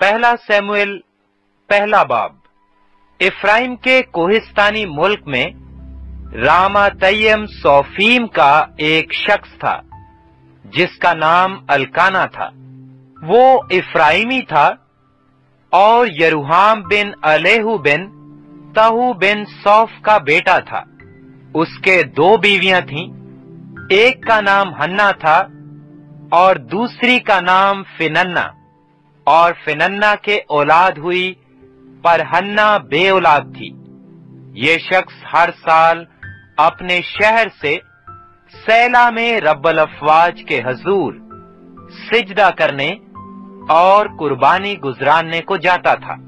पहला सैमुएल, पहला बाब। इफ्राइम के कोहिस्तानी मुल्क में रामा तयम सोफीम का एक शख्स था, जिसका नाम अलकाना था। वो इफ्राइमी था और यरूहाम बिन अलेहू बिन तहु बिन सौफ का बेटा था। उसके दो बीवियाँ थीं, एक का नाम हन्ना था और दूसरी का नाम फिनन्ना। और फिनन्ना के औलाद हुई, पर हन्ना बे औलाद थी। ये शख्स हर साल अपने शहर से सैला में रब्बल अफवाज के हजूर सिजदा करने और कुर्बानी गुजरानने को जाता था।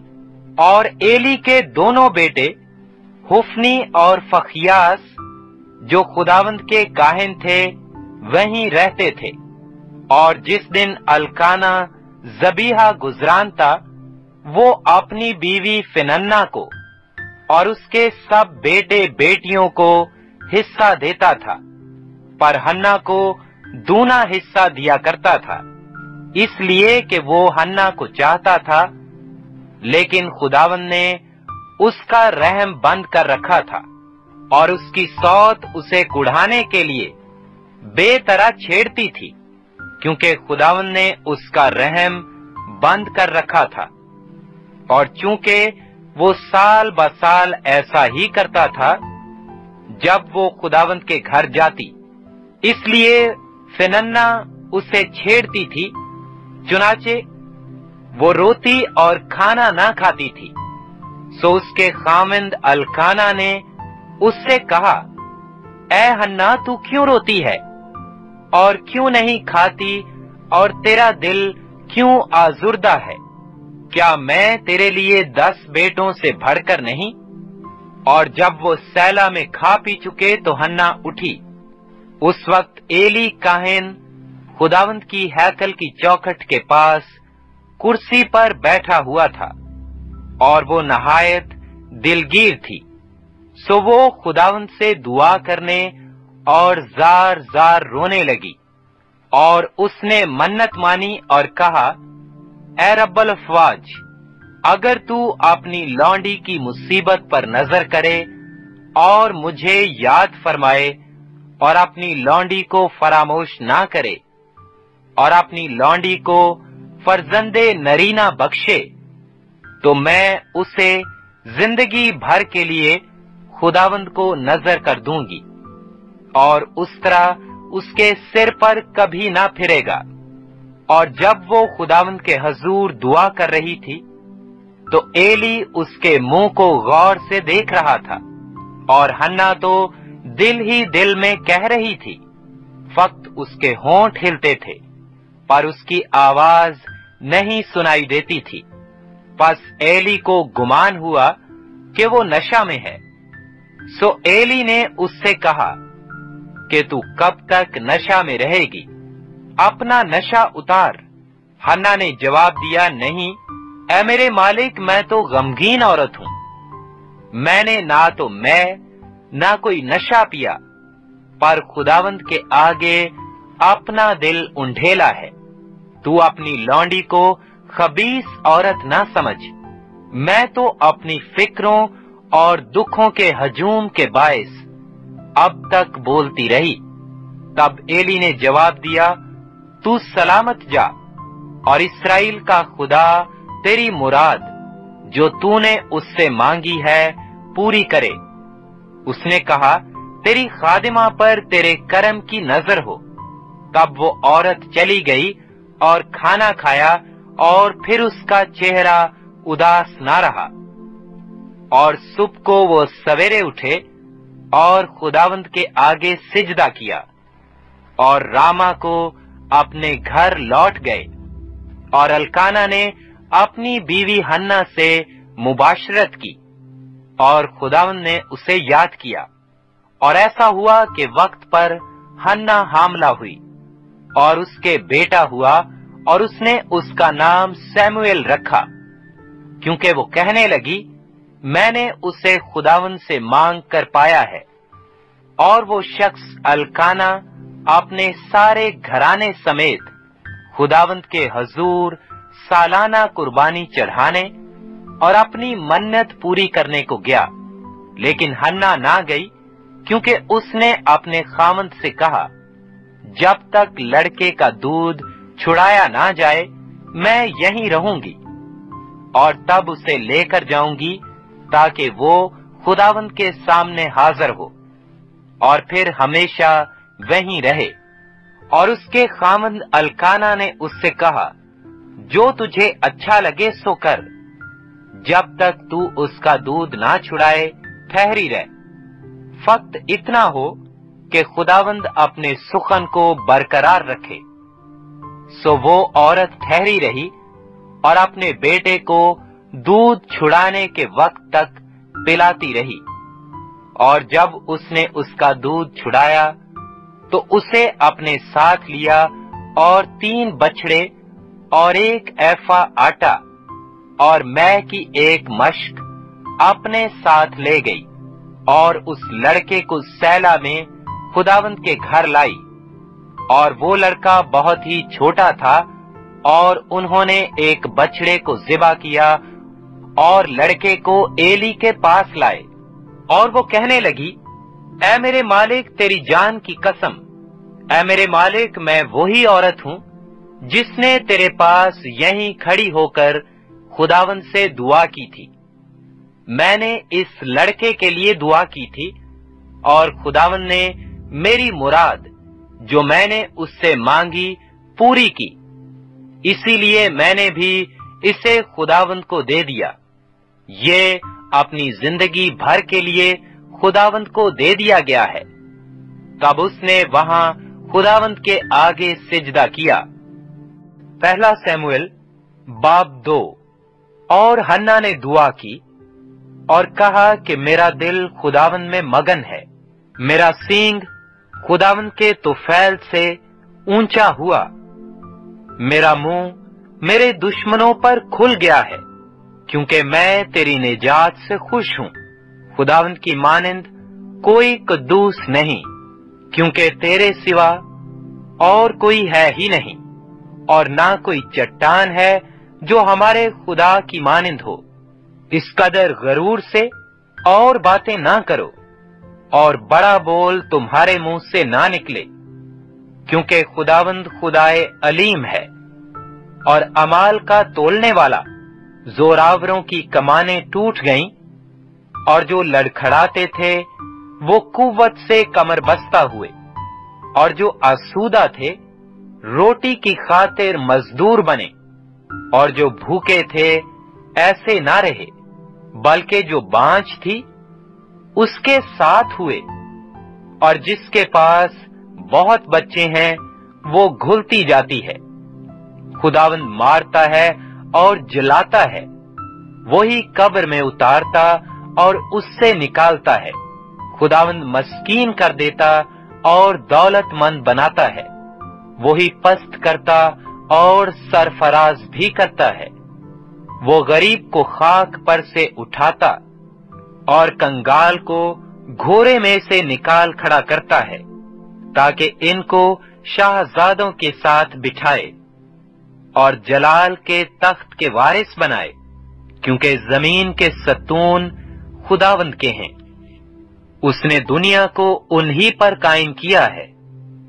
और एली के दोनों बेटे, हुफनी और फखियास, जो खुदावंद के काहिन थे, वहीं रहते थे। और जिस दिन अलकाना जबीहा गुजरानता वो अपनी बीवी फिनन्ना को और उसके सब बेटे बेटियों को हिस्सा देता था, पर हन्ना को दूना हिस्सा दिया करता था, इसलिए कि वो हन्ना को चाहता था, लेकिन खुदावन ने उसका रहम बंद कर रखा था और उसकी सौत उसे कुढ़ाने के लिए बेतरा छेड़ती थी। क्योंकि खुदावन ने उसका रहम बंद कर रखा था। और चूँकि वो साल ब साल ऐसा ही करता था, जब वो खुदावंत के घर जाती, इसलिए फिनन्ना उसे छेड़ती थी, चुनाचे वो रोती और खाना ना खाती थी। सो उसके खामिंद अलकाना ने उससे कहा ए हन्ना, तू क्यों रोती है? और क्यों नहीं खाती और तेरा दिल क्यों आजुर्दा है? क्या मैं तेरे लिए दस बेटों से बढ़कर नहीं? और जब वो सैला में खा पी चुके तो हन्ना उठी। उस वक्त एली काहिन खुदावंत की हैकल की चौखट के पास कुर्सी पर बैठा हुआ था और वो नहायत दिलगीर थी। सो वो खुदावंत से दुआ करने और जार जार रोने लगी। और उसने मन्नत मानी और कहा, ए रब्बल अफवाज, अगर तू अपनी लौंडी की मुसीबत पर नज़र करे और मुझे याद फरमाए और अपनी लौंडी को फरामोश ना करे और अपनी लौंडी को फरजंदे नरीना बख्शे तो मैं उसे ज़िंदगी भर के लिए खुदावंद को नज़र कर दूँगी। और उस तरह उसके सिर पर कभी ना फिरेगा। और जब वो खुदावंद के हजूर दुआ कर रही थी तो एली उसके मुँह को गौर से देख रहा था और हन्ना तो दिल ही दिल में कह रही थी, फक्त उसके होंठ हिलते थे, पर उसकी आवाज़ नहीं सुनाई देती थी। बस एली को गुमान हुआ कि वो नशा में है। सो एली ने उससे कहा कि तू कब तक नशा में रहेगी। अपना नशा उतार। हन्ना ने जवाब दिया, नहीं ए मेरे मालिक, मैं तो गमगीन औरत हूँ। मैंने ना तो मैं, ना कोई नशा पिया, पर खुदावंत के आगे अपना दिल उंढेला है। तू अपनी लौंडी को खबीस औरत ना समझ। मैं तो अपनी फिक्रों और दुखों के हजूम के बायस। अब तक बोलती रही। तब एली ने जवाब दिया, तू सलामत जा, और इसराइल का खुदा तेरी मुराद, जो तूने उससे मांगी है, पूरी करे। उसने कहा, तेरी खादिमा पर तेरे कर्म की नज़र हो। तब वो औरत चली गई और खाना खाया, और फिर उसका चेहरा उदास ना रहा। और सुबह को वो सवेरे उठे और खुदावंत के आगे सिजदा किया, और रामा को अपने घर लौट गए, और अलकाना ने अपनी बीवी हन्ना से मुबाशरत की, और खुदावन ने उसे याद किया, और ऐसा हुआ कि वक्त पर हन्ना हामला हुई, और उसके बेटा हुआ, और उसने उसका नाम सैमुएल रखा, क्योंकि वो कहने लगी मैंने उसे खुदावन से मांग कर पाया है, और वो शख्स अलकाना अपने सारे घराने समेत खुदावंत के हजूर सालाना कुर्बानी चढ़ाने और अपनी मन्नत पूरी करने को गया। लेकिन हन्ना ना गई, क्योंकि उसने अपने खामंद से कहा, जब तक लड़के का दूध छुड़ाया ना जाए, मैं यहीं रहूँगी, और तब उसे लेकर जाऊँगी ताकि वो खुदावंत के सामने हाजिर हो और फिर हमेशा वहीं रहे। और उसके खामंद अलकाना ने उससे कहा, जो तुझे अच्छा लगे सो कर। जब तक तू उसका दूध ना छुड़ाए, ठहरी रह। फक्त इतना हो कि खुदावंद अपने सुखन को बरकरार रखे। सो वो औरत ठहरी रही और अपने बेटे को दूध छुड़ाने के वक्त तक पिलाती रही। और जब उसने उसका दूध छुड़ाया तो उसे अपने साथ लिया और तीन बछड़े और एक ऐफा आटा और मैं की एक मश्क अपने साथ ले गई और उस लड़के को सैला में खुदावंत के घर लाई। और वो लड़का बहुत ही छोटा था और उन्होंने एक बछड़े को जिबा किया और लड़के को एली के पास लाए। और वो कहने लगी, ऐ मेरे मालिक, तेरी जान की कसम। ऐ मेरे मालिक, मैं वही औरत हूँ, जिसने तेरे पास यहीं खड़ी होकर खुदावन से दुआ की थी। मैंने इस लड़के के लिए दुआ की थी, और खुदावन ने मेरी मुराद, जो मैंने उससे मांगी, पूरी की। इसीलिए मैंने भी इसे खुदावंत को दे दिया। ये अपनी ज़िंदगी भर के लिए खुदावंत को दे दिया गया है। तब उसने वहाँ खुदावंत के आगे सिजदा किया। पहला सैमुअल बाब दो, और हन्ना ने दुआ की और कहा कि मेरा दिल खुदावन में मगन है। मेरा सींग खुदावन के तुफैल से ऊँचा हुआ। मेरा मुँह मेरे दुश्मनों पर खुल गया है। क्योंकि मैं तेरी निजात से खुश हूँ। खुदावंत की मानिंद कोई कद्दूस नहीं, क्योंकि तेरे सिवा और कोई है ही नहीं, और ना कोई चट्टान है जो हमारे खुदा की मानिंद हो। इस कदर गरूर से और बातें ना करो, और बड़ा बोल तुम्हारे मुँह से ना निकले, क्योंकि खुदावंद खुदाए अलीम है, और अमाल का तोलने वाला जोरावरों की कमाने टूट गईं, और जो लड़खड़ाते थे, वो कुवत से कमर बस्ता हुए, और जो आसूदा थे, रोटी की खातिर मजदूर बने, और जो भूखे थे, ऐसे ना रहे, बल्कि जो बांझ थी, उसके साथ हुए, और जिसके पास बहुत बच्चे हैं, वो घुलती जाती है। खुदावंद मारता है और जलाता है। वही कब्र में उतारता और उससे निकालता है। खुदावंद मस्कीन कर देता और दौलतमंद बनाता है। वही पस्त करता और सरफराज भी करता है। वो गरीब को खाक पर से उठाता और कंगाल को घोरे में से निकाल खड़ा करता है, ताकि इनको शाहजादों के साथ बिठाए। और जलाल के तख्त के वारिस बनाए, क्योंकि ज़मीन के सतून खुदावंद के हैं। उसने दुनिया को उन्हीं पर कायम किया है।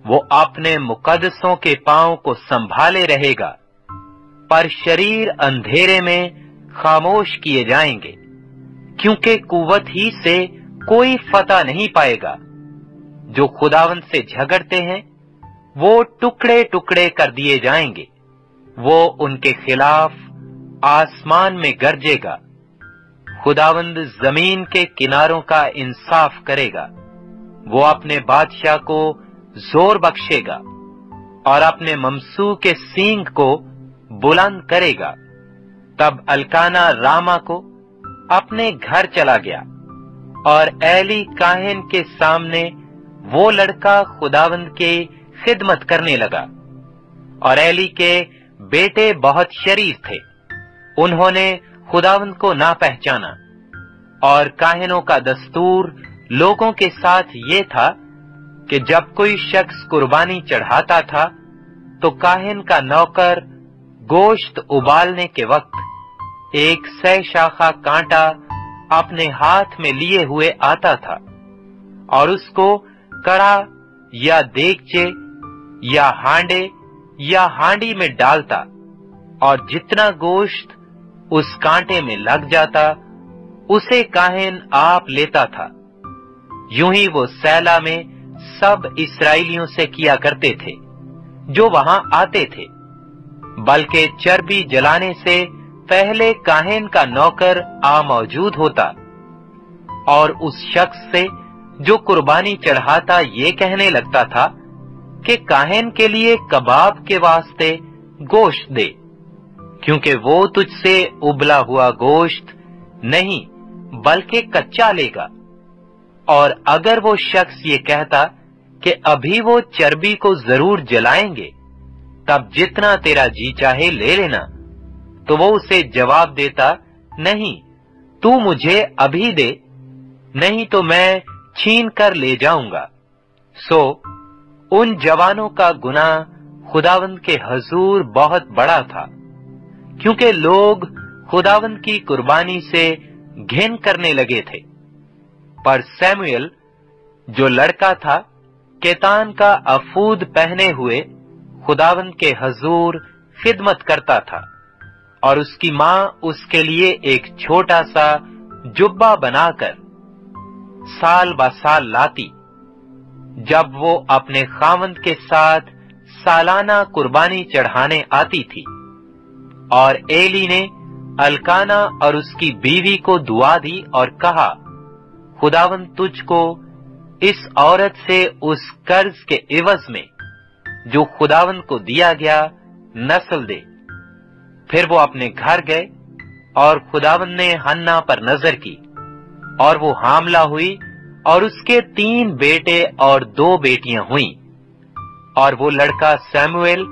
वो अपने मुकदसों के पाँव को संभाले रहेगा, पर शरीर अंधेरे में खामोश किए जाएँगे, क्योंकि कुवत ही से कोई फतह नहीं पाएगा। जो खुदावन से झगड़ते हैं, वो टुकड़े टुकड़े कर दिए जाएँगे। वो उनके खिलाफ आसमान में गरजेगा। खुदावंद ज़मीन के किनारों का इंसाफ करेगा। वो अपने बादशाह को ज़ोर बख्शेगा और अपने ममसू के सींग को बुलंद करेगा। तब अलकाना रामा को अपने घर चला गया और एली काहिन के सामने वो लड़का खुदावंद के खिदमत करने लगा और एली के बेटे बहुत शरीफ थे। उन्होंने खुदावंद को ना पहचाना और काहिनों का दस्तूर लोगों के साथ ये था कि जब कोई शख्स कुर्बानी चढ़ाता था तो काहिन का नौकर गोश्त उबालने के वक्त एक सह शाखा कांटा अपने हाथ में लिए हुए आता था और उसको कड़ा या देगचे या हांडे या हांडी में डालता और जितना गोश्त उस कांटे में लग जाता, उसे काहिन आप लेता था। यूँ ही वो सैला में सब इसराइलियों से किया करते थे, जो वहाँ आते थे। बल्कि चर्बी जलाने से पहले काहिन का नौकर आ मौजूद होता। और उस शख्स से जो कुर्बानी चढ़ाता ये कहने लगता था कि काहिन के लिए कबाब के वास्ते गोश्त दे, क्योंकि वो तुझसे उबला हुआ गोश्त नहीं, बल्कि कच्चा लेगा। और अगर वो शख्स ये कहता कि अभी वो चर्बी को ज़रूर जलाएँगे, तब जितना तेरा जी चाहे ले लेना तो वो उसे जवाब देता, नहीं, तू मुझे अभी दे, नहीं तो मैं छीन कर ले जाऊँगा। सो उन जवानों का गुना खुदावंद के हजूर बहुत बड़ा था, क्योंकि लोग खुदावंद की कुर्बानी से घिन करने लगे थे। पर सैमुअल जो लड़का था, केतान का अफूद पहने हुए खुदावंद के हजूर खिदमत करता था, और उसकी माँ उसके लिए एक छोटा सा जुब्बा बनाकर साल बा साल लाती। जब वो अपने खावंद के साथ सालाना कुर्बानी चढ़ाने आती थी और एली ने अलकाना और उसकी बीवी को दुआ दी और कहा खुदावन तुझको इस औरत से उस कर्ज के इवज में, जो खुदावन को दिया गया, नस्ल दे। फिर वो अपने घर गए और खुदावन ने हन्ना पर नज़र की और वो हामला हुई और उसके तीन बेटे और दो बेटियाँ हुई। और वो लड़का सैमुएल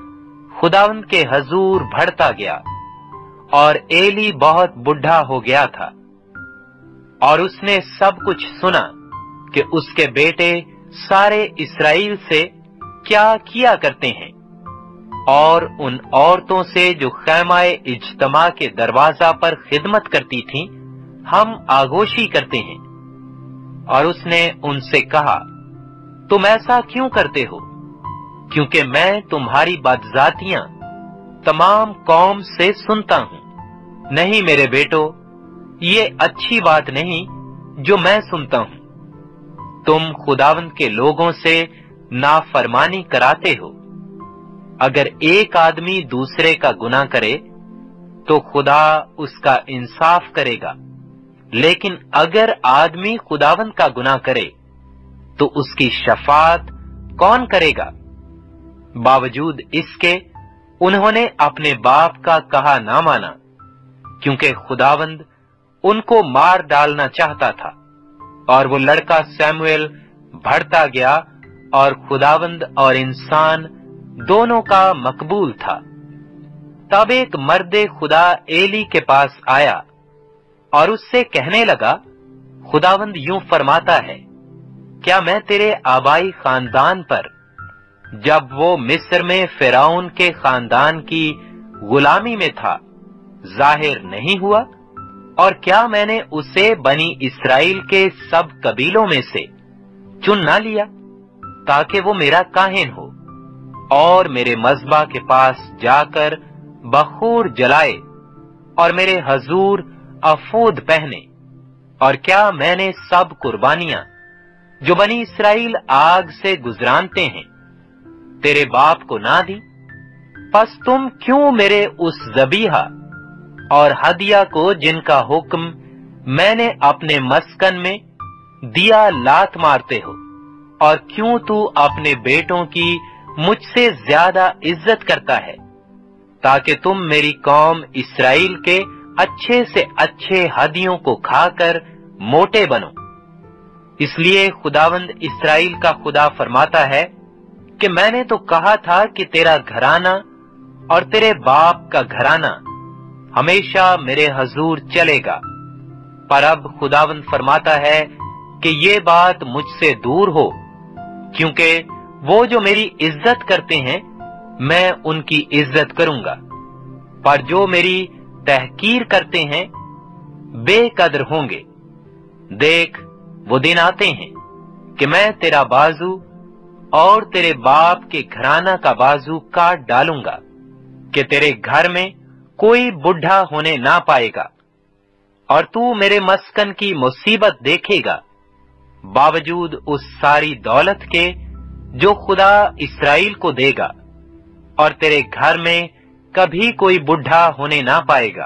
खुदावन के हजूर बढ़ता गया और एली बहुत बुढ़ा हो गया था। और उसने सब कुछ सुना कि उसके बेटे सारे इसराइल से क्या किया करते हैं और उन औरतों से जो खैमाए इज्तमा के दरवाज़ा पर खिदमत करती थीं, हम आगोशी करते हैं। और उसने उनसे कहा, तुम ऐसा क्यों करते हो? क्योंकि मैं तुम्हारी बदजातियाँ तमाम कौम से सुनता हूँ। नहीं मेरे बेटो, ये अच्छी बात नहीं जो मैं सुनता हूँ। तुम खुदावंत के लोगों से नाफरमानी कराते हो। अगर एक आदमी दूसरे का गुना करे तो खुदा उसका इंसाफ करेगा। लेकिन अगर आदमी खुदावंत का गुना करे तो उसकी शफात कौन करेगा? बावजूद इसके, उन्होंने अपने बाप का कहा ना माना, क्योंकि खुदावंद उनको मार डालना चाहता था, और वो लड़का सैमुएल बढ़ता गया, और खुदावंद और इंसान दोनों का मकबूल था। तब एक मर्द खुदा एली के पास आया और उससे कहने लगा, खुदावंद यूँ फरमाता है, क्या मैं तेरे आबाई खानदान पर, जब वो मिस्र में फिराउन के खानदान की गुलामी में था, ज़ाहिर नहीं हुआ? और क्या मैंने उसे बनी इसराइल के सब कबीलों में से चुन ना लिया, ताकि वो मेरा काहिन हो, और मेरे मजबा के पास जाकर बखूर जलाए, और मेरे हजूर अफूद पहने, और क्या मैंने सब कुर्बानियाँ, जो बनी इसराइल आग से गुजरानते हैं, तेरे बाप को ना दी? बस तुम क्यों मेरे उस जबीहा और हदिया को, जिनका हुक्म मैंने अपने मस्कन में दिया लात मारते हो, और क्यों तू अपने बेटों की मुझसे ज़्यादा इज़्ज़त करता है, ताकि तुम मेरी कौम इसराइल के अच्छे से अच्छे हदियों को खाकर मोटे बनो। इसलिए खुदावंद इसराइल का खुदा फरमाता है कि मैंने तो कहा था कि तेरा घराना और तेरे बाप का घराना हमेशा मेरे हजूर चलेगा। पर अब खुदावंद फरमाता है कि ये बात मुझसे दूर हो, क्योंकि वो जो मेरी इज़्ज़त करते हैं, मैं उनकी इज़्ज़त करूँगा। पर जो मेरी तहकीर करते हैं, बेकदर होंगे। देख, वो दिन आते हैं कि मैं तेरा बाजू और तेरे बाप के घराना का बाजू काट डालूँगा, कि तेरे घर में कोई बुढ़ा होने ना पाएगा, और तू मेरे मस्कन की मुसीबत देखेगा। बावजूद उस सारी दौलत के जो खुदा इसराइल को देगा, और तेरे घर में कभी कोई बुढ़ा होने ना पाएगा।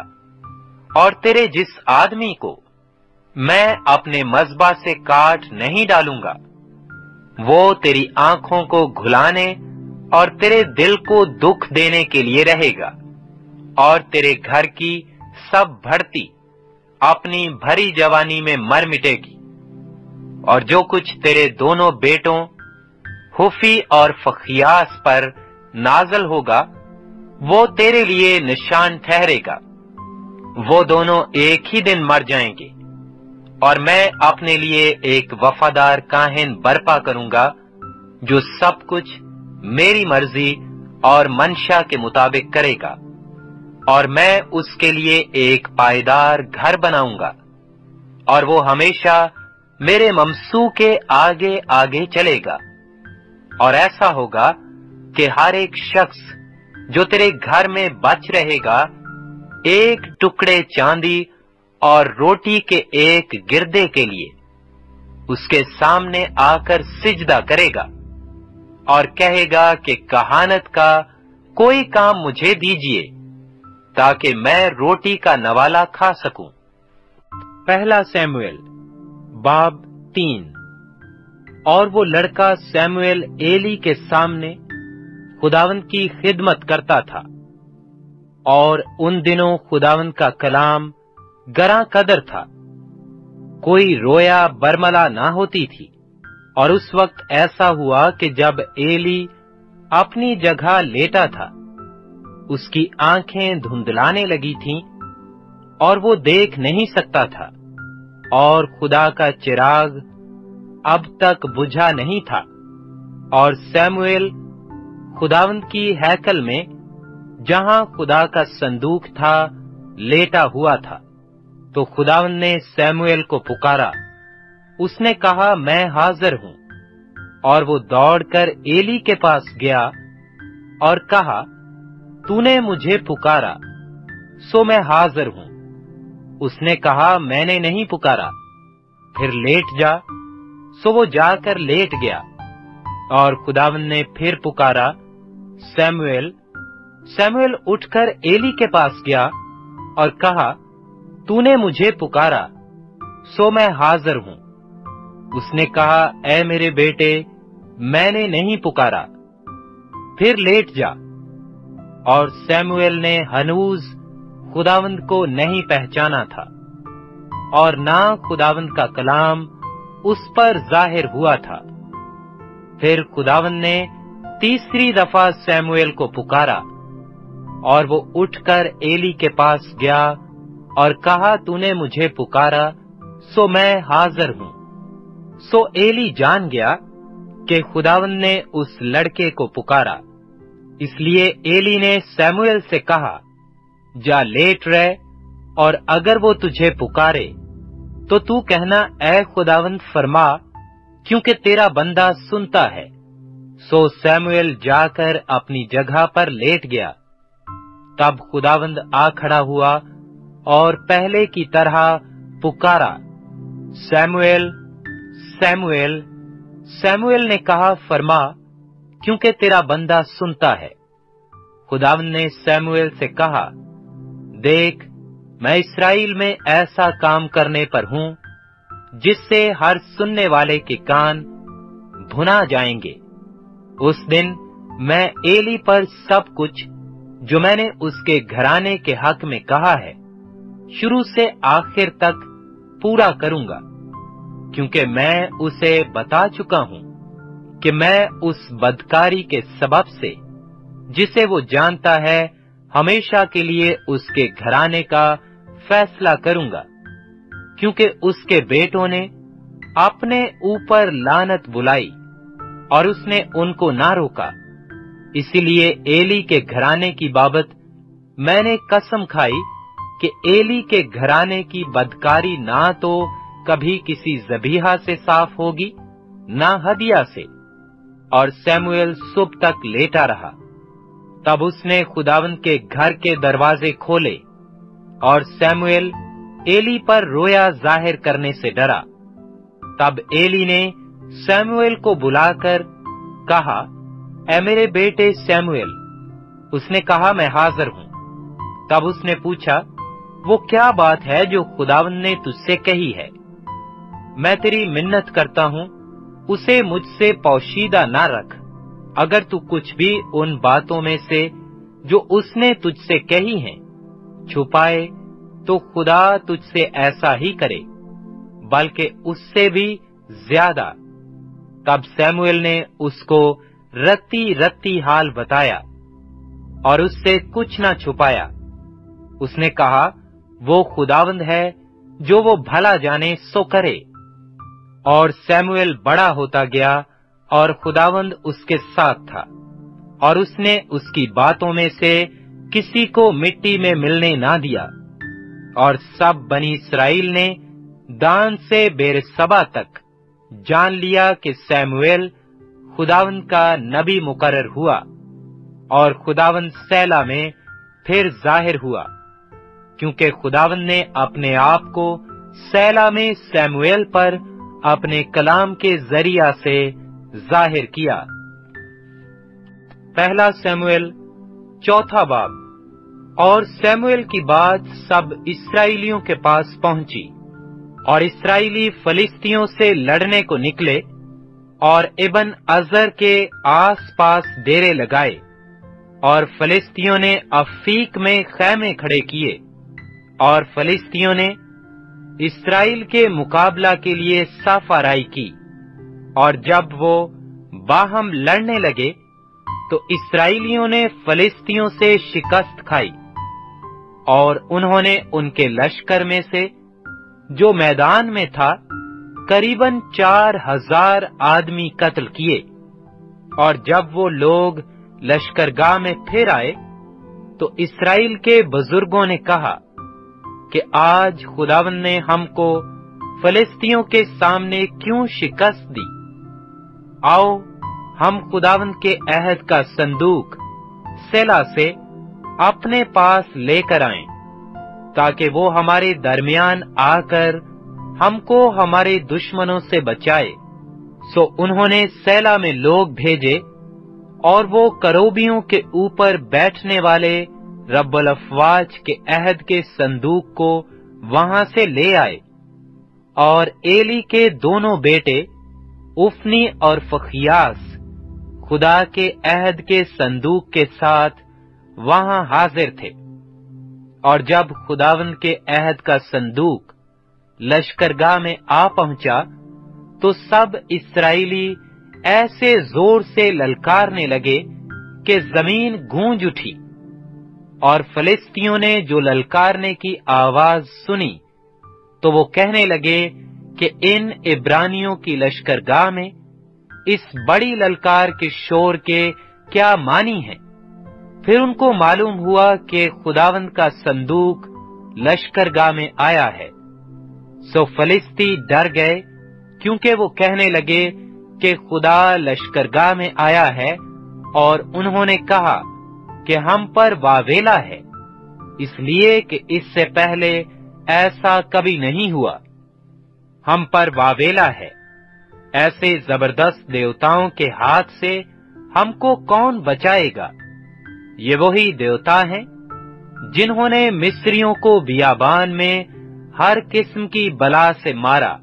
और तेरे जिस आदमी को मैं अपने मजबा से काट नहीं डालूँगा, वो तेरी आँखों को घुलाने और तेरे दिल को दुख देने के लिए रहेगा। और तेरे घर की सब भर्ती अपनी भरी जवानी में मर मिटेगी। और जो कुछ तेरे दोनों बेटों, हुफी और फखियास पर नाजल होगा वो तेरे लिए निशान ठहरेगा। वो दोनों एक ही दिन मर जाएँगे। और मैं अपने लिए एक वफादार काहिन बर्पा करूँगा, जो सब कुछ मेरी मर्ज़ी और मंशा के मुताबिक करेगा। और मैं उसके लिए एक पायदार घर बनाऊँगा। और वो हमेशा मेरे ममसू के आगे आगे चलेगा। और ऐसा होगा कि हर एक शख्स जो तेरे घर में बच रहेगा, एक टुकड़े चांदी और रोटी के एक गिरदे के लिए, उसके सामने आकर सिजदा करेगा और कहेगा कि कहानत का कोई काम मुझे दीजिए, ताकि मैं रोटी का नवाला खा सकूँ। पहला सैमुएल, बाब तीन। और वो लड़का सैमुएल एली के सामने खुदावंत की खिदमत करता था। और उन दिनों खुदावंत का कलाम गरा कदर था। कोई रोया बरमला ना होती थी। और उस वक्त ऐसा हुआ कि जब एली अपनी जगह लेटा था, उसकी आँखें धुंधलाने लगी थीं और वो देख नहीं सकता था। और खुदा का चिराग अब तक बुझा नहीं था। और सैमुएल खुदावंत की हैकल में, जहाँ खुदा का संदूक था, लेटा हुआ था। तो खुदावंत ने सैमुएल को पुकारा। उसने कहा, मैं हाजिर हूँ। और वो दौड़कर एली के पास गया और कहा, तूने मुझे पुकारा, सो मैं हाजिर हूँ। उसने कहा, मैंने नहीं पुकारा, फिर लेट जा। सो वो जाकर लेट गया और खुदावन ने फिर पुकारा सैमुएल सैमुएल उठकर एली के पास गया और कहा, तूने मुझे पुकारा, सो मैं हाजिर हूँ। उसने कहा ए मेरे बेटे, मैंने नहीं पुकारा। फिर लेट जा। और सैमुएल ने हनूज खुदावंद को नहीं पहचाना था और ना खुदावंद का कलाम उस पर ज़ाहिर हुआ था। फिर खुदावंद ने तीसरी दफ़ा सैमुएल को पुकारा और वो उठकर एली के पास गया और कहा, तूने मुझे पुकारा, सो मैं हाजिर हूँ। सो एली जान गया कि खुदावन ने उस लड़के को पुकारा। इसलिए एली ने सैमुएल से कहा, जा लेट रहे और अगर वो तुझे पुकारे तो तू कहना ए खुदावंत फरमा, क्योंकि तेरा बंदा सुनता है। सो सैमुएल जाकर अपनी जगह पर लेट गया। तब खुदावंद आ खड़ा हुआ और पहले की तरह पुकारा, सैमुएल सैमुएल सैमुएल ने कहा, फरमा, क्योंकि तेरा बंदा सुनता है? खुदावन ने सैमुएल से कहा, देख, मैं इसराइल में ऐसा काम करने पर हूँ, जिससे हर सुनने वाले के कान भुना जाएँगे। उस दिन मैं एली पर सब कुछ, जो मैंने उसके घराने के हक में कहा है, शुरू से आखिर तक पूरा करूँगा, क्योंकि मैं उसे बता चुका हूँ कि मैं उस बदकारी के सबब से, जिसे वो जानता है, हमेशा के लिए उसके घराने का फैसला करूँगा, क्योंकि उसके बेटों ने अपने ऊपर लानत बुलाई। और उसने उनको ना रोका। इसीलिए एली के घराने की बाबत मैंने कसम खाई कि एली के घराने की बदकारी ना तो कभी किसी जबीहा से साफ़ होगी, ना हदिया से, और सैमुएल सुबह तक लेटा रहा। तब उसने खुदावन के घर के दरवाजे खोले और सैमुएल एली पर रोया ज़ाहिर करने से डरा। तब एली ने सैमुएल को बुलाकर कहा ए मेरे बेटे सैमुएल। उसने कहा, मैं हाजिर हूँ। तब उसने पूछा, वो क्या बात है जो खुदावन ने तुझसे कही है? मैं तेरी मिन्नत करता हूँ, उसे मुझसे पौशीदा ना रख। अगर तू कुछ भी उन बातों में से जो उसने तुझसे कही हैं, छुपाए तो खुदा तुझसे ऐसा ही करे, बल्कि उससे भी ज़्यादा तब सैमुएल ने उसको रत्ती रत्ती हाल बताया और उससे कुछ ना छुपाया। उसने कहा, वो खुदावंद है, जो वो भला जाने सो करे। और सैमुएल बड़ा होता गया और खुदावंद उसके साथ था और उसने उसकी बातों में से किसी को मिट्टी में मिलने ना दिया। और सब बनी इसराइल ने दान से बेरसबा तक जान लिया कि सैमुएल खुदावन का नबी मुकर्र हुआ और खुदावन सैला में फिर ज़ाहिर हुआ, क्योंकि खुदावन ने अपने आप को सैला में सैमुएल पर अपने कलाम के ज़रिया से ज़ाहिर किया। पहला सैमुएल चौथा बाब, और सैमुएल की बात सब इसराइलियों के पास पहुँची। और इसराइली फलिस्तियों से लड़ने को निकले और इबन अजर के आसपास डेरे लगाए और फलिस्तियों ने अफीक में खैमे खड़े किए और फलिस्तियों ने इसराइल के मुकाबला के लिए साफाराई की और जब वो बाहम लड़ने लगे तो इसराइलियों ने फलिस्तियों से शिकस्त खाई और उन्होंने उनके लश्कर में से जो मैदान में था करीबन चार हज़ार आदमी कत्ल किए। और जब वो लोग लश्करगाह में फिर आए तो इसराइल के बुज़ुर्गों ने कहा कि आज खुदावन ने हमको फलिस्तियों के सामने क्यों शिकस्त दी? आओ हम खुदावन के अहद का संदूक सेला से अपने पास लेकर आएँ, ताकि वो हमारे दरमियान आकर हमको हमारे दुश्मनों से बचाए। सो उन्होंने सैला में लोग भेजे और वो करोबियों के ऊपर बैठने वाले रब्बल अफवाज के अहद के संदूक को वहाँ से ले आए और एली के दोनों बेटे, उफनी और फखियास, खुदा के अहद के संदूक के साथ वहाँ हाजिर थे। और जब खुदावन के अहद का संदूक लश्करगाह में आ पहुँचा तो सब इसराइली ऐसे ज़ोर से ललकारने लगे कि ज़मीन गूंज उठी और फलिस्तियों ने जो ललकारने की आवाज़ सुनी तो वो कहने लगे कि इन इब्रानियों की लश्करगाह में इस बड़ी ललकार के शोर के क्या मानी है? फिर उनको मालूम हुआ कि खुदावंद का संदूक लश्करगाह में आया है। सो फलिस्ती डर गए, क्योंकि वो कहने लगे कि खुदा लश्करगाह में आया है और उन्होंने कहा कि हम पर वावेला है, इसलिए कि इससे पहले ऐसा कभी नहीं हुआ। हम पर वावेला है। ऐसे ज़बरदस्त देवताओं के हाथ से हमको कौन बचाएगा? ये वही देवता हैं, जिन्होंने मिस्रियों को बियाबान में हर किस्म की बला से मारा।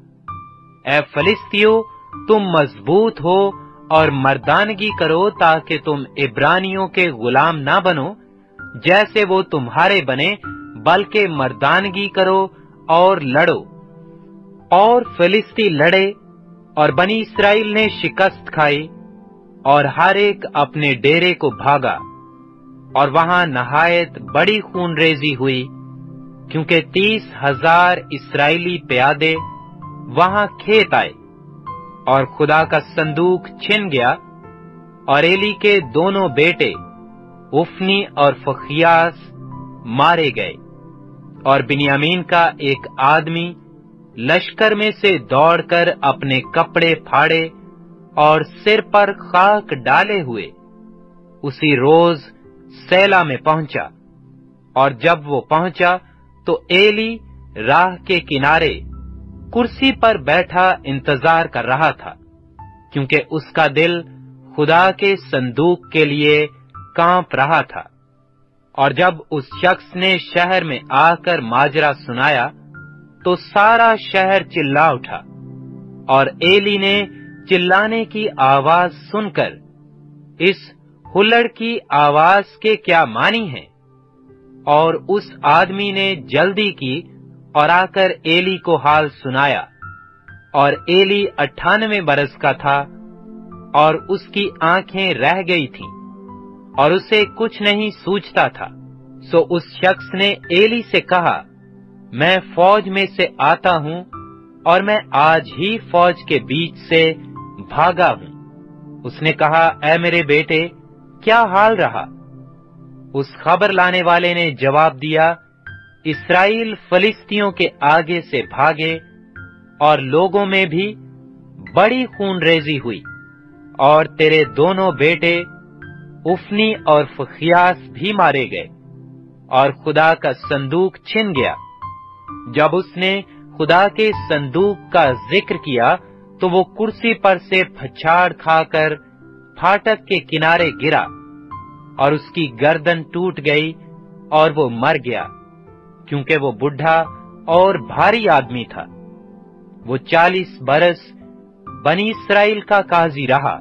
ए फलिस्तियों, तुम मज़बूत हो और मर्दानगी करो ताकि तुम इब्रानियों के गुलाम ना बनो, जैसे वो तुम्हारे बने, बल्कि मर्दानगी करो और लड़ो। और फिलिस्ती लड़े, और बनी इसराइल ने शिकस्त खाई, और हर एक अपने डेरे को भागा। और वहाँ नहायत बड़ी खूनरेजी हुई, क्योंकि तीस हज़ार इसराइली प्यादे वहाँ खेत आए और खुदा का संदूक छिन गया और एली के दोनों बेटे उफनी और फखियास मारे गए और बिन्यामीन का एक आदमी लश्कर में से दौड़कर अपने कपड़े फाड़े और सिर पर खाक डाले हुए, उसी रोज सैला में पहुँचा। और जब वो पहुँचा तो एली राह के किनारे कुर्सी पर बैठा इंतज़ार कर रहा था, क्योंकि उसका दिल खुदा के संदूक के लिए काँप रहा था। और जब उस शख्स ने शहर में आकर माजरा सुनाया तो सारा शहर चिल्ला उठा, और एली ने चिल्लाने की आवाज़ सुनकर इस हुल्लड़ की आवाज़ के क्या मानी है? और उस आदमी ने जल्दी की और आकर एली को हाल सुनाया। और एली अट्ठानवे बरस का था और उसकी आँखें रह गई थीं और उसे कुछ नहीं सूझता था। सो उस शख्स ने एली से कहा, मैं फौज में से आता हूँ और मैं आज ही फौज के बीच से भागा हूँ। उसने कहा, ऐ मेरे बेटे क्या हाल रहा? उस खबर लाने वाले ने जवाब दिया, इसराइल फलिस्तियों के आगे से भागे और लोगों में भी बड़ी खूनरेजी हुई और तेरे दोनों बेटे उफनी और फखियास भी मारे गए और खुदा का संदूक छिन गया। जब उसने खुदा के संदूक का ज़िक्र किया तो वो कुर्सी पर से फछाड़ खाकर फाटक के किनारे गिरा और उसकी गर्दन टूट गई और वो मर गया, क्योंकि वो बुढ़ा और भारी आदमी था। वो चालीस बरस बनी इसराइल का काजी रहा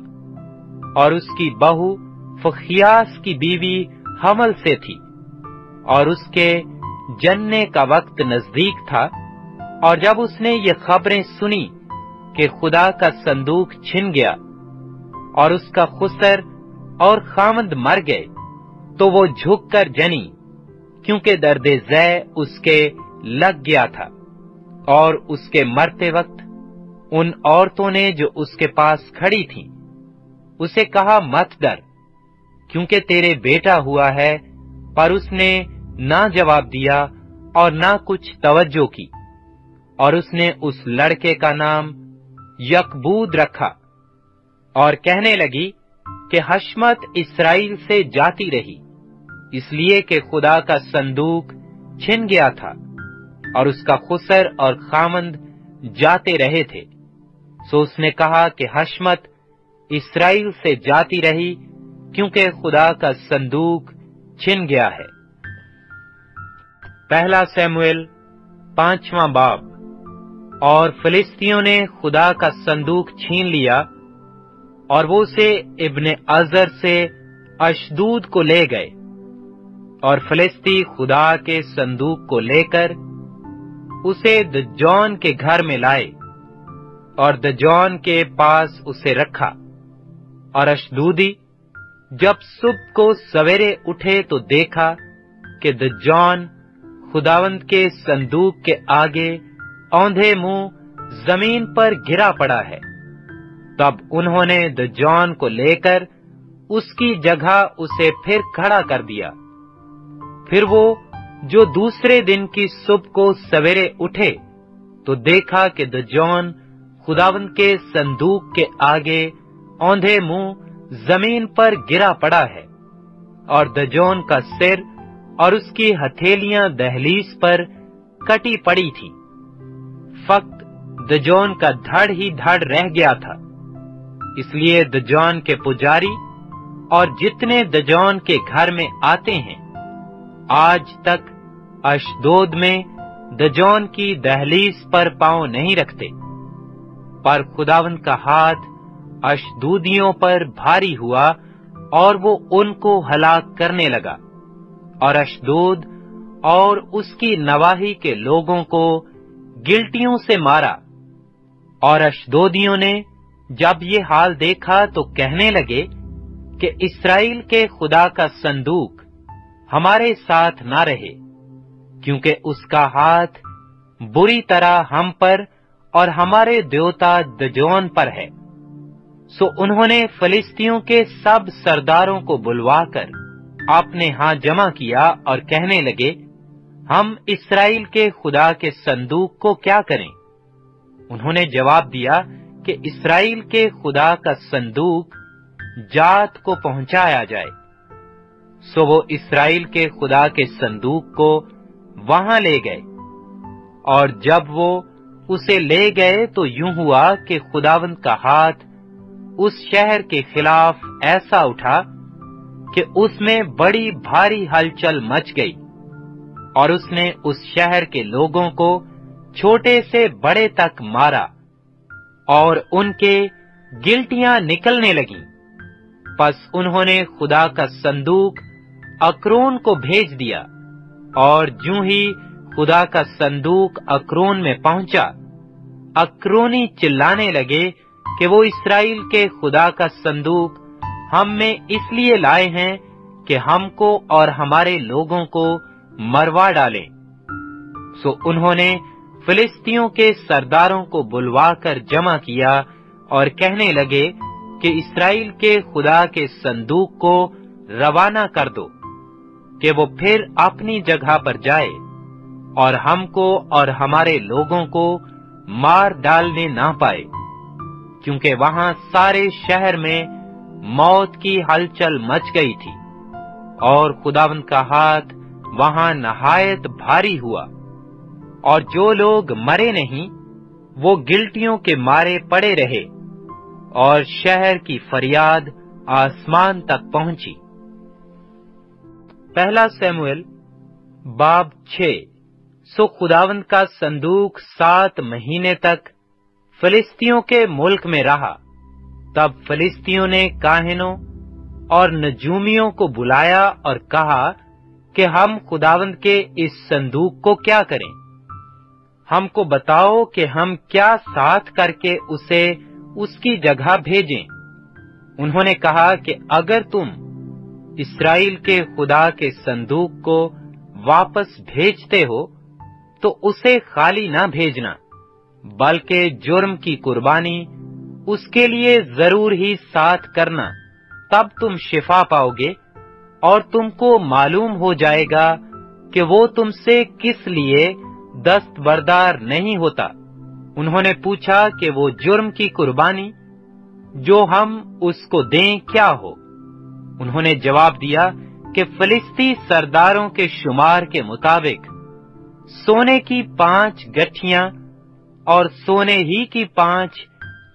और उसकी बहू फखियास की बीवी हमल से थी और उसके जनने का वक्त नज़दीक था और जब उसने ये खबरें सुनी कि खुदा का संदूक छिन गया और उसका खुसर और खामद मर गए तो वो झुककर जनी क्योंकि दर्द जय उसके लग गया था। और उसके मरते वक्त उन औरतों ने जो उसके पास खड़ी थीं, उसे कहा मत डर क्योंकि तेरे बेटा हुआ है पर उसने ना जवाब दिया और ना कुछ तवज्जो की। और उसने उस लड़के का नाम यकबूद रखा और कहने लगी कि हशमत इसराइल से जाती रही, इसलिए कि खुदा का संदूक छिन गया था और उसका खुसर और खामंद जाते रहे थे। सो उसने कहा कि हशमत इसराइल से जाती रही क्योंकि खुदा का संदूक छिन गया है। पहला सैमुएल पांचवा बाब। और फिलिस्तियों ने खुदा का संदूक छीन लिया और वो उसे इब्ने अजर से अशदूद को ले गए और फलिस्ती खुदा के संदूक को लेकर उसे दजौन के घर में लाए और दजौन के पास उसे रखा और अशदूदी, जब सुबह को सवेरे उठे तो देखा कि दजौन खुदावंत के संदूक के आगे औंधे मुँह ज़मीन पर गिरा पड़ा है। तब उन्होंने दजौन को लेकर उसकी जगह उसे फिर खड़ा कर दिया। फिर वो, जो दूसरे दिन की सुबह को सवेरे उठे तो देखा कि दजौन खुदावन के संदूक के आगे औंधे मुँह ज़मीन पर गिरा पड़ा है और दजौन का सिर और उसकी हथेलियाँ दहलीज पर कटी पड़ी थी। फक्त दजौन का धड़ ही धड़ रह गया था। इसलिए दजौन के पुजारी और जितने दजौन के घर में आते हैं, आज तक अशदोद में दजौन की दहलीज पर पाँव नहीं रखते, पर खुदावन का हाथ अशदूदियों पर भारी हुआ और वो उनको हलाक करने लगा। और अशदूद और उसकी नवाही के लोगों को गिल्टियों से मारा और अशदोदियों ने जब ये हाल देखा तो कहने लगे कि इसराइल के खुदा का संदूक हमारे साथ ना रहे, क्योंकि उसका हाथ बुरी तरह हम पर और हमारे देवता दजोन पर है। सो उन्होंने फलिस्तियों के सब सरदारों को बुलवाकर अपने हाथ जमा किया और कहने लगे, हम इसराइल के खुदा के संदूक को क्या करें? उन्होंने जवाब दिया कि इसराइल के खुदा का संदूक जात को पहुँचाया जाए, सो वो इसराइल के खुदा के संदूक को वहाँ ले गए। और जब वो उसे ले गए तो यूँ हुआ कि खुदावंत का हाथ उस शहर के खिलाफ ऐसा उठा कि उसमें बड़ी भारी हलचल मच गई, और उसने उस शहर के लोगों को छोटे से बड़े तक मारा। और उनके गिल्टियाँ निकलने लगीं। बस उन्होंने खुदा का संदूक अक्रोन को भेज दिया और जू ही खुदा का संदूक अक्रोन में पहुँचा, अक्रोनी चिल्लाने लगे कि वो इसराइल के खुदा का संदूक हम में इसलिए लाए हैं कि हमको और हमारे लोगों को मरवा डालें सो उन्होंने फिलिस्तियों के सरदारों को बुलवाकर जमा किया और कहने लगे कि इसराइल के खुदा के संदूक को रवाना कर दो, कि वो फिर अपनी जगह पर जाए और हमको और हमारे लोगों को मार डालने ना पाए, क्योंकि वहाँ सारे शहर में मौत की हलचल मच गई थी और खुदावन का हाथ वहाँ नहायत भारी हुआ। और जो लोग मरे नहीं, वो गिल्टियों के मारे पड़े रहे और शहर की फरियाद आसमान तक पहुँची। पहला सैमुअल बाब सो खुदावंत का संदूक सात महीने तक फिलिस्तियों के मुल्क में रहा। तब फिलिस्तियों ने काहिनों और नजूमियों को बुलाया और कहा कि हम खुदावंत के इस संदूक को क्या करें? हमको बताओ कि हम क्या साथ करके उसे उसकी जगह भेजें। उन्होंने कहा कि अगर तुम इसराइल के खुदा के संदूक को वापस भेजते हो तो उसे खाली ना भेजना, बल्कि जुर्म की कुर्बानी उसके लिए ज़रूर ही साथ करना। तब तुम शिफा पाओगे और तुमको मालूम हो जाएगा कि वो तुमसे किस लिए दस्तबरदार नहीं होता। उन्होंने पूछा कि वो जुर्म की कुर्बानी, जो हम उसको दें क्या हो? उन्होंने जवाब दिया कि फलिस्ती सरदारों के शुमार के मुताबिक, सोने की पाँच गठिया और सोने ही की पाँच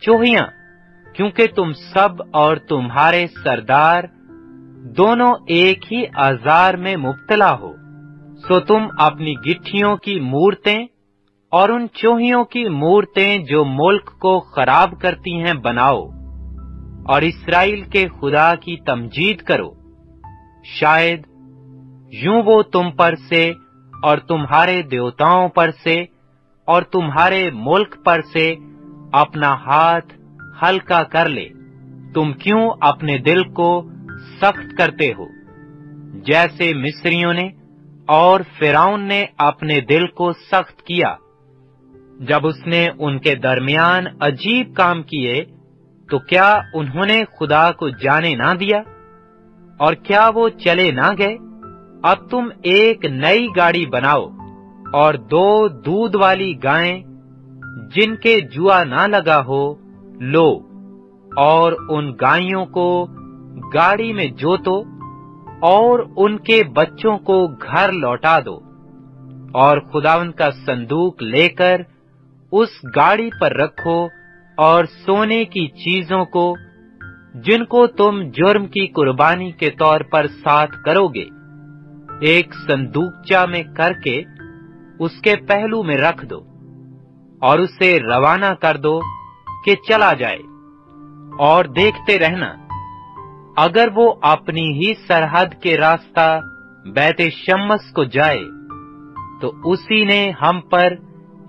चोहियाँ, क्योंकि तुम सब और तुम्हारे सरदार दोनों एक ही आजार में मुब्तला हो। सो तुम अपनी गिट्ठियों की मूर्तें और उन चोहियों की मूर्तें जो मुल्क को खराब करती हैं बनाओ और इसराइल के खुदा की तमजीद करो। शायद यूँ वो तुम पर से और तुम्हारे देवताओं पर से और तुम्हारे मुल्क पर से अपना हाथ हल्का कर ले। तुम क्यों अपने दिल को सख्त करते हो? जैसे मिस्रियों ने और फिराउन ने अपने दिल को सख्त किया। जब उसने उनके दरमियान अजीब काम किए तो क्या उन्होंने खुदा को जाने ना दिया? और क्या वो चले ना गए? अब तुम एक नई गाड़ी बनाओ और दो दूध वाली गायें, जिनके जुआ ना लगा हो, लो और उन गायों को गाड़ी में जोतो। और उनके बच्चों को घर लौटा दो और खुदावन का संदूक लेकर उस गाड़ी पर रखो और सोने की चीज़ों को, जिनको तुम जुर्म की कुर्बानी के तौर पर साथ करोगे, एक संदूकचा में करके उसके पहलू में रख दो और उसे रवाना कर दो कि चला जाए और देखते रहना। अगर वो अपनी ही सरहद के रास्ता बैते शम्मस को जाए तो उसी ने हम पर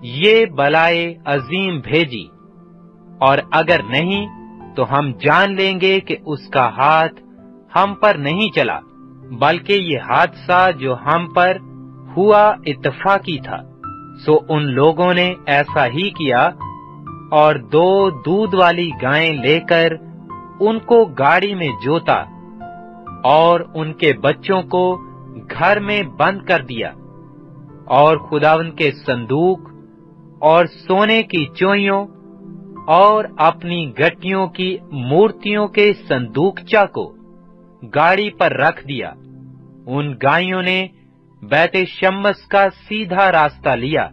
ये बलाए अजीम भेजी। और अगर नहीं तो हम जान लेंगे कि उसका हाथ हम पर नहीं चला, बल्कि ये हादसा जो हम पर हुआ इतफाकी था। सो उन लोगों ने ऐसा ही किया, और दो दूध वाली गायें लेकर उनको गाड़ी में जोता और उनके बच्चों को घर में बंद कर दिया और खुदावन के संदूक और सोने की चोइयों और अपनी गट्टियों की मूर्तियों के संदूकचा को गाड़ी पर रख दिया। उन गायों ने बैते शम्मस का सीधा रास्ता लिया।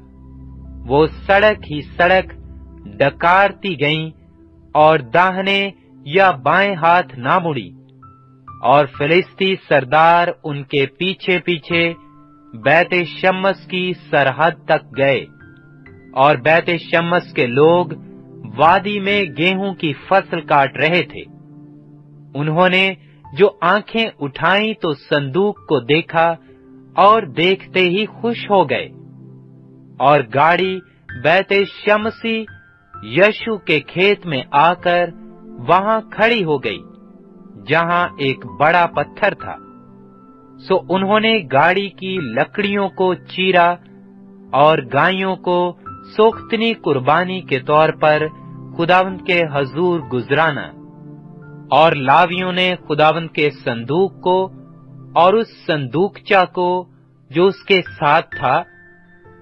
वो सड़क ही सड़क डकारती गईं और दाहने या बाएँ हाथ ना मुड़ी। और फिलिस्ती सरदार उनके पीछे पीछे बैते शम्मस की सरहद तक गए। और बैत शम्मस के लोग वादी में गेहूँ की फ़सल काट रहे थे। उन्होंने जो आँखें उठाई तो संदूक को देखा और देखते ही खुश हो गए। और गाड़ी बैते शमसी यशु के खेत में आकर वहाँ खड़ी हो गई, जहाँ एक बड़ा पत्थर था। सो उन्होंने गाड़ी की लकड़ियों को चीरा और गायों को सोख्तनी कुर्बानी के तौर पर खुदावंत के हजूर गुजराना और लावियों ने खुदावंत के संदूक को और उस संदूकचा को, जो उसके साथ था,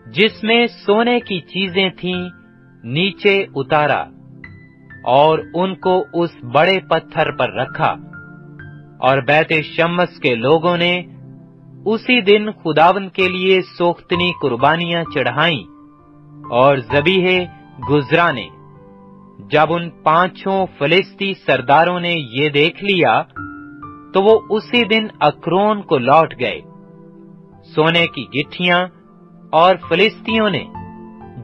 जिसमें सोने की चीज़ें थीं, नीचे उतारा। और उनको उस बड़े पत्थर पर रखा। और बैते शम्मस के लोगों ने उसी दिन खुदावन के लिए सोख्तनी कुर्बानियाँ चढ़ाई और जबीहे गुजराने। जब उन पाँचों फलिस्ती सरदारों ने ये देख लिया तो वो उसी दिन अक्रोन को लौट गए। सोने की गिट्ठियाँ और फलिस्तियों ने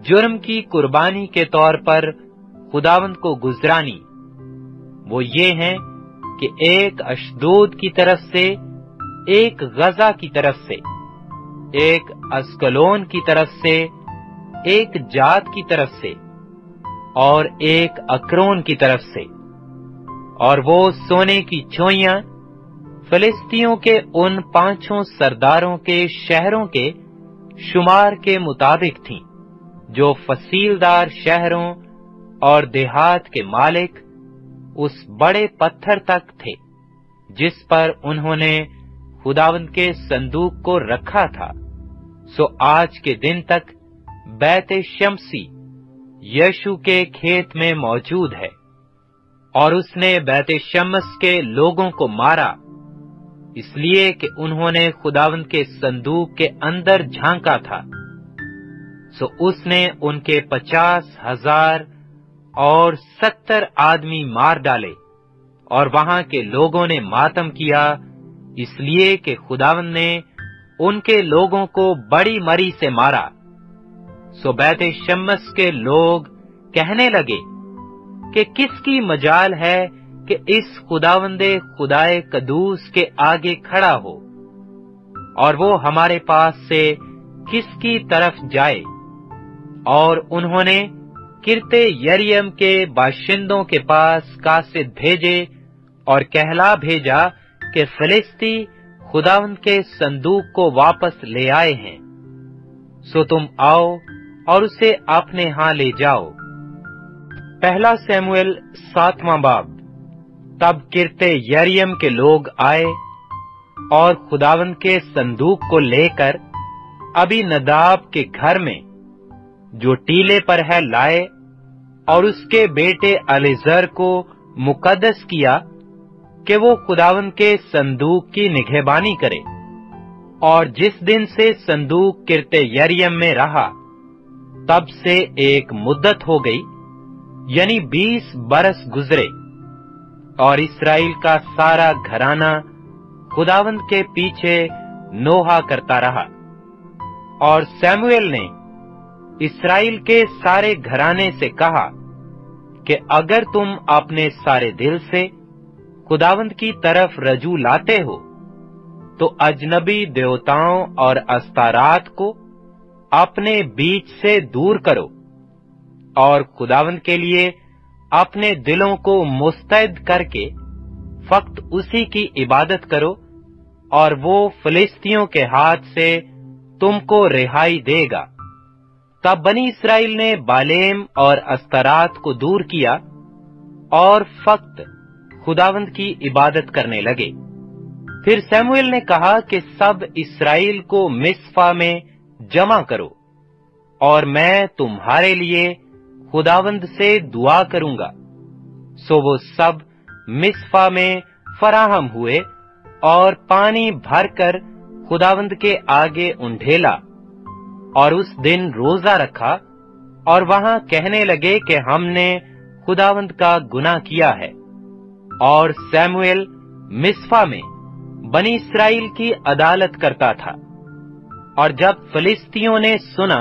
जुर्म की कुर्बानी के तौर पर खुदावंत को गुजरानी। वो ये है कि एक अशदोद की तरफ़ से एक गजा की तरफ़ से एक अस्कलोन की तरफ़ से एक जात की तरफ़ से और एक अक्रोन की तरफ़ से। और वो सोने की चोइया फिलिस्तियों के उन पाँचों सरदारों के शहरों के शुमार के मुताबिक थीं, जो फसीलदार शहरों और देहात के मालिक उस बड़े पत्थर तक थे, जिस पर उन्होंने खुदावंत के संदूक को रखा था। सो आज के दिन तक बैत शमसी यशु के खेत में मौजूद है, और उसने बैत शमस के लोगों को मारा, इसलिए कि उन्होंने खुदावंत के संदूक के अंदर झांका था। सो उसने उनके पचास हज़ार और सत्तर आदमी मार डाले और वहाँ के लोगों ने मातम किया, इसलिए कि खुदावन ने उनके लोगों को बड़ी मरी से मारा। सो बैते शम्मस के लोग कहने लगे कि किसकी मजाल है कि इस खुदावंदे खुदाए कदूस के आगे खड़ा हो और वो हमारे पास से किसकी तरफ़ जाए? और उन्होंने किरते यरियम के बाशिंदों के पास कासिद भेजे और कहला भेजा कि फिलिस्ती खुदावन के संदूक को वापस ले आए हैं। सो तुम आओ और उसे अपने यहाँ ले जाओ। पहला सैमुएल सातवां बाब। तब किरते यरियम के लोग आए और खुदावन के संदूक को लेकर अभी नदाब के घर में, जो टीले पर है, लाए और उसके बेटे अलीजर को मुकदस किया कि वो खुदावन के संदूक की निगहबानी करे। और जिस दिन से संदूक किरते यरियम में रहा, तब से एक मुद्दत हो गई, यानी बीस बरस गुजरे, और इसराइल का सारा घराना खुदावंत के पीछे नोहा करता रहा। और सैमुएल ने इसराइल के सारे घराने से कहा कि अगर तुम अपने सारे दिल से खुदावंत की तरफ़ रजू लाते हो तो अजनबी देवताओं और अस्तारात को अपने बीच से दूर करो और खुदावंत के लिए अपने दिलों को मुस्तैद करके फक्त उसी की इबादत करो और वो फिलिस्तियों के हाथ से तुमको रिहाई देगा। तब बनी इसराइल ने बालेम और अस्तरात को दूर किया और फक्त खुदावंद की इबादत करने लगे। फिर सैमुएल ने कहा कि सब इसराइल को मिसफा में जमा करो और मैं तुम्हारे लिए खुदावंद से दुआ करूँगा। सो वो सब मिसफा में फराहम हुए और पानी भरकर खुदावंद के आगे उंढेला और उस दिन रोजा रखा और वहाँ कहने लगे कि हमने खुदावंद का गुना किया है। और सैमुएल मिसफा में बनी इसराइल की अदालत करता था। और जब फिलिस्तियों ने सुना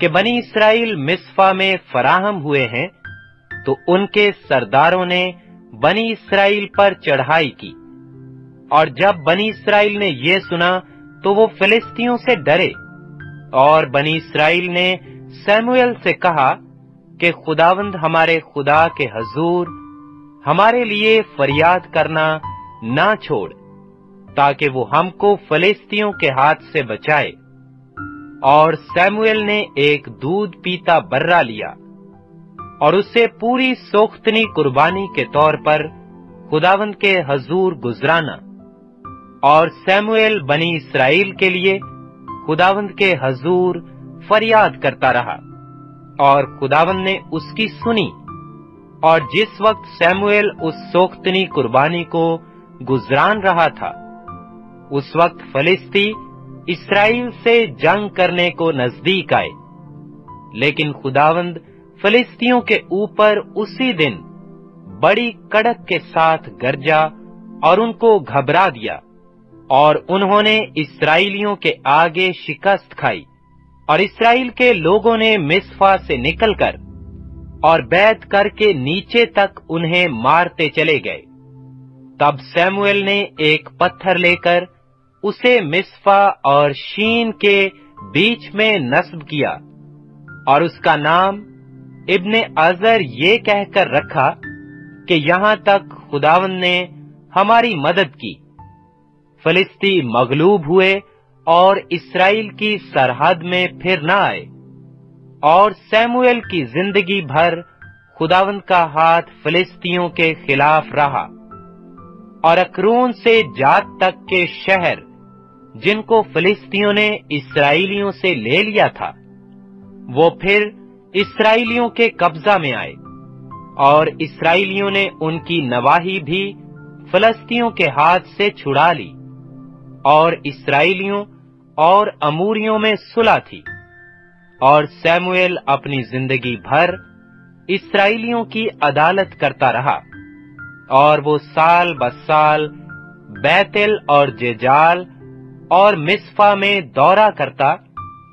कि बनी इसराइल मिसफा में फराहम हुए हैं तो उनके सरदारों ने बनी इसराइल पर चढ़ाई की। और जब बनी इसराइल ने यह सुना तो वो फिलिस्तियों से डरे। और बनी इसराइल ने सैमुएल से कहा कि खुदावंद हमारे खुदा के हजूर, हमारे लिए फरियाद करना ना छोड़, ताकि वो हमको फलिस्तियों के हाथ से बचाए। और सैमुएल ने एक दूध पीता बर्रा लिया और उससे पूरी सोख्तनी कुर्बानी के तौर पर खुदावंद के हजूर गुजराना और सैमुएल बनी इसराइल के लिए खुदावंद के हजूर फरियाद करता रहा और खुदावंद ने उसकी सुनी और जिस वक्त सैमुएल उस सोख्तनी कुर्बानी को गुजरान रहा था, उस वक्त फलिस्ती इसराइल से जंग करने को नज़दीक आए। लेकिन खुदावंद फलिस्तियों के ऊपर उसी दिन बड़ी कड़क के साथ गरजा और उनको घबरा दिया। और उन्होंने इसराइलियों के आगे शिकस्त खाई और इसराइल के लोगों ने मिसफा से निकलकर और बैत करके नीचे तक उन्हें मारते चले गए। तब सैमुएल ने एक पत्थर लेकर उसे मिसफा और शीन के बीच में नस्ब किया और उसका नाम इब्ने अजर ये कहकर रखा कि यहाँ तक खुदावन ने हमारी मदद की। फलिस्ती मगलूब हुए और इसराइल की सरहद में फिर न आए। और सैमुएल की ज़िंदगी भर खुदावंद का हाथ फिलिस्तियों के खिलाफ रहा। और अकरून से जात तक के शहर, जिनको फिलिस्तियों ने इसराइलियों से ले लिया था, वो फिर इसराइलियों के कब्जा में आए। और इसराइलियों ने उनकी नवाही भी फिलिस्तियों के हाथ से छुड़ा ली। और इसराइलियों और अमूरियों में सुला थी। और सैमुएल अपनी ज़िंदगी भर इसराइलियों की अदालत करता रहा, और वो साल ब साल बैतल और जेजाल और मिसफा में दौरा करता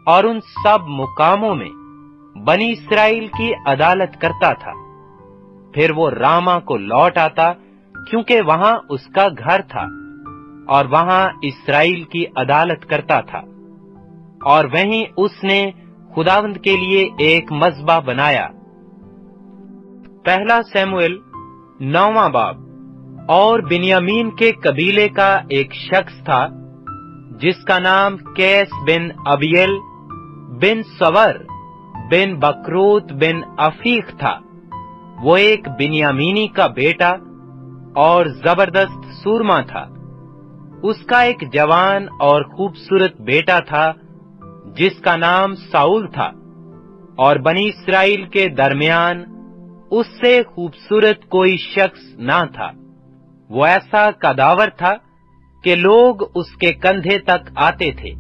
और उन सब मुकामों में बनी इसराइल की अदालत करता था। फिर वो रामा को लौट आता, क्योंकि वहाँ उसका घर था। और वहाँ इसराइल की अदालत करता था। और वहीं उसने खुदावंद के लिए एक मजबा बनाया। पहला सैमुएल, नौवा बाब, और बिनियामीन के कबीले का एक शख्स था, जिसका नाम कैस बिन अबियल बिन सवर बिन बकरूत बिन अफीक था। वो एक बिनियामीनी का बेटा और ज़बरदस्त सूरमा था। उसका एक जवान और खूबसूरत बेटा था, जिसका नाम साउल था, और बनी इसराइल के दरमियान उससे खूबसूरत कोई शख्स ना था। वो ऐसा कदावर था कि लोग उसके कंधे तक आते थे,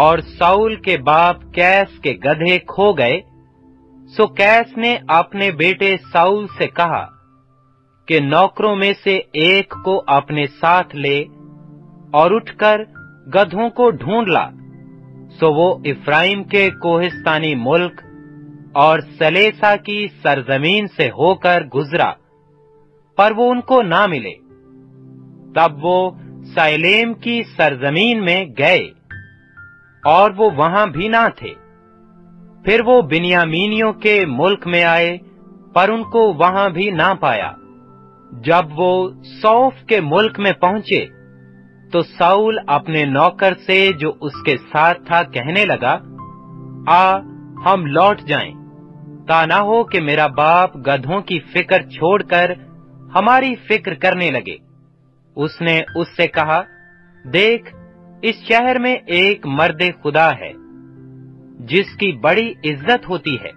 और साउल के बाप कैस के गधे खो गए। सो कैस ने अपने बेटे साउल से कहा कि नौकरों में से एक को अपने साथ ले और उठकर गधों को ढूंढ ला सो वो इफ्राइम के कोहिस्तानी मुल्क और सलेसा की सरजमीन से होकर गुजरा, पर वो उनको ना मिले। तब वो साइलेम की सरजमीन में गए और वो वहाँ भी ना थे। फिर वो बिनियामीनियों के मुल्क में आए, पर उनको वहाँ भी ना पाया। जब वो सौफ के मुल्क में पहुँचे तो साउल अपने नौकर से जो उसके साथ था कहने लगा आ हम लौट जाएँ, ता ना हो कि मेरा बाप गधों की फ़िक्र छोड़कर हमारी फ़िक्र करने लगे। उसने उससे कहा देख इस शहर में एक मर्द खुदा है जिसकी बड़ी इज़्ज़त होती है।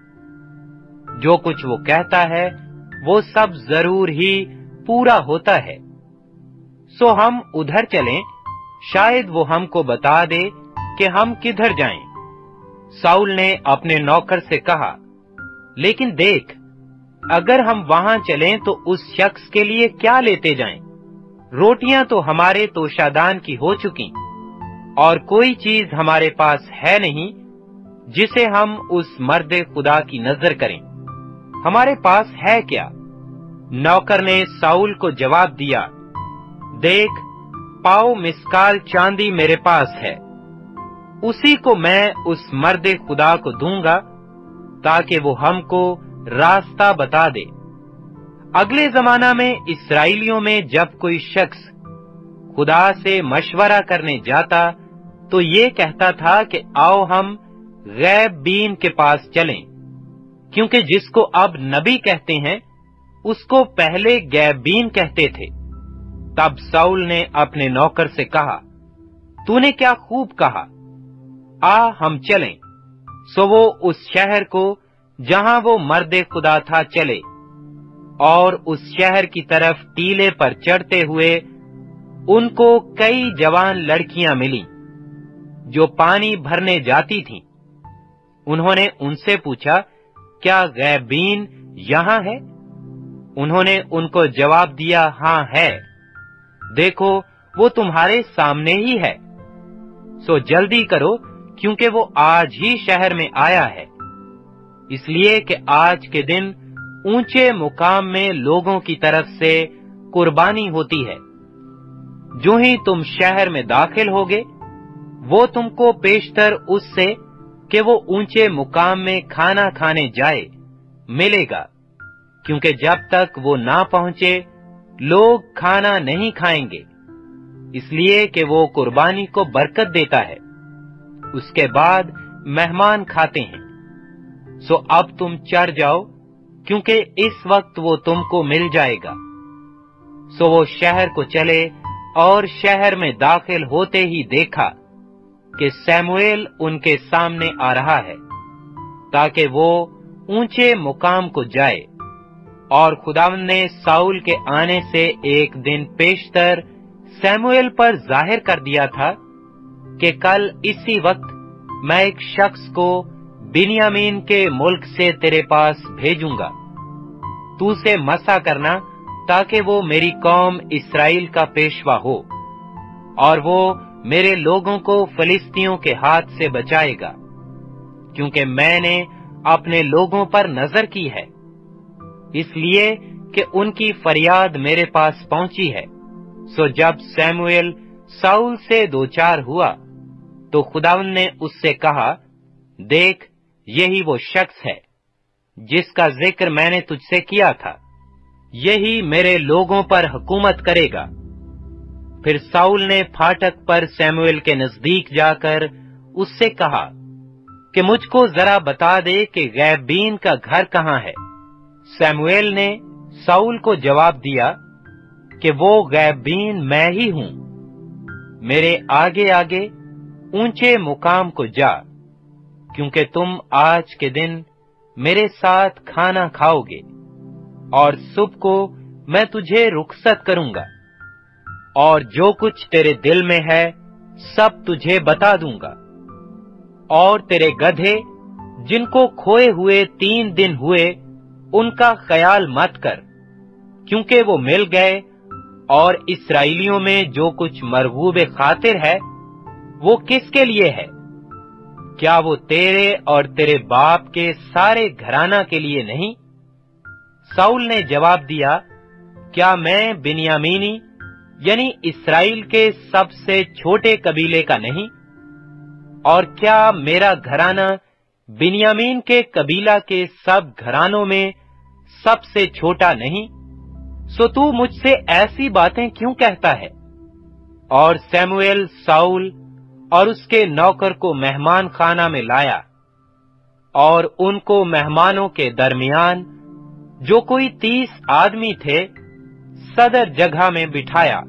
जो कुछ वो कहता है वो सब ज़रूर ही पूरा होता है। सो हम उधर चलें शायद वो हमको बता दे कि हम किधर जाएँ। साउल ने अपने नौकर से कहा, लेकिन देख, अगर हम वहाँ चलें तो उस शख्स के लिए क्या लेते जाएँ? रोटियाँ तो हमारे तोशादान की हो चुकी, और कोई चीज़ हमारे पास है नहीं, जिसे हम उस मर्द खुदा की नज़र करें हमारे पास है क्या नौकर ने साउल को जवाब दिया देख पाओ मिसकाल चांदी मेरे पास है। उसी को मैं उस मर्द खुदा को दूँगा, ताकि वो हमको रास्ता बता दे। अगले जमाना में इसराइलियों में जब कोई शख्स खुदा से मशवरा करने जाता तो ये कहता था कि आओ हम गैब बीन के पास चलें, क्योंकि जिसको अब नबी कहते हैं, उसको पहले गैबीन कहते थे। तब साउल ने अपने नौकर से कहा, तूने क्या खूब कहा? आ, हम चलें। सो वो उस शहर को, जहाँ वो मर्द खुदा था, चले। और उस शहर की तरफ़ टीले पर चढ़ते हुए उनको कई जवान लड़कियाँ मिली, जो पानी भरने जाती थीं। उन्होंने उनसे पूछा, क्या गैबीन यहाँ है? उन्होंने उनको जवाब दिया हाँ है। देखो, वो तुम्हारे सामने ही है। सो जल्दी करो, क्योंकि वो आज ही शहर में आया है। इसलिए कि आज के दिन ऊँचे मुकाम में लोगों की तरफ़ से कुर्बानी होती है। जो ही तुम शहर में दाखिल होगे, वो तुमको पेशतर उससे कि वो ऊँचे मुकाम में खाना खाने जाए, मिलेगा। क्योंकि जब तक वो ना पहुँचे लोग खाना नहीं खाएँगे, इसलिए कि वो कुर्बानी को बरकत देता है। उसके बाद मेहमान खाते हैं। सो अब तुम चढ़ जाओ, क्योंकि इस वक्त वो तुमको मिल जाएगा। सो वो शहर को चले और शहर में दाखिल होते ही देखा कि सैमुएल उनके सामने आ रहा है, ताकि वो ऊँचे मुकाम को जाए। और खुदावन ने साउल के आने से एक दिन पेशतर सैमुएल पर ज़ाहिर कर दिया था कि कल इसी वक्त मैं एक शख्स को बिनियामीन के मुल्क से तेरे पास भेजूँगा। तू से मसा करना ताकि वो मेरी कौम इसराइल का पेशवा हो और वो मेरे लोगों को फलिस्तियों के हाथ से बचाएगा, क्योंकि मैंने अपने लोगों पर नज़र की है। इसलिए कि उनकी फरियाद मेरे पास पहुँची है। सो जब सैमुएल साउल से दो चार हुआ तो खुदावन ने उससे कहा, देख, यही वो शख्स है, जिसका ज़िक्र मैंने तुझसे किया था। यही मेरे लोगों पर हुकूमत करेगा। फिर साउल ने फाटक पर सैमुएल के नज़दीक जाकर उससे कहा, कि मुझको जरा बता दे कि गैबीन का घर कहाँ है। सैमुएल ने साउल को जवाब दिया कि वो गैबीन मैं ही हूँ। मेरे आगे आगे ऊँचे मुकाम को जा, क्योंकि तुम आज के दिन मेरे साथ खाना खाओगे और सुबह को मैं तुझे रुखसत करूँगा और जो कुछ तेरे दिल में है सब तुझे बता दूँगा। और तेरे गधे जिनको खोए हुए तीन दिन हुए उनका ख्याल मत कर, क्योंकि वो मिल गए और इसराइलियों में जो कुछ मरगूब खातिर है, वो किसके लिए है? क्या वो तेरे और तेरे बाप के सारे घराना के लिए नहीं? साउल ने जवाब दिया, क्या मैं बिनियामीनी, यानी इसराइल के सबसे छोटे कबीले का नहीं? और क्या मेरा घराना बिनियामीन के कबीला के सब घरानों में सबसे छोटा नहीं, सो तू मुझसे ऐसी बातें क्यों कहता है? और सैमुएल, साउल और उसके नौकर को मेहमान खाना में लाया, और उनको मेहमानों के दरमियान जो कोई तीस आदमी थे, सदर जगह में बिठाया।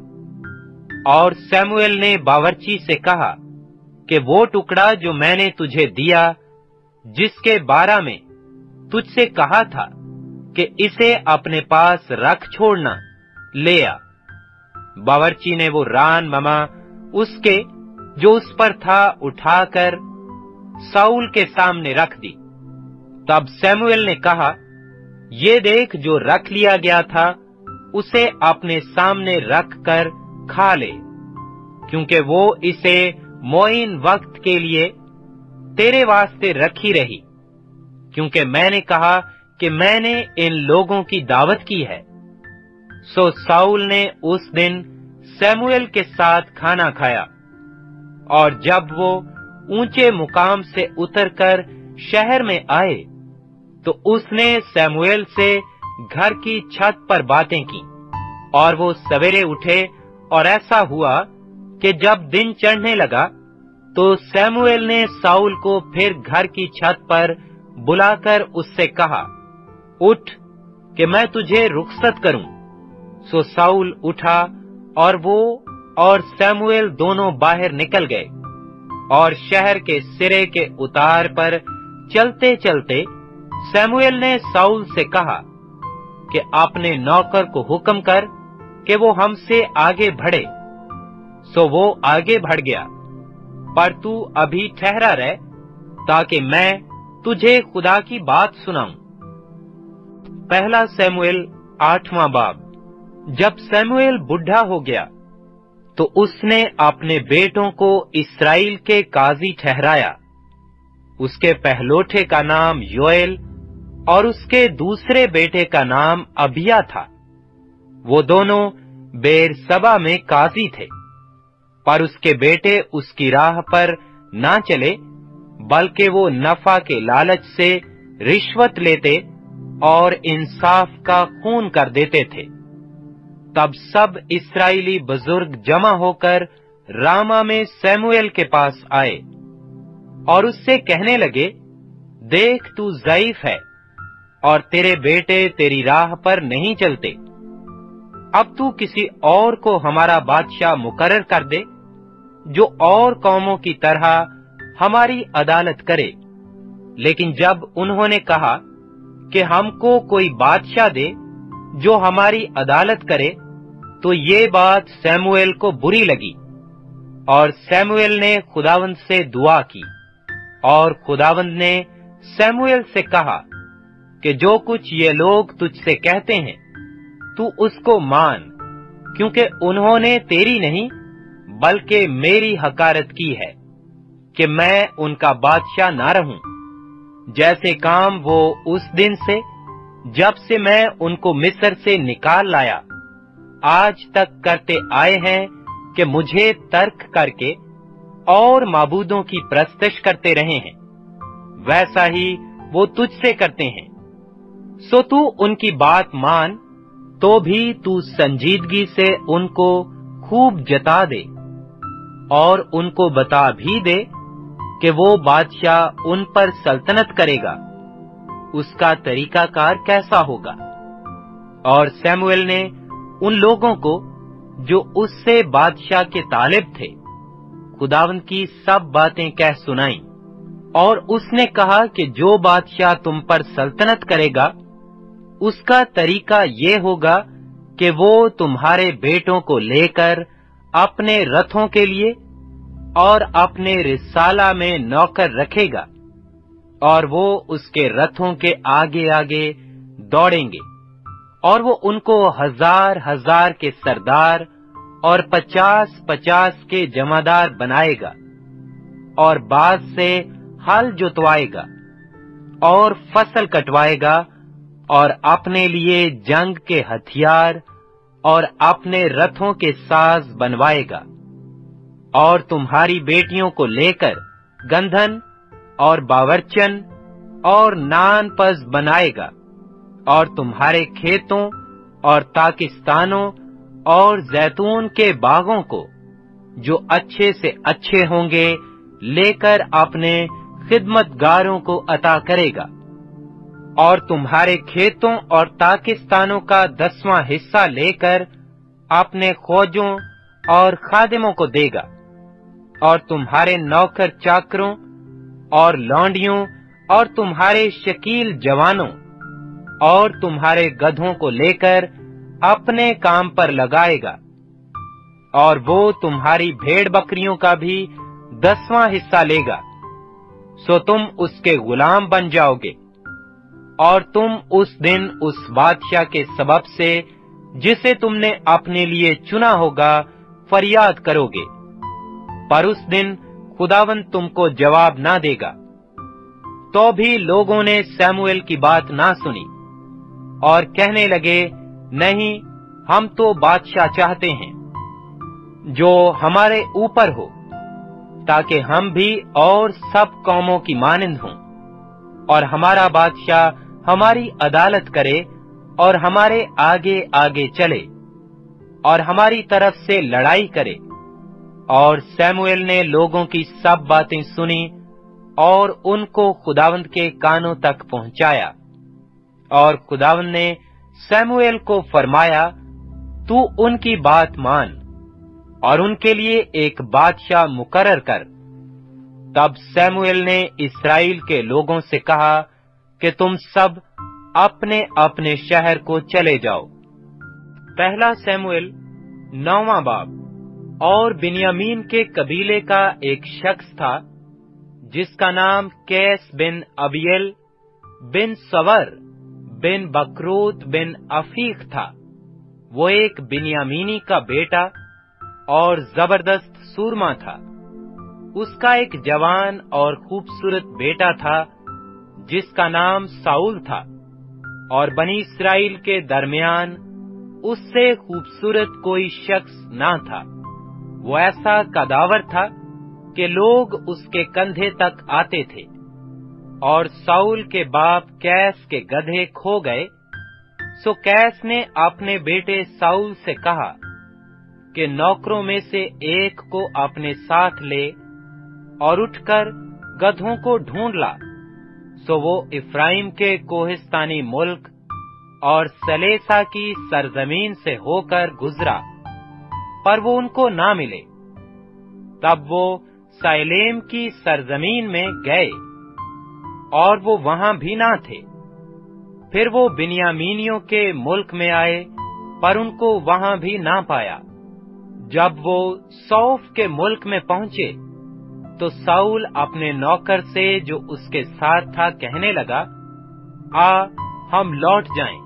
और सैमुएल ने बावर्ची से कहा कि वो टुकड़ा जो मैंने तुझे दिया जिसके बारा में तुझसे कहा था कि इसे अपने पास रख छोड़ना। ले आ। बावर्ची ने वो रान ममा उसके, जो उस पर था, उठाकर साउल के सामने रख दी। तब सैमुएल ने कहा, ये देख, जो रख लिया गया था, उसे अपने सामने रख कर खा ले, क्योंकि वो इसे मोइन वक्त के लिए तेरे वास्ते रखी रही, क्योंकि मैंने कहा कि मैंने इन लोगों की दावत की है। सो साउल ने उस दिन सैमुएल के साथ खाना खाया, और जब वो ऊँचे मुकाम से उतरकर शहर में आए तो उसने सैमुएल से घर की छत पर बातें की, और वो सवेरे उठे, और ऐसा हुआ कि जब दिन चढ़ने लगा तो सैमुएल ने साउल को फिर घर की छत पर बुलाकर उससे कहा, उठ, कि मैं तुझे रुखसत करूँ। सो साउल उठा और वो और सैमुएल दोनों बाहर निकल गए और शहर के सिरे के उतार पर चलते चलते सैमुएल ने साउल से कहा कि आपने नौकर को हुक्म कर कि वो हमसे आगे बढ़े। सो वो आगे बढ़ गया। पर तू अभी ठहरा रहे, ताकि मैं तुझे खुदा की बात सुनाऊं। पहला सैमुएल आठवां बाब। जब सैमुएल बुढ़ा हो गया तो उसने अपने बेटों को इसराइल के काजी ठहराया। उसके पहलोठे का नाम योएल और उसके दूसरे बेटे का नाम अबिया था। वो दोनों बेर सभा में काजी थे। पर उसके बेटे उसकी राह पर ना चले, बल्कि वो नफा के लालच से रिश्वत लेते और इंसाफ का खून कर देते थे। तब सब इसराइली बुज़ुर्ग जमा होकर रामा में सैमुएल के पास आए और उससे कहने लगे, देख तू जईफ है और तेरे बेटे तेरी राह पर नहीं चलते। अब तू किसी और को हमारा बादशाह मुकर्र कर दे। जो और कौमों की तरह हमारी अदालत करे। लेकिन जब उन्होंने कहा कि हमको कोई बादशाह दे जो हमारी अदालत करे तो ये बात सैमुएल को बुरी लगी और सैमुएल ने खुदावंद से दुआ की और खुदावंद ने सैमुएल से कहा कि जो कुछ ये लोग तुझसे कहते हैं, तू उसको मान, क्योंकि उन्होंने तेरी नहीं बल्कि मेरी हकारत की है कि मैं उनका बादशाह ना रहूँ। जैसे काम वो उस दिन से, जब से मैं उनको मिस्र से निकाल लाया, आज तक करते आए हैं कि मुझे तर्क करके और माबूदों की प्रस्तश करते रहे हैं। वैसा ही वो तुझसे करते हैं। सो तू उनकी बात मान तो भी तू संजीदगी से उनको खूब जता दे। और उनको बता भी दे कि वो बादशाह उन पर सल्तनत करेगा। उसका तरीकाकार कैसा होगा? और सैमुएल ने उन लोगों को, जो उससे बादशाह के तालिब थे खुदावन की सब बातें कह सुनाई। और उसने कहा कि जो बादशाह तुम पर सल्तनत करेगा, उसका तरीका ये होगा कि वो तुम्हारे बेटों को लेकर अपने रथों के लिए और अपने रिसाला में नौकर रखेगा और वो उसके रथों के आगे आगे दौड़ेंगे और वो उनको हज़ार हज़ार के सरदार और पचास पचास के जमादार बनाएगा और बाज से हल जोतवाएगा और फ़सल कटवाएगा और अपने लिए जंग के हथियार और अपने रथों के साज बनवाएगा। और तुम्हारी बेटियों को लेकर गंधन और बावरचन और नान पज बनाएगा, और तुम्हारे खेतों और ताकिस्तानों और जैतून के बागों को, जो अच्छे से अच्छे होंगे, लेकर अपने खिदमतगारों को अता करेगा। और तुम्हारे खेतों और ताकिस्तानों का दसवां हिस्सा लेकर अपने खोजों और खादिमों को देगा, और तुम्हारे नौकर चाकरों और लौंडियों और तुम्हारे शकील जवानों और तुम्हारे गधों को लेकर अपने काम पर लगाएगा, और वो तुम्हारी भेड़ बकरियों का भी दसवां हिस्सा लेगा। सो तुम उसके गुलाम बन जाओगे। और तुम उस दिन उस बादशाह के सबब से, जिसे तुमने अपने लिए चुना होगा, फरियाद करोगे। पर उस दिन खुदावन तुमको जवाब ना देगा। तो भी लोगों ने सैमुएल की बात ना सुनी और कहने लगे, नहीं, हम तो बादशाह चाहते हैं, जो हमारे ऊपर हो, ताकि हम भी और सब कौमों की मानंद हों और हमारा बादशाह हमारी अदालत करे और हमारे आगे आगे चले और हमारी तरफ़ से लड़ाई करे। और सैमुएल ने लोगों की सब बातें सुनी और उनको खुदावंद के कानों तक पहुँचाया। और खुदावंद ने सैमुएल को फरमाया, तू उनकी बात मान और उनके लिए एक बादशाह मुकरर कर। तब सैमुएल ने इसराइल के लोगों से कहा कि तुम सब अपने अपने शहर को चले जाओ। पहला सैमुएल, नौवा बाब, और बिनियामीन के कबीले का एक शख्स था, जिसका नाम कैस बिन अबियल बिन सवर बिन बकरूत बिन अफीक था। वो एक बिन्यामीनी का बेटा और ज़बरदस्त सूरमा था। उसका एक जवान और खूबसूरत बेटा था जिसका नाम साउल था, और बनी इसराइल के दरमियान उससे खूबसूरत कोई शख्स ना था। वो ऐसा कदावर था कि लोग उसके कंधे तक आते थे, और साउल के बाप कैस के गधे खो गए। सो कैस ने अपने बेटे साउल से कहा कि नौकरों में से एक को अपने साथ ले, और उठकर गधों को ढूंढ ला। सो वो इफ्राइम के कोहिस्तानी मुल्क और सलेसा की सरजमीन से होकर गुजरा, पर वो उनको ना मिले। तब वो साइलेम की सरजमीन में गए और वो वहाँ भी ना थे। फिर वो बिनियामीनियों के मुल्क में आए, पर उनको वहाँ भी ना पाया। जब वो सौफ के मुल्क में पहुँचे तो साउल अपने नौकर से, जो उसके साथ था, कहने लगा, आ, हम लौट जाएँ।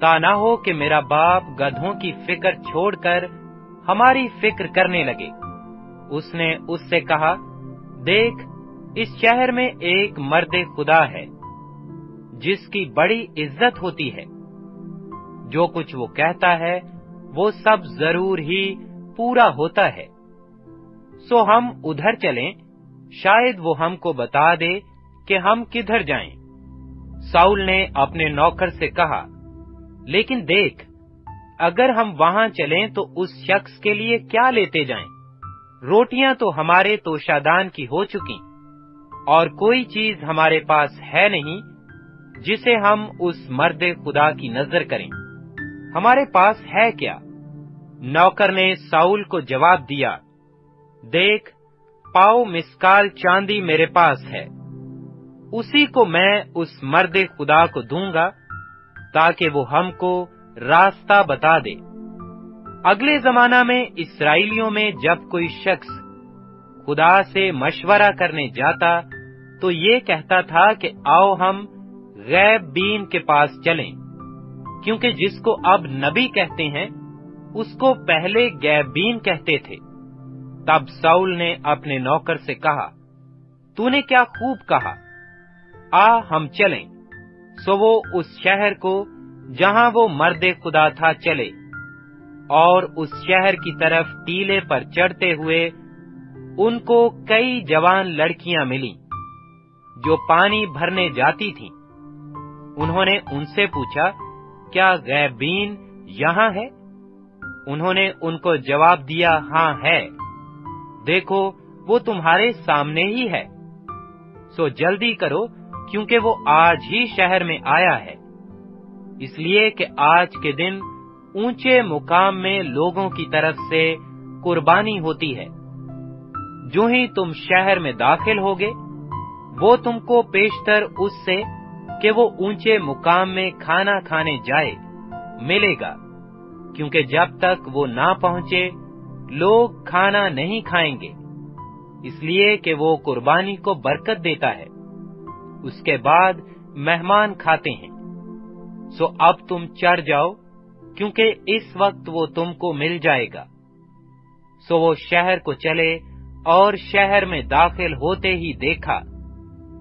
ता ना हो कि मेरा बाप गधों की फ़िक्र छोड़कर हमारी फ़िक्र करने लगे। उसने उससे कहा, देख, इस शहर में एक मर्द खुदा है, जिसकी बड़ी इज़्ज़त होती है। जो कुछ वो कहता है, वो सब ज़रूर ही पूरा होता है। सो हम उधर चलें शायद वो हमको बता दे कि हम किधर जाएँ। साउल ने अपने नौकर से कहा, लेकिन देख, अगर हम वहाँ चलें तो उस शख्स के लिए क्या लेते जाएँ? रोटियाँ तो हमारे तोशादान की हो चुकी, और कोई चीज़ हमारे पास है नहीं जिसे हम उस मर्द खुदा की नज़र करें हमारे पास है क्या नौकर ने साउल को जवाब दिया देख पाओ मिसकाल चांदी मेरे पास है। उसी को मैं उस मर्द खुदा को दूँगा, ताकि वो हमको रास्ता बता दे। अगले जमाना में इसराइलियों में जब कोई शख्स खुदा से मशवरा करने जाता तो ये कहता था कि आओ हम गैब बीन के पास चलें, क्योंकि जिसको अब नबी कहते हैं, उसको पहले गैबीन कहते थे। तब साउल ने अपने नौकर से कहा, तूने क्या खूब कहा? आ, हम चलें। सो वो उस शहर को, जहाँ वो मर्द खुदा था, चले। और उस शहर की तरफ़ टीले पर चढ़ते हुए उनको कई जवान लड़कियाँ मिली, जो पानी भरने जाती थीं। उन्होंने उनसे पूछा, क्या गैबीन यहाँ है? उन्होंने उनको जवाब दिया हाँ है। देखो, वो तुम्हारे सामने ही है। सो जल्दी करो, क्योंकि वो आज ही शहर में आया है। इसलिए कि आज के दिन ऊँचे मुकाम में लोगों की तरफ़ से कुर्बानी होती है। जो ही तुम शहर में दाखिल होगे, वो तुमको पेशतर उससे कि वो ऊँचे मुकाम में खाना खाने जाए, मिलेगा। क्योंकि जब तक वो ना पहुँचे लोग खाना नहीं खाएँगे, इसलिए कि वो कुर्बानी को बरकत देता है। उसके बाद मेहमान खाते हैं। सो अब तुम चढ़ जाओ, क्योंकि इस वक्त वो तुमको मिल जाएगा। सो वो शहर को चले और शहर में दाखिल होते ही देखा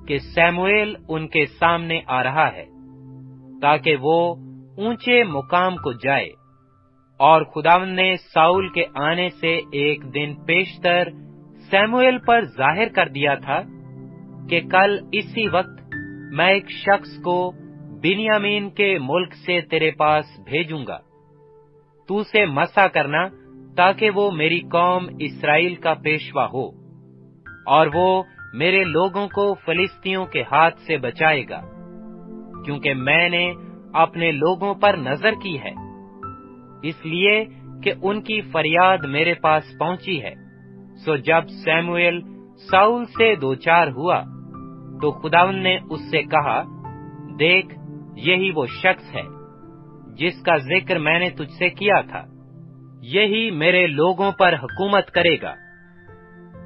कि सैमुएल उनके सामने आ रहा है, ताकि वो ऊँचे मुकाम को जाए। और खुदावन ने साउल के आने से एक दिन पेशतर सैमुएल पर ज़ाहिर कर दिया था कि कल इसी वक्त मैं एक शख्स को बिनियामीन के मुल्क से तेरे पास भेजूँगा। तू से मसा करना ताकि वो मेरी कौम इसराइल का पेशवा हो और वो मेरे लोगों को फलिस्तियों के हाथ से बचाएगा, क्योंकि मैंने अपने लोगों पर नज़र की है। इसलिए कि उनकी फरियाद मेरे पास पहुँची है। सो जब सैमुएल साउल से दो चार हुआ तो खुदावन ने उससे कहा, देख, यही वो शख्स है, जिसका ज़िक्र मैंने तुझसे किया था। यही मेरे लोगों पर हुकूमत करेगा।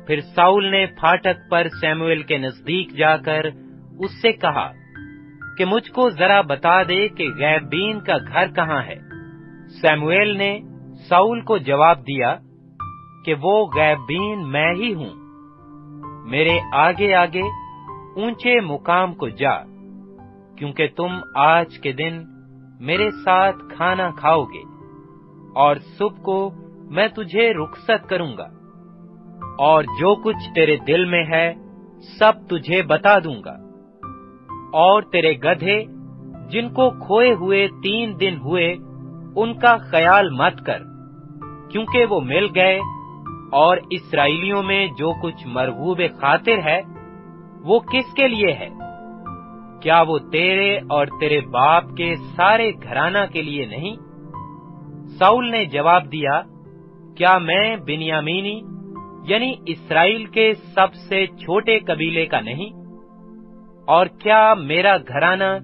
फिर साउल ने फाटक पर सैमुएल के नज़दीक जाकर उससे कहा, कि मुझको जरा बता दे कि गैबीन का घर कहाँ है। सैमुएल ने साउल को जवाब दिया कि वो गैबीन मैं ही हूँ। मेरे आगे आगे ऊँचे मुकाम को जा, क्योंकि तुम आज के दिन मेरे साथ खाना खाओगे और सुबह को मैं तुझे रुखसत करूँगा और जो कुछ तेरे दिल में है सब तुझे बता दूँगा। और तेरे गधे जिनको खोए हुए तीन दिन हुए उनका ख्याल मत कर, क्योंकि वो मिल गए और इसराइलियों में जो कुछ मरगूब खातिर है, वो किसके लिए है? क्या वो तेरे और तेरे बाप के सारे घराना के लिए नहीं? साउल ने जवाब दिया, क्या मैं बिनियामीनी, यानी इसराइल के सबसे छोटे कबीले का नहीं? और क्या मेरा घराना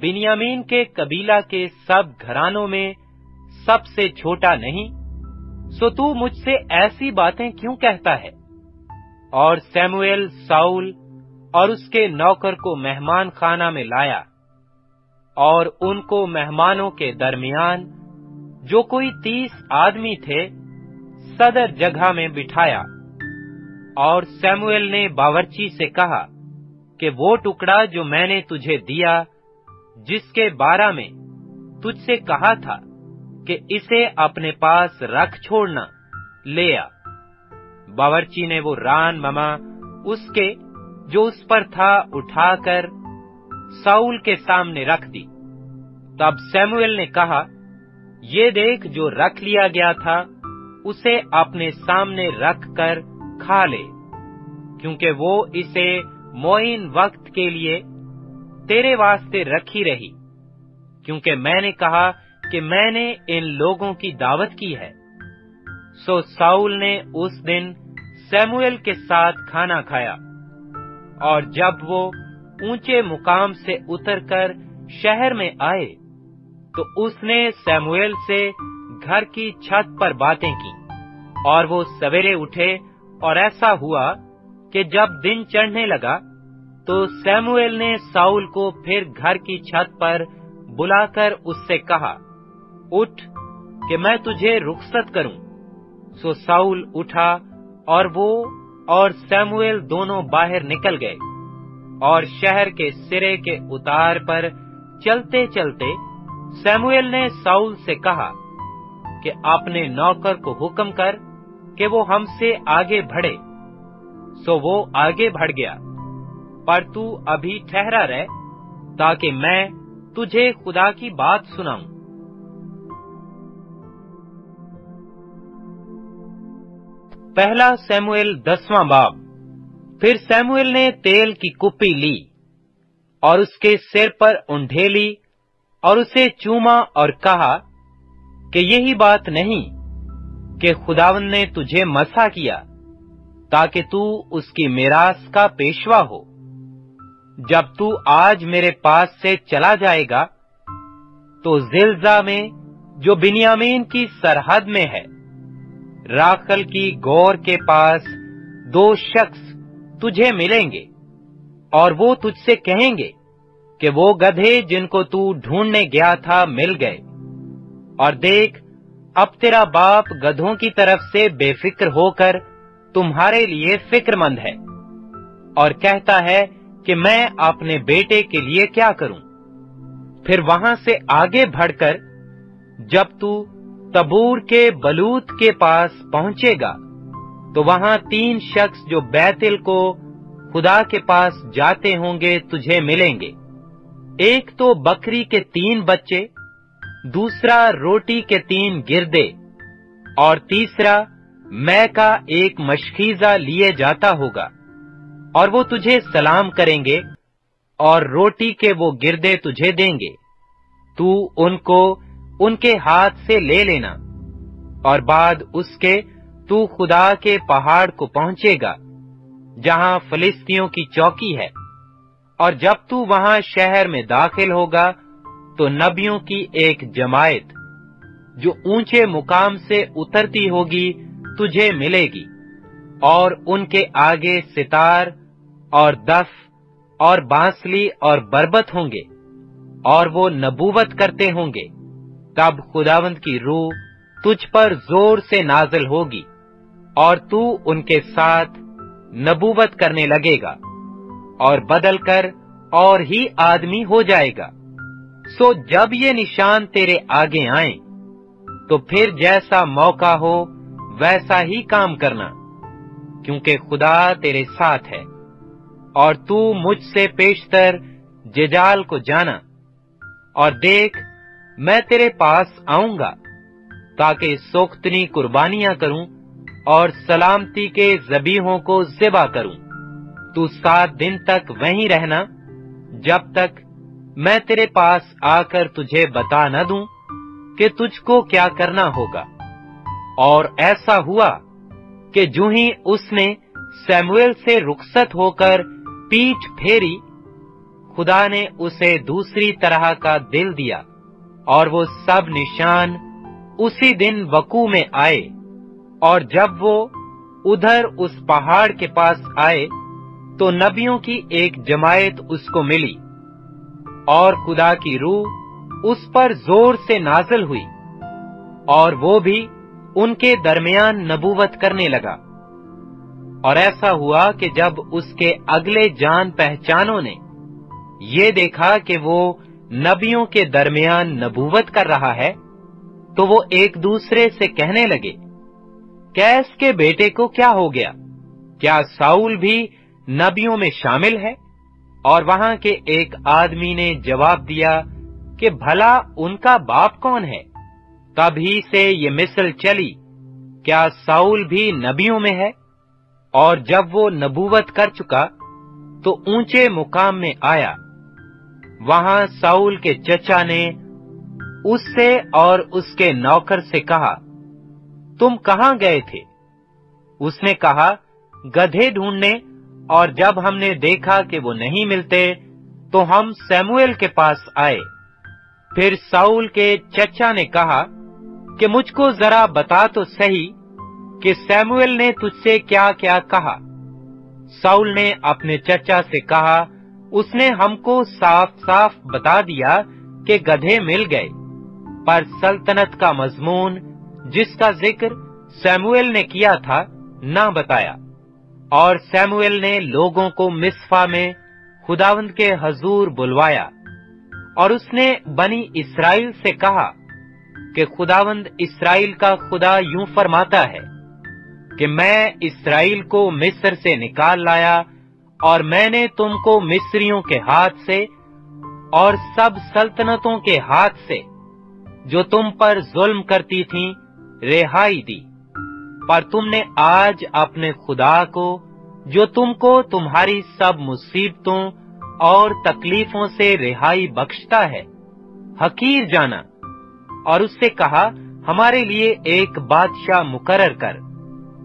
बिनियामीन के कबीला के सब घरानों में सबसे छोटा नहीं, सो तू मुझसे ऐसी बातें क्यों कहता है? और सैमुएल, साउल और उसके नौकर को मेहमान खाना में लाया, और उनको मेहमानों के दरमियान जो कोई तीस आदमी थे, सदर जगह में बिठाया। और सैमुएल ने बावर्ची से कहा कि वो टुकड़ा जो मैंने तुझे दिया, जिसके बारा में तुझसे कहा था कि इसे अपने पास रख छोड़ना। ले आ बावर्ची ने वो रान ममा, उसके, जो उस पर था, उठाकर साउल के सामने रख दी। तब सैमुएल ने कहा, ये देख, जो रख लिया गया था, उसे अपने सामने रख कर खा ले, क्योंकि वो इसे मोइन वक्त के लिए तेरे वास्ते रखी रही। क्योंकि मैंने कहा कि मैंने इन लोगों की दावत की है। सो साउल ने उस दिन सैमुएल के साथ खाना खाया, और जब वो ऊँचे मुकाम से उतरकर शहर में आए तो उसने सैमुएल से घर की छत पर बातें की, और वो सवेरे उठे और ऐसा हुआ कि जब दिन चढ़ने लगा तो सैमुएल ने साउल को फिर घर की छत पर बुलाकर उससे कहा उठ कि मैं तुझे रुखसत करूँ। सो साउल उठा और वो और सैमुएल दोनों बाहर निकल गए और शहर के सिरे के उतार पर चलते चलते सैमुएल ने साउल से कहा कि आपने नौकर को हुक्म कर कि वो हमसे आगे बढ़े। सो वो आगे बढ़ गया। पर तू अभी ठहरा रहे ताकि मैं तुझे खुदा की बात सुनाऊं। पहला सैमुएल दसवां बाब फिर सैमुएल ने तेल की कुप्पी ली और उसके सिर पर उंढेली और उसे चूमा और कहा कि यही बात नहीं कि खुदावन ने तुझे मसा किया ताकि तू उसकी मिरास का पेशवा हो। जब तू आज मेरे पास से चला जाएगा तो जिलजा में, जो बिनियामीन की सरहद में है राखल की गौर के पास दो शख्स तुझे मिलेंगे, और वो तुझसे कहेंगे कि वो गधे जिनको तू ढूँढने गया था मिल गए। और देख, अब तेरा बाप गधों की तरफ़ से बेफिक्र होकर तुम्हारे लिए फिक्रमंद है, और कहता है कि मैं अपने बेटे के लिए क्या करूँ? फिर वहाँ से आगे बढ़कर, जब तू तबूर के बलूत के पास पहुंचेगा तो वहाँ तीन शख्स जो बैतिल को खुदा के पास जाते होंगे तुझे मिलेंगे। एक तो बकरी के तीन बच्चे, दूसरा रोटी के तीन गिरदे, और तीसरा, मैं का एक मशखीजा लिए जाता होगा, और वो तुझे सलाम करेंगे, और रोटी के वो गिरदे तुझे देंगे। तू उनको उनके हाथ से ले लेना, और बाद उसके तू खुदा के पहाड़ को पहुंचेगा, जहाँ फलिस्तियों की चौकी है। और जब तू वहाँ शहर में दाखिल होगा तो नबियों की एक जमायत, जो ऊँचे मुकाम से उतरती होगी, तुझे मिलेगी, और उनके आगे सितार, और दफ, और बांसली, और बरबत होंगे, और वो नबूवत करते होंगे। तब खुदावंत की रूह तुझ पर ज़ोर से नाजल होगी, और तू उनके साथ नबूवत करने लगेगा, और बदलकर और ही आदमी हो जाएगा। सो जब ये निशान तेरे आगे आए तो फिर जैसा मौका हो, वैसा ही काम करना, क्योंकि खुदा तेरे साथ है, और तू मुझसे पेशतर जेजाल को जाना, और देख मैं तेरे पास आऊँगा, ताकि सोख्तनी कुर्बानियाँ करूँ और सलामती के जबीहों को जिबा करूँ। तू सात दिन तक वहीं रहना, जब तक मैं तेरे पास आकर तुझे बता न दूँ कि तुझको क्या करना होगा। और ऐसा हुआ कि जो ही उसने सैमुएल से रुखसत होकर पीठ फेरी, खुदा ने उसे दूसरी तरह का दिल दिया। और वो सब निशान उसी दिन वकू में आए, और जब वो उधर उस पहाड़ के पास आए तो नबियों की एक जमायत उसको मिली, और खुदा की रूह उस पर ज़ोर से नाजल हुई, और वो भी उनके दरमियान नबूवत करने लगा। और ऐसा हुआ कि जब उसके अगले जान पहचानों ने ये देखा कि वो नबियों के दरमियान नबूवत कर रहा है तो वो एक दूसरे से कहने लगे, कैस के बेटे को क्या हो गया? क्या साउल भी नबियों में शामिल है? और वहाँ के एक आदमी ने जवाब दिया कि, भला उनका बाप कौन है? तभी से ये मिसल चली। क्या साउल भी नबियों में है? और जब वो नबूवत कर चुका तो ऊँचे मुकाम में आया। वहाँ साउल के चचा ने उससे और उसके नौकर से कहा, तुम कहाँ गए थे? उसने कहा, गधे ढूँढने, और जब हमने देखा कि वो नहीं मिलते तो हम सैमुएल के पास आए। फिर साउल के चचा ने कहा, कि मुझको जरा बता तो सही कि सैमुएल ने तुझसे क्या क्या कहा? साउल ने अपने चचा से कहा उसने हमको साफ़ साफ़ बता दिया कि गधे मिल गए। पर सल्तनत का मजमून, जिसका ज़िक्र सैमुएल ने किया था, न बताया। और सैमुएल ने लोगों को मिसफा में खुदावंद के हजूर बुलवाया। और उसने बनी इसराइल से कहा कि खुदावंद इसराइल का खुदा यूँ फरमाता है कि मैं इसराइल को मिस्र से निकाल लाया और मैंने तुमको मिस्रियों के हाथ से और सब सल्तनतों के हाथ से, जो तुम पर जुल्म करती थीं, रिहाई दी। पर तुमने आज अपने खुदा को, जो तुमको तुम्हारी सब मुसीबतों और तकलीफों से रिहाई बख्शता है, हकीर जाना और उससे कहा, हमारे लिए एक बादशाह मुकरर कर,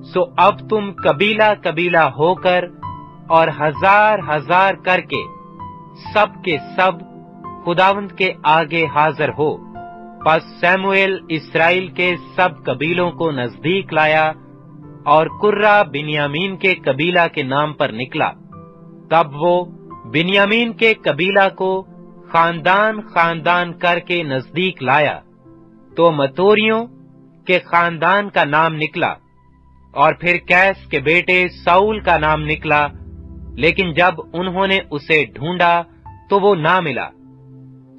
सो अब तुम कबीला कबीला होकर और हज़ार हज़ार करके सब के सब खुदावंत के आगे हाजिर हो। बस सैमुएल इसराइल के सब कबीलों को नज़दीक लाया और कुर्रा बिन्यामीन के कबीला के नाम पर निकला। तब वो बिन्यामीन के कबीला को खानदान खानदान करके नज़दीक लाया। तो मतोरियों के खानदान का नाम निकला और फिर कैस के बेटे साउल का नाम निकला लेकिन जब उन्होंने उसे ढूंढा तो वो ना मिला।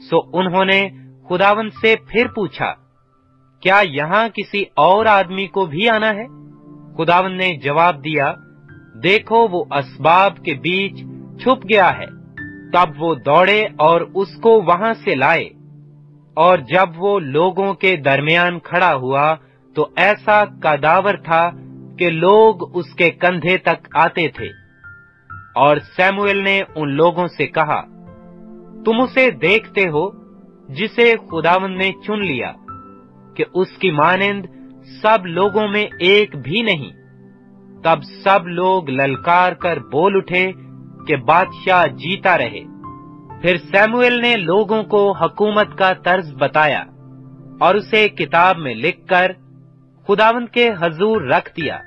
सो उन्होंने खुदावन से फिर पूछा, क्या यहाँ किसी और आदमी को भी आना है? खुदावन ने जवाब दिया, देखो, वो असबाब के बीच छुप गया है। तब वो दौड़े और उसको वहाँ से लाए। और जब वो लोगों के दरमियान खड़ा हुआ तो ऐसा कदावर था कि लोग उसके कंधे तक आते थे। और सैमुएल ने उन लोगों से कहा, तुम उसे देखते हो जिसे खुदावन ने चुन लिया, कि उसकी मानिंद सब लोगों में एक भी नहीं। तब सब लोग ललकार कर बोल उठे कि बादशाह जीता रहे। फिर सैमुएल ने लोगों को हकूमत का तर्ज बताया और उसे किताब में लिखकर खुदावन के हजूर रख दिया।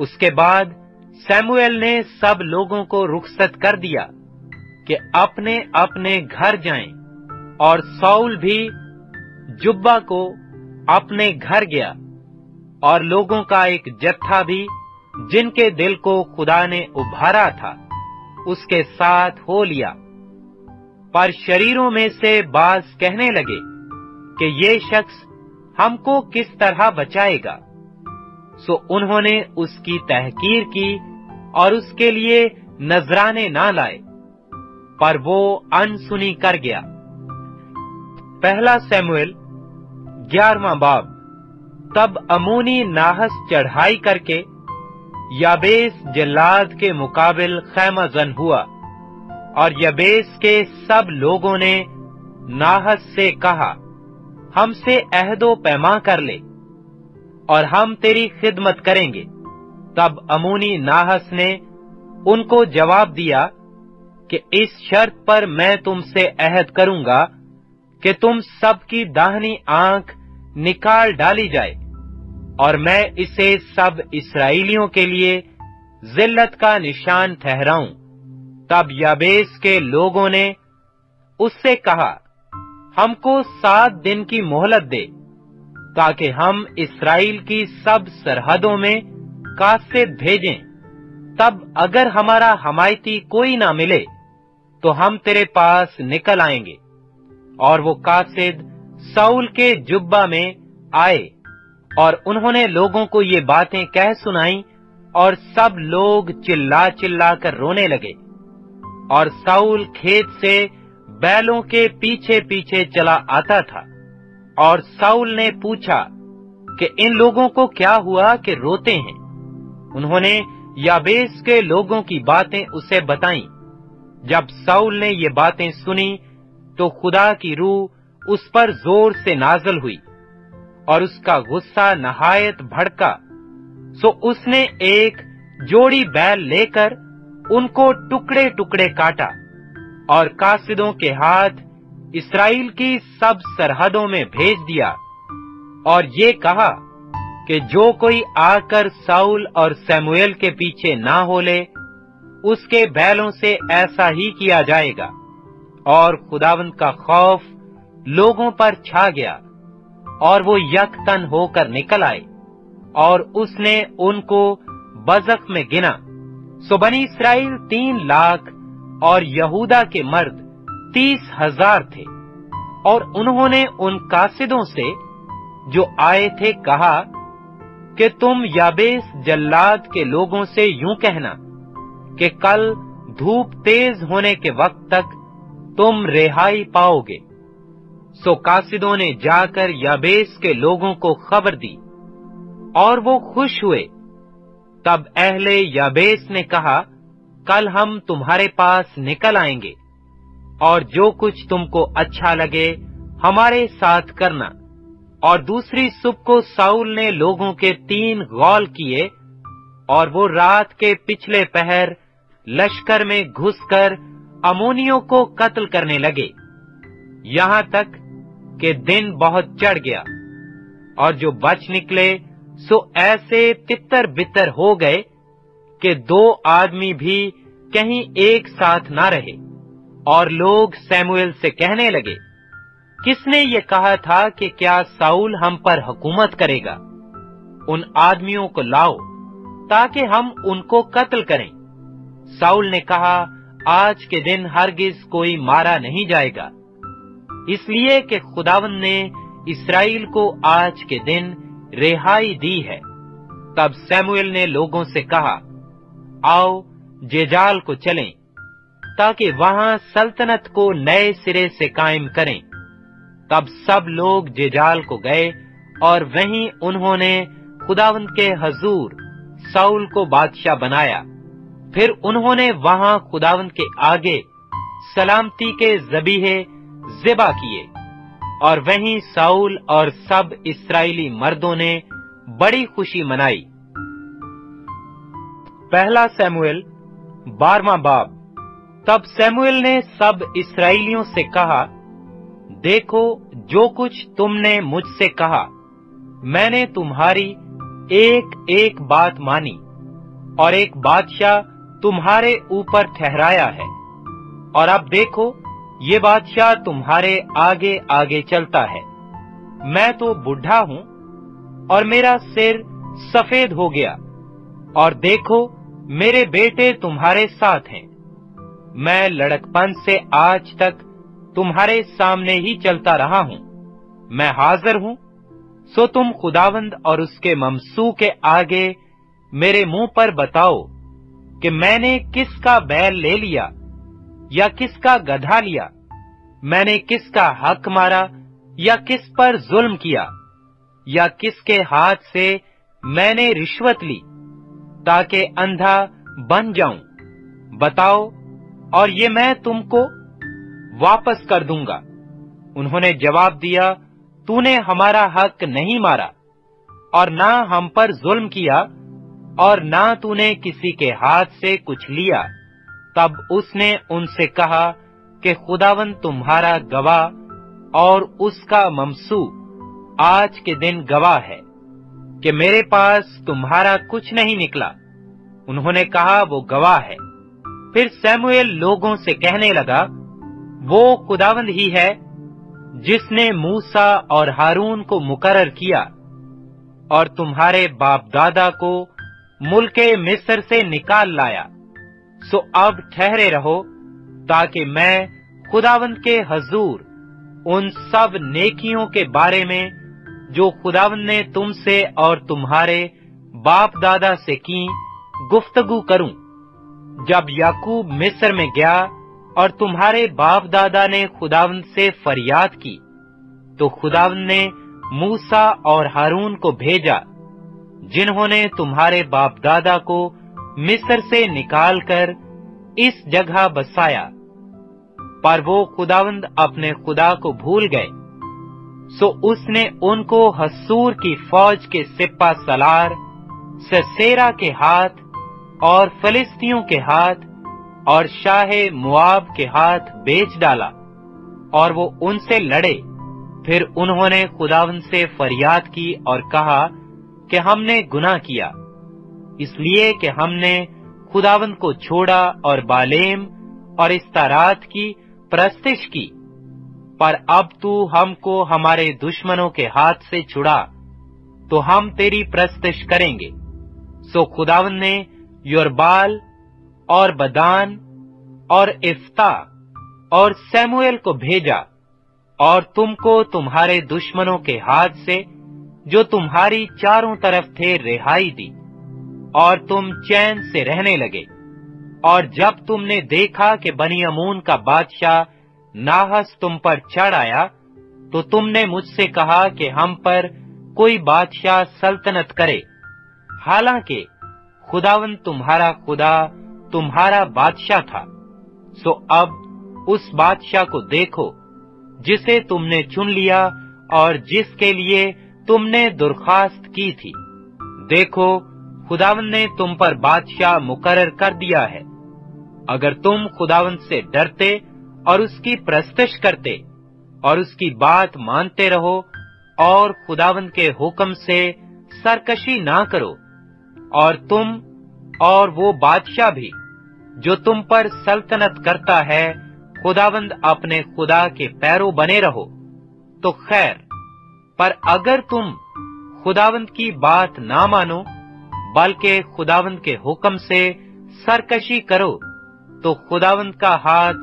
उसके बाद सैमुएल ने सब लोगों को रुखसत कर दिया कि अपने अपने घर जाएँ और सौल भी जुब्बा को अपने घर गया और लोगों का एक जत्था भी जिनके दिल को खुदा ने उभारा था, उसके साथ हो लिया। पर शरीरों में से बाज कहने लगे कि ये शख्स हमको किस तरह बचाएगा? सो उन्होंने उसकी तहकीर की और उसके लिए नजराने ना लाए। पर वो अनसुनी कर गया। पहला सैमुएल, ग्यारहवा बाब। तब अमोनी नाहस चढ़ाई करके याबेस जल्लाद के मुकाबिल खैमा जन हुआ और यबेस के सब लोगों ने नाहस से कहा, हमसे अहदो पैमा कर ले। और हम तेरी खिदमत करेंगे। तब अमूनी नाहस ने उनको जवाब दिया कि इस शर्त पर मैं तुमसे अहद करूँगा कि तुम सबकी दाहनी आँख निकाल डाली जाए और मैं इसे सब इसराइलियों के लिए जिल्लत का निशान ठहराऊं। तब याबेस के लोगों ने उससे कहा, हमको सात दिन की मोहलत दे। ताकि हम इसराइल की सब सरहदों में कासिद भेजें। तब अगर हमारा हमायती कोई ना मिले तो हम तेरे पास निकल आएँगे। और वो कासिद साउल के जुब्बा में आए, और उन्होंने लोगों को ये बातें कह सुनाई, और सब लोग चिल्ला चिल्ला कर रोने लगे। और साउल खेत से बैलों के पीछे पीछे चला आता था। और साउल ने पूछा कि इन लोगों को क्या हुआ कि रोते हैं? उन्होंने याबेस के लोगों की बातें उसे बताई। जब साउल ने ये बातें सुनी तो खुदा की रूह उस पर ज़ोर से नाजल हुई और उसका गुस्सा नहायत भड़का। सो उसने एक जोड़ी बैल लेकर उनको टुकड़े टुकड़े काटा और कासिदों के हाथ इसराइल की सब सरहदों में भेज दिया और ये कहा कि जो कोई आकर साउल और सैमुएल के पीछे ना हो ले उसके बैलों से ऐसा ही किया जाएगा। और खुदावंत का खौफ लोगों पर छा गया और वो यकतन होकर निकल आए और उसने उनको बजक में गिना। सो बनी इसराइल तीन लाख और यहूदा के मर्द तीस हज़ार थे। और उन्होंने उन कासिदों से जो आए थे कहा कि तुम याबेस जल्लाद के लोगों से यूँ कहना कि कल धूप तेज होने के वक्त तक तुम रिहाई पाओगे। सो कासिदों ने जाकर याबेस के लोगों को खबर दी और वो खुश हुए। तब अहले याबेस ने कहा, कल हम तुम्हारे पास निकल आएँगे। और जो कुछ तुमको अच्छा लगे, हमारे साथ करना। और दूसरी सुबह को साउल ने लोगों के तीन गौल किए, और वो रात के पिछले पहर लश्कर में घुसकर अमोनियों को कत्ल करने लगे। यहाँ तक कि दिन बहुत चढ़ गया, और जो बच निकले, सो ऐसे तितर बितर हो गए कि दो आदमी भी कहीं एक साथ ना रहे। और लोग सैमुएल से कहने लगे, किसने ये कहा था कि क्या साउल हम पर हुकूमत करेगा? उन आदमियों को लाओ, ताकि हम उनको कत्ल करें। साउल ने कहा, आज के दिन हरगिज कोई मारा नहीं जाएगा। इसलिए कि खुदावन ने इसराइल को आज के दिन रिहाई दी है। तब सैमुएल ने लोगों से कहा, आओ, जेजाल को चलें। ताकि वहाँ सल्तनत को नए सिरे से कायम करें। तब सब लोग जेजाल को गए और वहीं उन्होंने खुदावंत के हजूर साउल को बादशाह बनाया। फिर उन्होंने वहाँ खुदावंत के आगे सलामती के जबीहे जिबा किए और वहीं साउल और सब इसराइली मर्दों ने बड़ी खुशी मनाई। पहला सैमुएल बारवा बाब। तब सैमुएल ने सब इसराइलियों से कहा, देखो जो कुछ तुमने मुझसे कहा। मैंने तुम्हारी एक एक बात मानी, और एक बादशाह तुम्हारे ऊपर ठहराया है। और अब देखो, ये बादशाह तुम्हारे आगे आगे चलता है। मैं तो बुढ़ा हूँ, और मेरा सिर सफ़ेद हो गया। और देखो, मेरे बेटे तुम्हारे साथ हैं। मैं लड़कपन से आज तक तुम्हारे सामने ही चलता रहा हूँ। मैं हाजिर हूँ। सो तुम खुदावंद और उसके ममसू के आगे मेरे मुँह पर बताओ कि मैंने किसका बैल ले लिया या किसका गधा लिया? मैंने किसका हक मारा या किस पर जुल्म किया? या किसके हाथ से मैंने रिश्वत ली ताकि अंधा बन जाऊँ? बताओ और ये मैं तुमको वापस कर दूँगा। उन्होंने जवाब दिया, तूने हमारा हक नहीं मारा, और ना हम पर जुल्म किया, और ना तूने किसी के हाथ से कुछ लिया। तब उसने उनसे कहा कि खुदावन तुम्हारा गवाह और उसका ममसू आज के दिन गवाह है कि मेरे पास तुम्हारा कुछ नहीं निकला। उन्होंने कहा, वो गवाह है। फिर सैमुएल लोगों से कहने लगा, वो खुदावंद ही है जिसने मूसा और हारून को मुकर्र किया और तुम्हारे बाप दादा को मुल्क मिस्र से निकाल लाया। सो अब ठहरे रहो ताकि मैं खुदावंद के हजूर उन सब नेकियों के बारे में, जो खुदावंद ने तुमसे और तुम्हारे बाप दादा से की, गुफ्तगु करूँ। जब याकूब मिस्र में गया और तुम्हारे बाप दादा ने खुदावंद से फरियाद की तो खुदावंद ने मूसा और हारून को भेजा, जिन्होंने तुम्हारे बाप दादा को मिस्र से निकालकर इस जगह बसाया। पर वो खुदावंद अपने खुदा को भूल गए। सो उसने उनको हसूर की फौज के सिप्पा सलार ससेरा के हाथ और फलिस्तियों के हाथ और शाह मुआब के हाथ बेच डाला, और वो उनसे लड़े। फिर उन्होंने खुदावन से फरियाद की और कहा कि हमने गुनाह किया, इसलिए कि हमने खुदावन को छोड़ा और बालेम और इस्तारात की प्रस्तिश की। पर अब तू हमको हमारे दुश्मनों के हाथ से छुड़ा तो हम तेरी प्रस्तिश करेंगे। सो खुदावन ने योरबाल और बदान और इफ्ता और सैमुएल को भेजा और तुमको तुम्हारे दुश्मनों के हाथ से, जो तुम्हारी चारों तरफ़ थे रिहाई दी। और तुम चैन से रहने लगे। और जब तुमने देखा कि बनी अमून का बादशाह नाहस तुम पर चढ़ आया तो तुमने मुझसे कहा कि हम पर कोई बादशाह सल्तनत करे। हालाँकि खुदावन तुम्हारा खुदा, तुम्हारा बादशाह था। सो अब उस बादशाह को देखो, जिसे तुमने चुन लिया और जिसके लिए तुमने दुर्खास्त की थी। देखो, खुदावन ने तुम पर बादशाह मुकर्र कर दिया है। अगर तुम खुदावन से डरते और उसकी प्रस्तश करते और उसकी बात मानते रहो और खुदावन के हुक्म से सरकशी ना करो और तुम और वो बादशाह भी, जो तुम पर सल्तनत करता है, खुदावंद अपने खुदा के पैरों बने रहो। तो खैर, पर अगर तुम खुदावंद की बात ना मानो, बल्कि खुदावंद के हुक्म से सरकशी करो तो खुदावंद का हाथ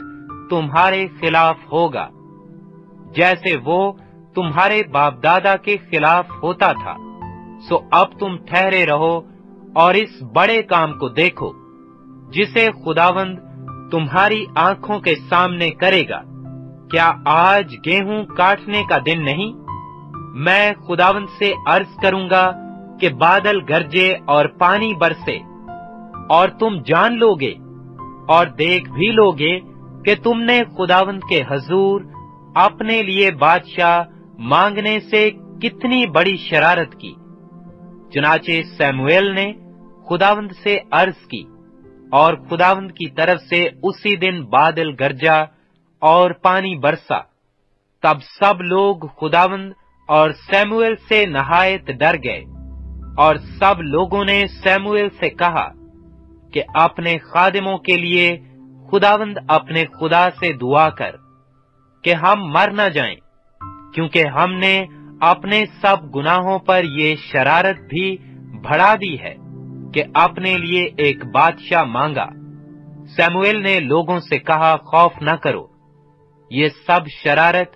तुम्हारे खिलाफ होगा, जैसे वो तुम्हारे बाप दादा के खिलाफ होता था। सो अब तुम ठहरे रहो और इस बड़े काम को देखो, जिसे खुदावंद तुम्हारी आँखों के सामने करेगा। क्या आज गेहूँ काटने का दिन नहीं? मैं खुदावंद से अर्ज़ करूँगा कि बादल गरजे और पानी बरसे, और तुम जान लोगे और देख भी लोगे कि तुमने खुदावंद के हजूर अपने लिए बादशाह मांगने से कितनी बड़ी शरारत की। चुनाचे सैमुएल ने खुदावंद से अर्ज़ की और खुदावंद की तरफ़ से उसी दिन बादल गरजा और पानी बरसा। तब सब लोग खुदावंद और सैमुएल से नहायत डर गए और सब लोगों ने सैमुएल से कहा कि अपने खादिमों के लिए खुदावंद अपने खुदा से दुआ कर कि हम मर न जाएँ, क्योंकि हमने अपने सब गुनाहों पर ये शरारत भी बढ़ा दी है। कि अपने लिए एक बादशाह मांगा। सैमुएल ने लोगों से कहा खौफ न करो। ये सब शरारत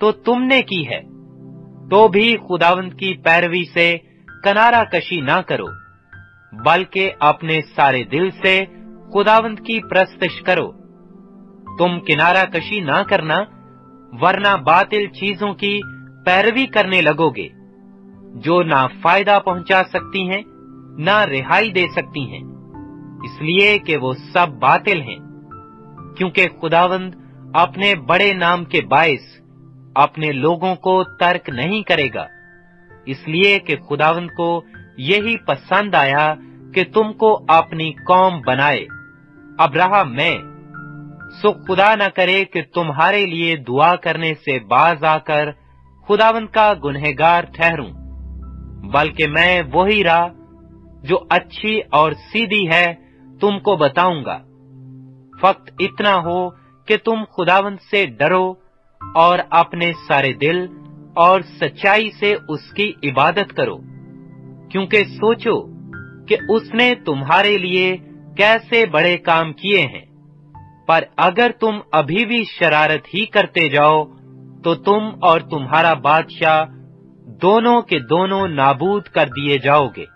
तो तुमने की है। तो भी खुदावंत की पैरवी से कनारा कशी ना करो बल्कि अपने सारे दिल से खुदावंत की प्रस्तश करो। तुम किनारा कशी ना करना वरना बातिल चीज़ों की पैरवी करने लगोगे। जो ना फ़ायदा पहुँचा सकती हैं, ना रिहाई दे सकती हैं, इसलिए कि वो सब बातिल हैं क्योंकि खुदावंद अपने बड़े नाम के बायस अपने लोगों को तर्क नहीं करेगा। इसलिए कि खुदावंद को यही पसंद आया कि तुमको अपनी कौम बनाए। अब रहा मैं सो खुदा न करे कि तुम्हारे लिए दुआ करने से बाज आकर खुदावंद का गुनहगार ठहरूं बल्कि मैं वही राह जो अच्छी और सीधी है, तुमको बताऊँगा। फक्त इतना हो कि तुम खुदावंद से डरो और अपने सारे दिल और सच्चाई से उसकी इबादत करो। क्योंकि सोचो कि उसने तुम्हारे लिए कैसे बड़े काम किए हैं। पर अगर तुम अभी भी शरारत ही करते जाओ तो तुम और तुम्हारा बादशाह दोनों के दोनों नाबूद कर दिए जाओगे।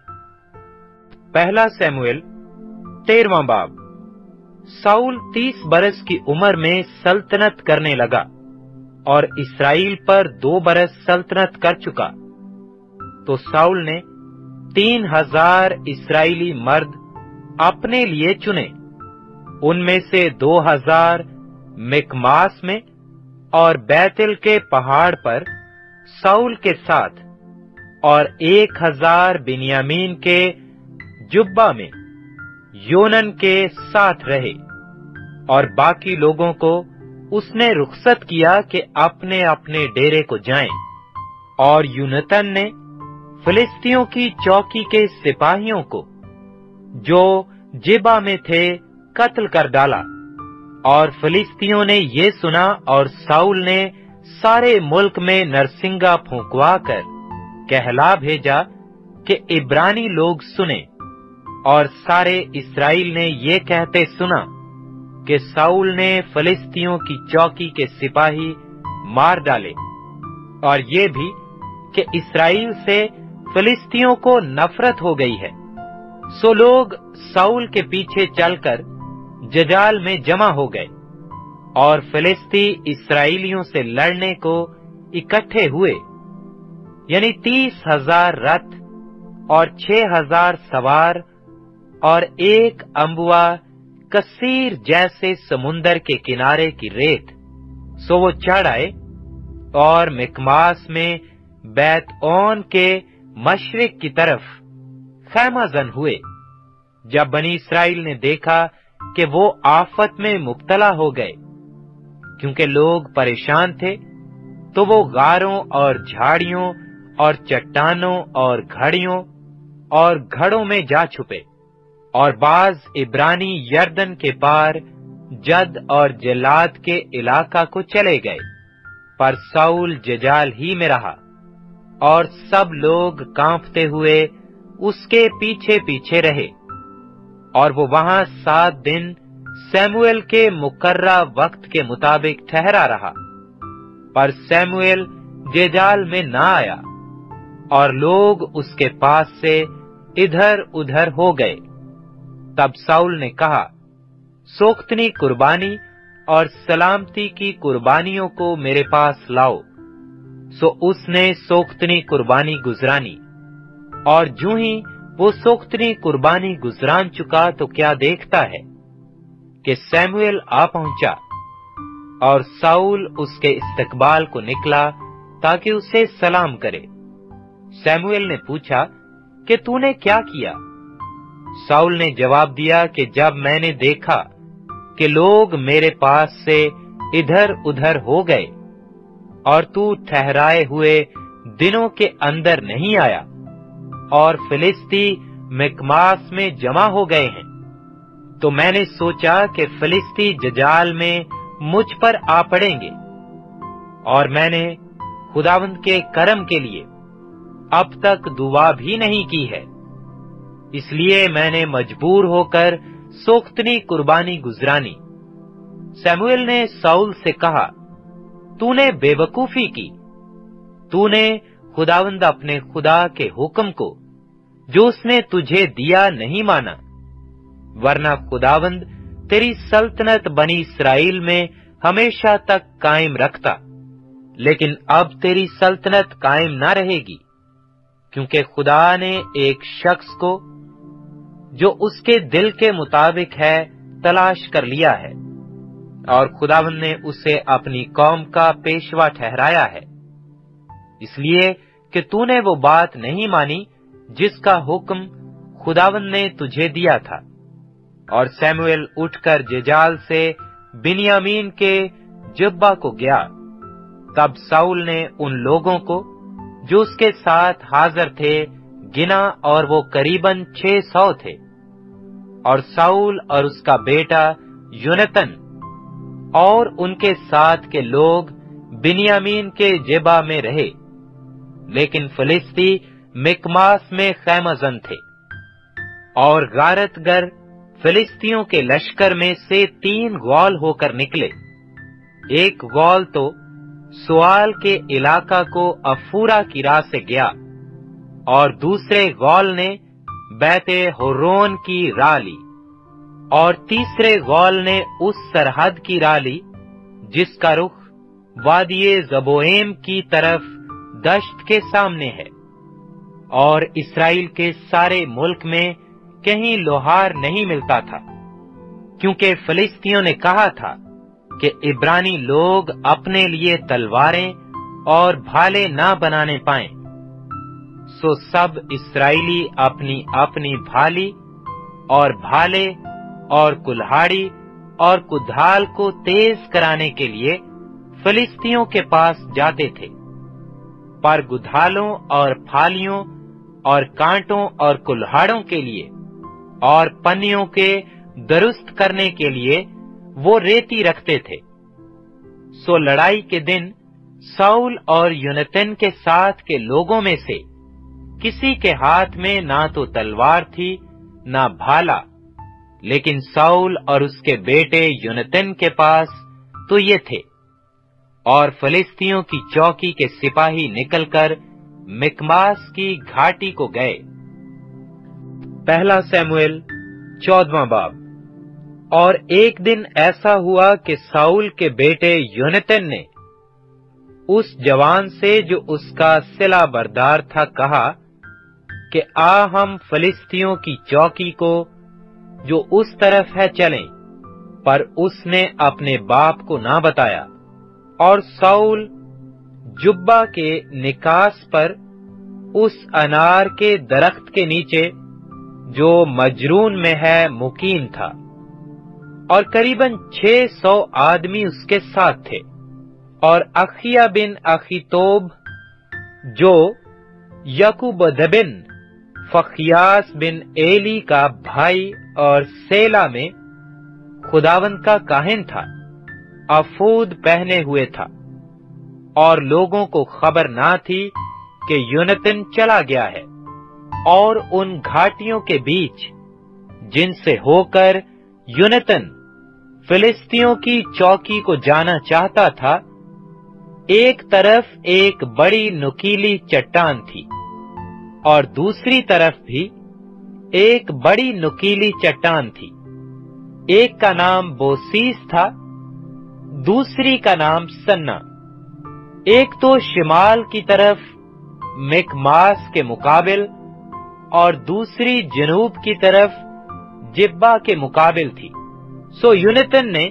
पहला सैमुएल, तेरवा बाब। साउल तीस बरस की उम्र में सल्तनत करने लगा और इसराइल पर दो बरस सल्तनत कर चुका। तो साउल ने तीन हज़ार इसराइली मर्द अपने लिए चुने। उनमें से दो हज़ार मिकमास में और बैतिल के पहाड़ पर साउल के साथ और एक हज़ार बिनियामीन के जुब्बा में योनन के साथ रहे और बाकी लोगों को उसने रुखसत किया कि अपने अपने डेरे को जाएँ और यूनतन ने फिलिस्तियों की चौकी के सिपाहियों को, जो जिबा में थे, कत्ल कर डाला और फिलिस्तियों ने ये सुना और साउल ने सारे मुल्क में नरसिंगा फूंकवा कर कहला भेजा कि इब्रानी लोग सुने। और सारे इसराइल ने ये कहते सुना कि साउल ने फलिस्तियों की चौकी के सिपाही मार डाले। और ये भी कि इसराइल से फिलिस्तियों को नफरत हो गई है। सो लोग साउल के पीछे चलकर जजाल में जमा हो गए और फिलिस्ती इसराइलियों से लड़ने को इकट्ठे हुए। यानी तीस हज़ार रथ और छह हज़ार सवार और एक अम्बुआ कसीर जैसे समुन्दर के किनारे की रेत। सो वो चढ़ आए और मिकमास में बैत ओन के मशरक की तरफ़ खैमाजन हुए। जब बनी इसराइल ने देखा कि वो आफत में मुब्तला हो गए, क्योंकि लोग परेशान थे तो वो गारों और झाड़ियों और चट्टानों और घड़ियों और घड़ों में जा छुपे। और बाज इब्रानी यर्दन के पार, जद और जलाद के इलाका को चले गए। पर साउल जजाल ही में रहा और सब लोग कांपते हुए उसके पीछे पीछे रहे और वो वहाँ सात दिन सैमुएल के मुकर्रा वक्त के मुताबिक ठहरा रहा। पर सैमुएल जेजाल में ना आया और लोग उसके पास से इधर उधर हो गए। तब साउल ने कहा, सोख्तनी कुर्बानी और सलामती की कुर्बानियों को मेरे पास लाओ। सो उसने सोख्तनी कुर्बानी गुजरानी, और जू ही वो सोख्तनी कुर्बानी गुजरान चुका तो क्या देखता है कि सैमुएल आ पहुँचा, और साउल उसके इस्तकबाल को निकला ताकि उसे सलाम करे। सैमुएल ने पूछा, कि तूने क्या किया? साउल ने जवाब दिया कि जब मैंने देखा कि लोग मेरे पास से इधर उधर हो गए और तू ठहराए हुए दिनों के अंदर नहीं आया और फिलिस्ती मिकमास में जमा हो गए हैं तो मैंने सोचा कि फिलिस्ती जजाल में मुझ पर आ पड़ेंगे और मैंने खुदावंत के कर्म के लिए अब तक दुआ भी नहीं की है। इसलिए मैंने मजबूर होकर सोख्तनी कुर्बानी गुजरानी। सैमुएल ने साउल से कहा, तूने बेवकूफ़ी की। तूने खुदावंद अपने खुदा के हुक्म को, जो उसने तुझे दिया नहीं माना। वरना खुदावंद तेरी सल्तनत बनी इसराइल में हमेशा तक कायम रखता। लेकिन अब तेरी सल्तनत कायम ना रहेगी, क्योंकि खुदा ने एक शख्स को जो उसके दिल के मुताबिक है, तलाश कर लिया है। और खुदावन ने उसे अपनी कौम का पेशवा ठहराया है। इसलिए कि तूने वो बात नहीं मानी, जिसका हुक्म खुदावन ने तुझे दिया था। और सैमुएल उठकर जेजाल से बिनियामीन के जब्बा को गया। तब साउल ने उन लोगों को, जो उसके साथ हाजिर थे, गिना और वो करीबन छह सौ थे। और साउल और उसका बेटा यूनतन और उनके साथ के लोग बिनियामीन के जेबा में रहे। लेकिन फलिस्ती मिकमास में खैमजन थे। और गारतगर फिलिस्तियों के लश्कर में से तीन गौल होकर निकले। एक गौल तो सुआल के इलाका को अफूरा की राह से गया और दूसरे गौल ने बैते होरोन की राह ली और तीसरे गौल ने उस सरहद की राह ली जिसका रुख वादिये जबोएम की तरफ़ दश्त के सामने है। और इसराइल के सारे मुल्क में कहीं लोहार नहीं मिलता था, क्योंकि फिलिस्तियों ने कहा था कि इब्रानी लोग अपने लिए तलवारें और भाले ना बनाने पाए। सो सब इसराइली अपनी अपनी भाली और भाले और कुल्हाड़ी और कुधाल को तेज कराने के लिए फिलिस्तियों के पास जाते थे। पर गुधालों और फालियों और कांटों और कुल्हाड़ों के लिए और पन्नियों के दुरुस्त करने के लिए वो रेती रखते थे। सो लड़ाई के दिन साउल और यूनतन के साथ के लोगों में से किसी के हाथ में ना तो तलवार थी, ना भाला। लेकिन साउल और उसके बेटे यूनतन के पास तो ये थे। और फलिस्तियों की चौकी के सिपाही निकलकर मिकमास की घाटी को गए। पहला सैमुएल, चौदवा बाब। और एक दिन ऐसा हुआ कि साउल के बेटे यूनतन ने उस जवान से जो उसका सिला बरदार था कहा कि आ हम फलिस्तियों की चौकी को, जो उस तरफ़ है चलें, पर उसने अपने बाप को ना बताया। और साउल जुब्बा के निकास पर, उस अनार के दरख्त के नीचे, जो मजरून में है मुकीम था। और करीबन 600 आदमी उसके साथ थे। और अखिया बिन अखितोब, जो यकूब बिन फखियास बिन एली का भाई और सेला में खुदावन का काहिन था, अफूद पहने हुए था, और लोगों को खबर ना थी कि यूनतन चला गया है, और उन घाटियों के बीच जिनसे होकर यूनतन फिलिस्तियों की चौकी को जाना चाहता था, एक तरफ़ एक बड़ी नुकीली चट्टान थी। और दूसरी तरफ़ भी एक बड़ी नुकीली चट्टान थी। एक का नाम बोसीस था, दूसरी का नाम सन्ना। एक तो शिमाल की तरफ़ मिकमास के मुकाबिल और दूसरी जनूब की तरफ़ जिब्बा के मुकाबिल थी। सो यूनितन ने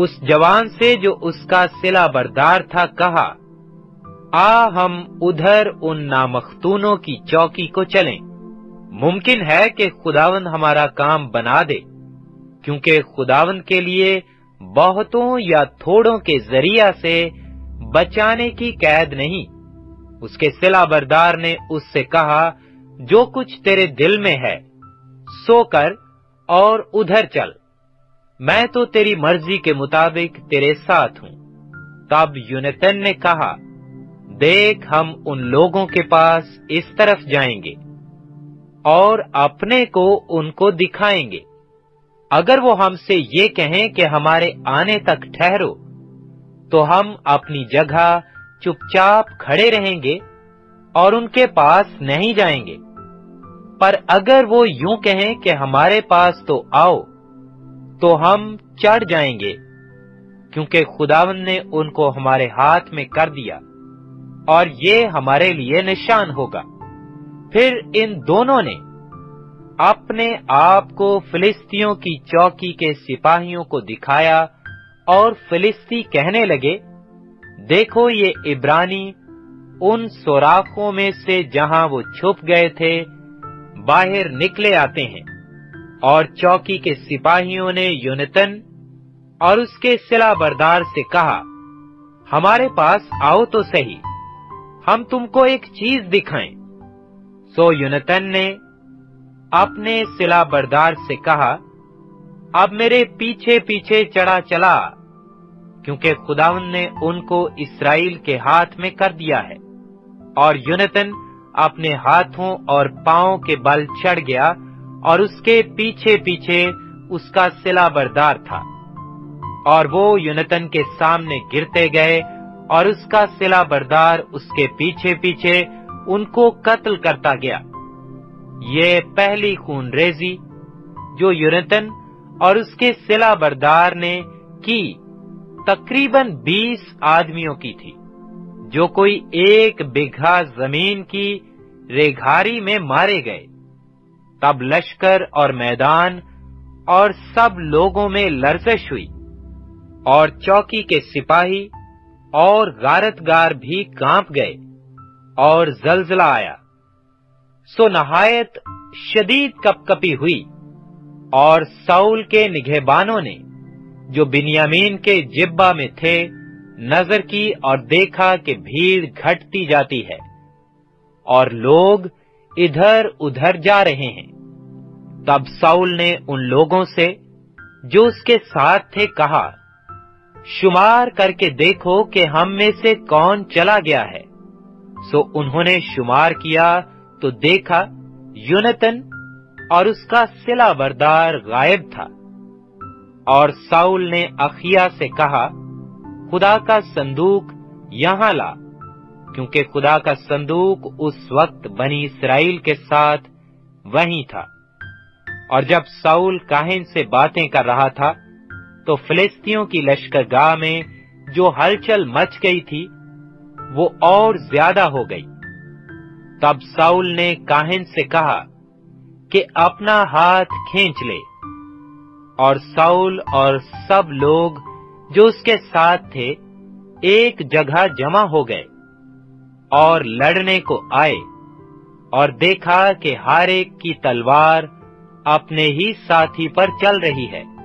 उस जवान से जो उसका सिला बरदार था कहा आ हम उधर उन नामखतूनों की चौकी को चलें। मुमकिन है कि खुदावन हमारा काम बना दे, क्योंकि खुदावन के लिए बहुतों या थोड़ों के ज़रिया से बचाने की कैद नहीं। उसके सिला बरदार ने उससे कहा, जो कुछ तेरे दिल में है, सो कर और उधर चल। मैं तो तेरी मर्ज़ी के मुताबिक तेरे साथ हूँ। तब यूनेतन ने कहा देख हम उन लोगों के पास इस तरफ़ जाएँगे और अपने को उनको दिखाएँगे। अगर वो हमसे ये कहें कि हमारे आने तक ठहरो तो हम अपनी जगह चुपचाप खड़े रहेंगे और उनके पास नहीं जाएँगे। पर अगर वो यूँ कहें कि हमारे पास तो आओ तो हम चढ़ जाएँगे, क्योंकि खुदावन ने उनको हमारे हाथ में कर दिया। और ये हमारे लिए निशान होगा। फिर इन दोनों ने अपने आप को फिलिस्तियों की चौकी के सिपाहियों को दिखाया और फिलिस्ती कहने लगे, देखो ये इब्रानी, उन सोराखों में से जहाँ वो छुप गए थे, बाहर निकले आते हैं। और चौकी के सिपाहियों ने यूनतन और उसके सिला बरदार से कहा, हमारे पास आओ तो सही। हम तुमको एक चीज़ दिखाएँ। सो यूनतन ने अपने सिला बरदार से कहा, अब मेरे पीछे पीछे चढ़ा चला, क्योंकि खुदावन ने उनको इसराइल के हाथ में कर दिया है। और यूनतन अपने हाथों और पाओ के बल चढ़ गया और उसके पीछे पीछे उसका सिला बरदार था। और वो यूनतन के सामने गिरते गए और उसका सिला बरदार उसके पीछे पीछे उनको कत्ल करता गया। ये पहली खून रेजी जो यूरतन और उसके सिला बरदार ने की, तकरीबन 20 आदमियों की थी, जो कोई एक बिघा ज़मीन की रेघारी में मारे गए। तब लश्कर और मैदान और सब लोगों में लर्जश हुई और चौकी के सिपाही और गारतगार भी काँप गए और जलजला आया। सो नहायत शदीद कपकपी हुई और साउल के निगहबानों ने, जो बिनियामीन के जिब्बा में थे, नज़र की और देखा कि भीड़ घटती जाती है और लोग इधर उधर जा रहे हैं। तब साउल ने उन लोगों से, जो उसके साथ थे, कहा शुमार करके देखो कि हम में से कौन चला गया है। सो उन्होंने शुमार किया तो देखा, यूनतन और उसका सिला बरदार गायब था। और साउल ने अखिया से कहा, खुदा का संदूक यहाँ ला, क्योंकि खुदा का संदूक उस वक्त बनी इसराइल के साथ वहीं था। और जब साउल काहिन से बातें कर रहा था तो फिलिस्तियों की लश्करगाह में जो हलचल मच गई थी, वो और ज़्यादा हो गई। तब साउल ने काहिन से कहा कि अपना हाथ खींच ले। और साउल और सब लोग जो उसके साथ थे, एक जगह जमा हो गए और लड़ने को आए और देखा कि हर एक की तलवार अपने ही साथी पर चल रही है।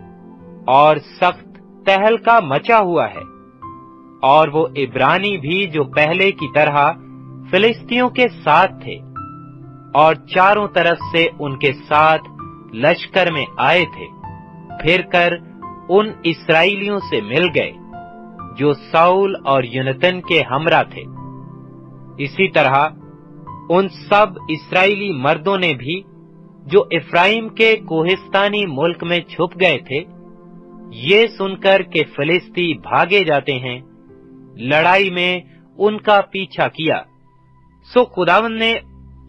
और सख्त तहलका मचा हुआ है। और वो इब्रानी भी जो पहले की तरह फिलिस्तियों के साथ थे और चारों तरफ़ से उनके साथ लश्कर में आए थे, फिर कर उन इसराइलियों से मिल गए, जो साउल और यूनतन के हमरा थे। इसी तरह उन सब इसराइली मर्दों ने भी, जो इफ्राइम के कोहिस्तानी मुल्क में छुप गए थे ये सुनकर के फिलिस्ती भागे जाते हैं। लड़ाई में उनका पीछा किया। सो खुदावन ने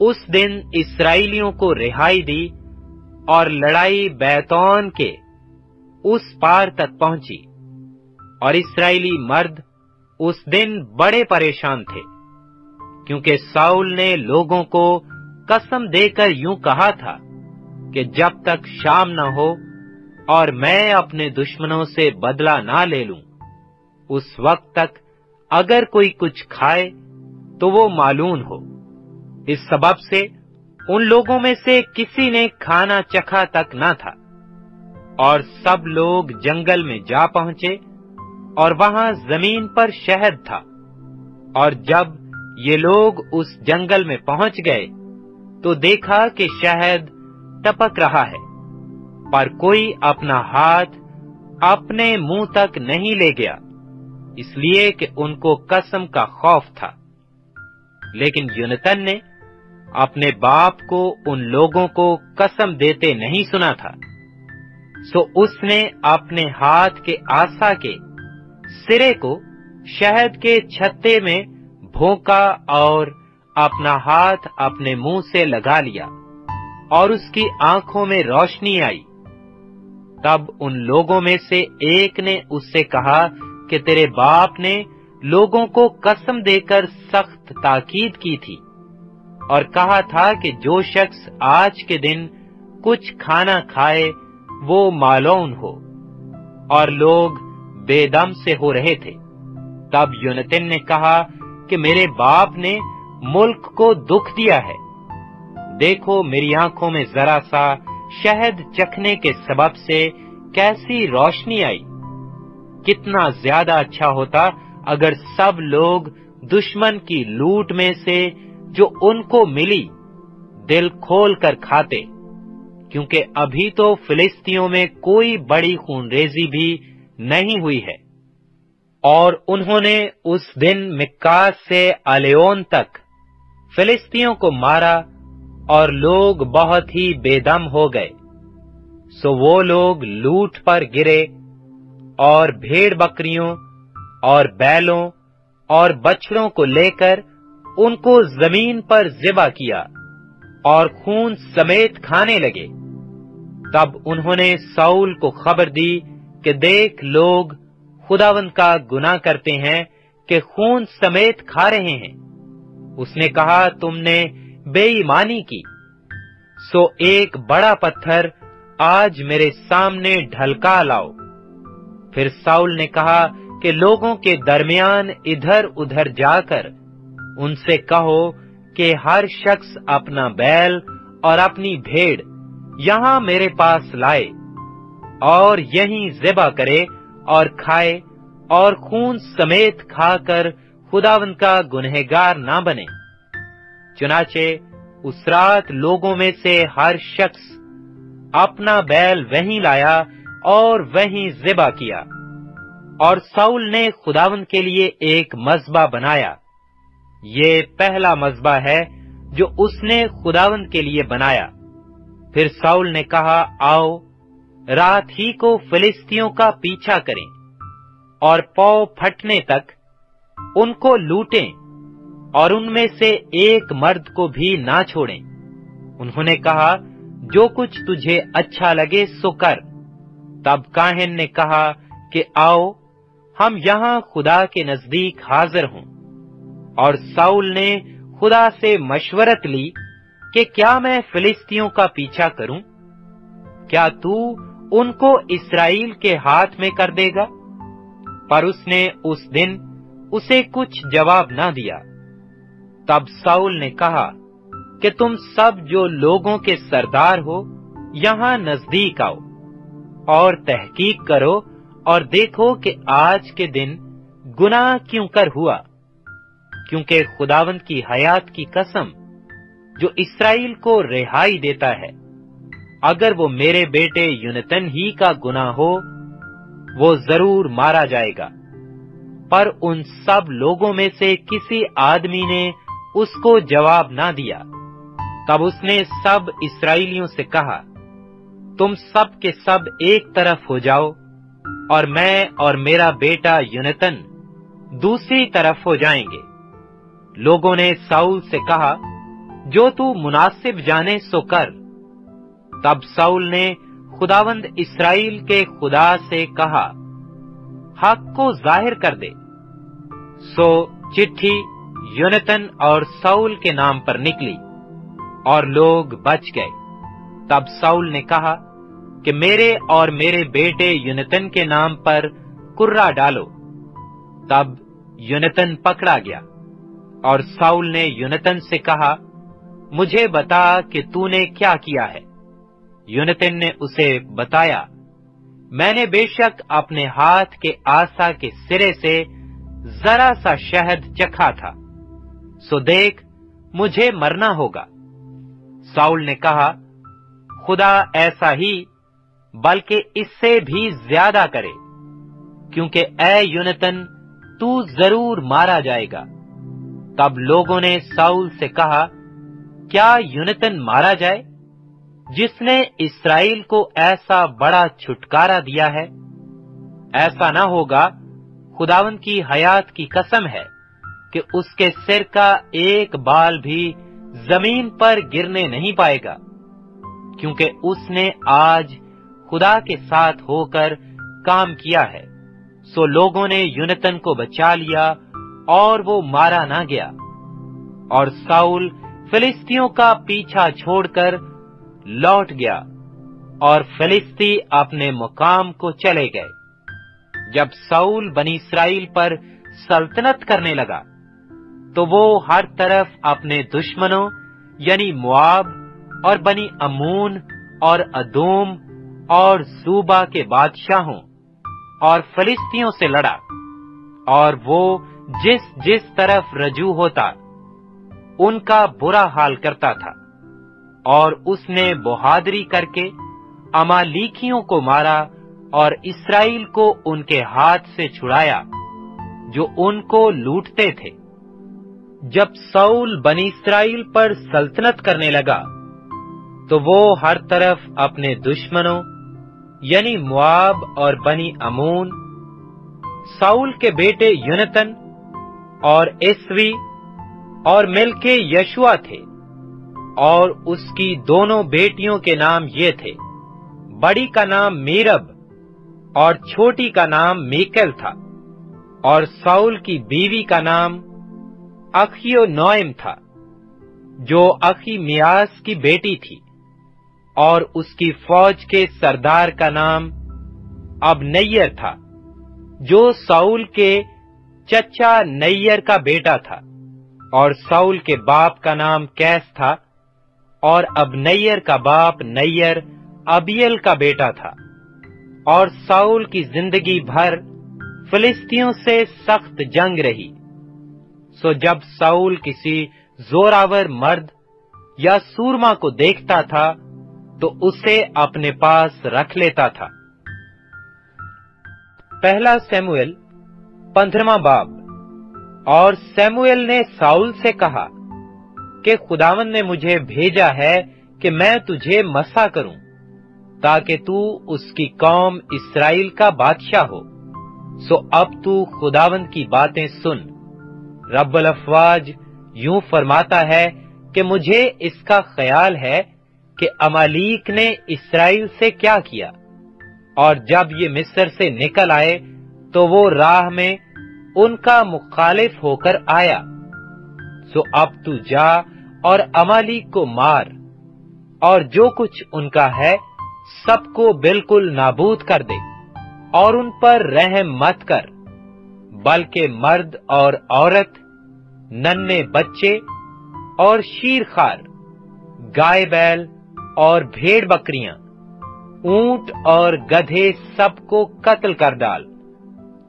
उस दिन इसराइलियों को रिहाई दी और लड़ाई बैतौन के उस पार तक पहुँची। और इसराइली मर्द उस दिन बड़े परेशान थे, क्योंकि साउल ने लोगों को कसम देकर यूँ कहा था कि जब तक शाम न हो और मैं अपने दुश्मनों से बदला ना ले लूँ। उस वक्त तक अगर कोई कुछ खाए तो वो मालूम हो। इस सबब से उन लोगों में से किसी ने खाना चखा तक ना था। और सब लोग जंगल में जा पहुँचे, और वहाँ ज़मीन पर शहद था। और जब ये लोग उस जंगल में पहुँच गए तो देखा कि शहद टपक रहा है। पर कोई अपना हाथ अपने मुँह तक नहीं ले गया, इसलिए कि उनको कसम का खौफ था। लेकिन यूनतन ने अपने बाप को, उन लोगों को कसम देते नहीं सुना था। सो उसने अपने हाथ के आशा के सिरे को शहद के छत्ते में भोंका और अपना हाथ अपने मुँह से लगा लिया, और उसकी आँखों में रोशनी आई। तब उन लोगों में से एक ने उससे कहा कि तेरे बाप ने लोगों को कसम देकर सख्त ताकीद की थी और कहा था कि जो शख्स आज के दिन कुछ खाना खाए, वो मालून हो। और लोग बेदम से हो रहे थे। तब यूनतिन ने कहा कि मेरे बाप ने मुल्क को दुख दिया है। देखो मेरी आँखों में जरा सा शहद चखने के सबब से कैसी रोशनी आई? कितना ज़्यादा अच्छा होता अगर सब लोग दुश्मन की लूट में से जो उनको मिली, दिल खोल कर खाते। क्योंकि अभी तो फिलिस्तियों में कोई बड़ी खूनरेजी भी नहीं हुई है। और उन्होंने उस दिन मिक्कास से अलेोन तक फिलिस्तियों को मारा और लोग बहुत ही बेदम हो गए। सो वो लोग लूट पर गिरे और भेड़ बकरियों और बैलों और बछड़ों को लेकर उनको ज़मीन पर जिबा किया और खून समेत खाने लगे। तब उन्होंने साउल को खबर दी कि देख लोग खुदावन का गुनाह करते हैं कि खून समेत खा रहे हैं। उसने कहा, तुमने बेईमानी की। सो एक बड़ा पत्थर आज मेरे सामने ढलका लाओ। फिर साउल ने कहा कि लोगों के दरमियान इधर उधर जाकर उनसे कहो कि हर शख्स अपना बैल और अपनी भेड़ यहाँ मेरे पास लाए और यहीं जिबा करे और खाए और खून समेत खाकर खुदावन का गुनहगार ना बने। चुनाचे उस रात लोगों में से हर शख्स अपना बैल वहीं लाया और वहीं जिबा किया। और साउल ने खुदावन के लिए एक मजबा बनाया। ये पहला मजबा है जो उसने खुदावन के लिए बनाया। फिर साउल ने कहा, आओ, रात ही को फिलिस्तियों का पीछा करें और पौ फटने तक उनको लूटें। और उनमें से एक मर्द को भी ना छोड़ें। उन्होंने कहा, जो कुछ तुझे अच्छा लगे सो कर। तब काहिन ने कहा कि, आओ, हम यहाँ खुदा के नज़दीक हाजिर हों। और साउल ने खुदा से मशवरत ली कि, क्या मैं फिलिस्तियों का पीछा करूँ? क्या तू उनको इसराइल के हाथ में कर देगा? पर उसने उस दिन उसे कुछ जवाब ना दिया। तब साउल ने कहा, कि तुम सब जो लोगों के सरदार हो, यहाँ नज़दीक आओ और तहकीक करो और देखो कि आज के दिन गुनाह क्यों कर हुआ। क्योंकि खुदावंत की हयात की कसम, जो इसराइल को रिहाई देता है, अगर वो मेरे बेटे यूनतन ही का गुनाह हो, वो ज़रूर मारा जाएगा। पर उन सब लोगों में से किसी आदमी ने उसको जवाब ना दिया। तब उसने सब इसराइलियों से कहा, तुम सब के सब एक तरफ़ हो जाओ और मैं और मेरा बेटा यूनतन दूसरी तरफ़ हो जाएँगे। लोगों ने साउल से कहा, जो तू मुनासिब जाने सो कर। तब साउल ने खुदावंद इसराइल के खुदा से कहा, हक को ज़ाहिर कर दे। सो चिट्ठी यूनतन और साउल के नाम पर निकली और लोग बच गए। तब साउल ने कहा कि मेरे और मेरे बेटे यूनतन के नाम पर कुर्रा डालो। तब यूनतन पकड़ा गया और साउल ने यूनतन से कहा, मुझे बता कि तूने क्या किया है? यूनतन ने उसे बताया, मैंने बेशक अपने हाथ के आसा के सिरे से जरा सा शहद चखा था। सो देख, मुझे मरना होगा। साउल ने कहा, खुदा ऐसा ही, बल्कि इससे भी ज़्यादा करे, क्योंकि ए यूनतन, तू ज़रूर मारा जाएगा। तब लोगों ने साउल से कहा, क्या यूनतन मारा जाए? जिसने इसराइल को ऐसा बड़ा छुटकारा दिया है, ऐसा ना होगा, खुदावन की हयात की कसम है। कि उसके सिर का एक बाल भी ज़मीन पर गिरने नहीं पाएगा, क्योंकि उसने आज खुदा के साथ होकर काम किया है। सो लोगों ने यूनतन को बचा लिया और वो मारा ना गया। और साउल फिलिस्तियों का पीछा छोड़कर लौट गया और फिलिस्ती अपने मुकाम को चले गए, जब साउल बनी इसराइल पर सल्तनत करने लगा। तो वो हर तरफ़ अपने दुश्मनों, यानी मुआब और बनी अमून और अदोम और सूबा के बादशाहों और फलिस्तियों से लड़ा और वो जिस जिस तरफ़ रजू होता, उनका बुरा हाल करता था और उसने बहादरी करके अमालीखियों को मारा और इसराइल को उनके हाथ से छुड़ाया, जो उनको लूटते थे। जब सऊल बनी इसराइल पर सल्तनत करने लगा तो वो हर तरफ़ अपने दुश्मनों, यानी मुआब और बनी अमून साउल के बेटे यूनतन और इसवी और मिलके यशुआ थे, और उसकी दोनों बेटियों के नाम ये थे। बड़ी का नाम मीरब और छोटी का नाम मीकल था, और साउल की बीवी का नाम अखियो नोइम था, जो अखी मियास की बेटी थी, और उसकी फौज के सरदार का नाम अब नैयर था, जो साउल के चचा नैयर का बेटा था, और साउल के बाप का नाम कैस था, और अब नैयर का बाप नैयर अबियल का बेटा था, और साउल की ज़िंदगी भर फिलिस्तियों से सख्त जंग रही। सो जब साउल किसी जोरावर मर्द या सूरमा को देखता था तो उसे अपने पास रख लेता था। पहला सैमुअल पंद्रवा बाब। और सैमुएल ने साउल से कहा कि खुदावन ने मुझे भेजा है कि मैं तुझे मसा करूँ, ताकि तू उसकी कौम इसराइल का बादशाह हो। सो अब तू खुदावन की बातें सुन। रब्बल अफवाज यूँ फरमाता है कि मुझे इसका ख्याल है कि अमालीक ने इसराइल से क्या किया। और जब ये मिस्र से निकल आए तो वो राह में उनका मुखालिफ होकर आया। सो अब तू जा और अमाली को मार, और जो कुछ उनका है, सबको बिल्कुल नाबूद कर दे, और उन पर रहम मत कर। बल्कि मर्द और औरत, नन्हे बच्चे और शीरखार गाय बैल और भेड़ बकरियाँ ऊँट और गधे सबको कत्ल कर डाल।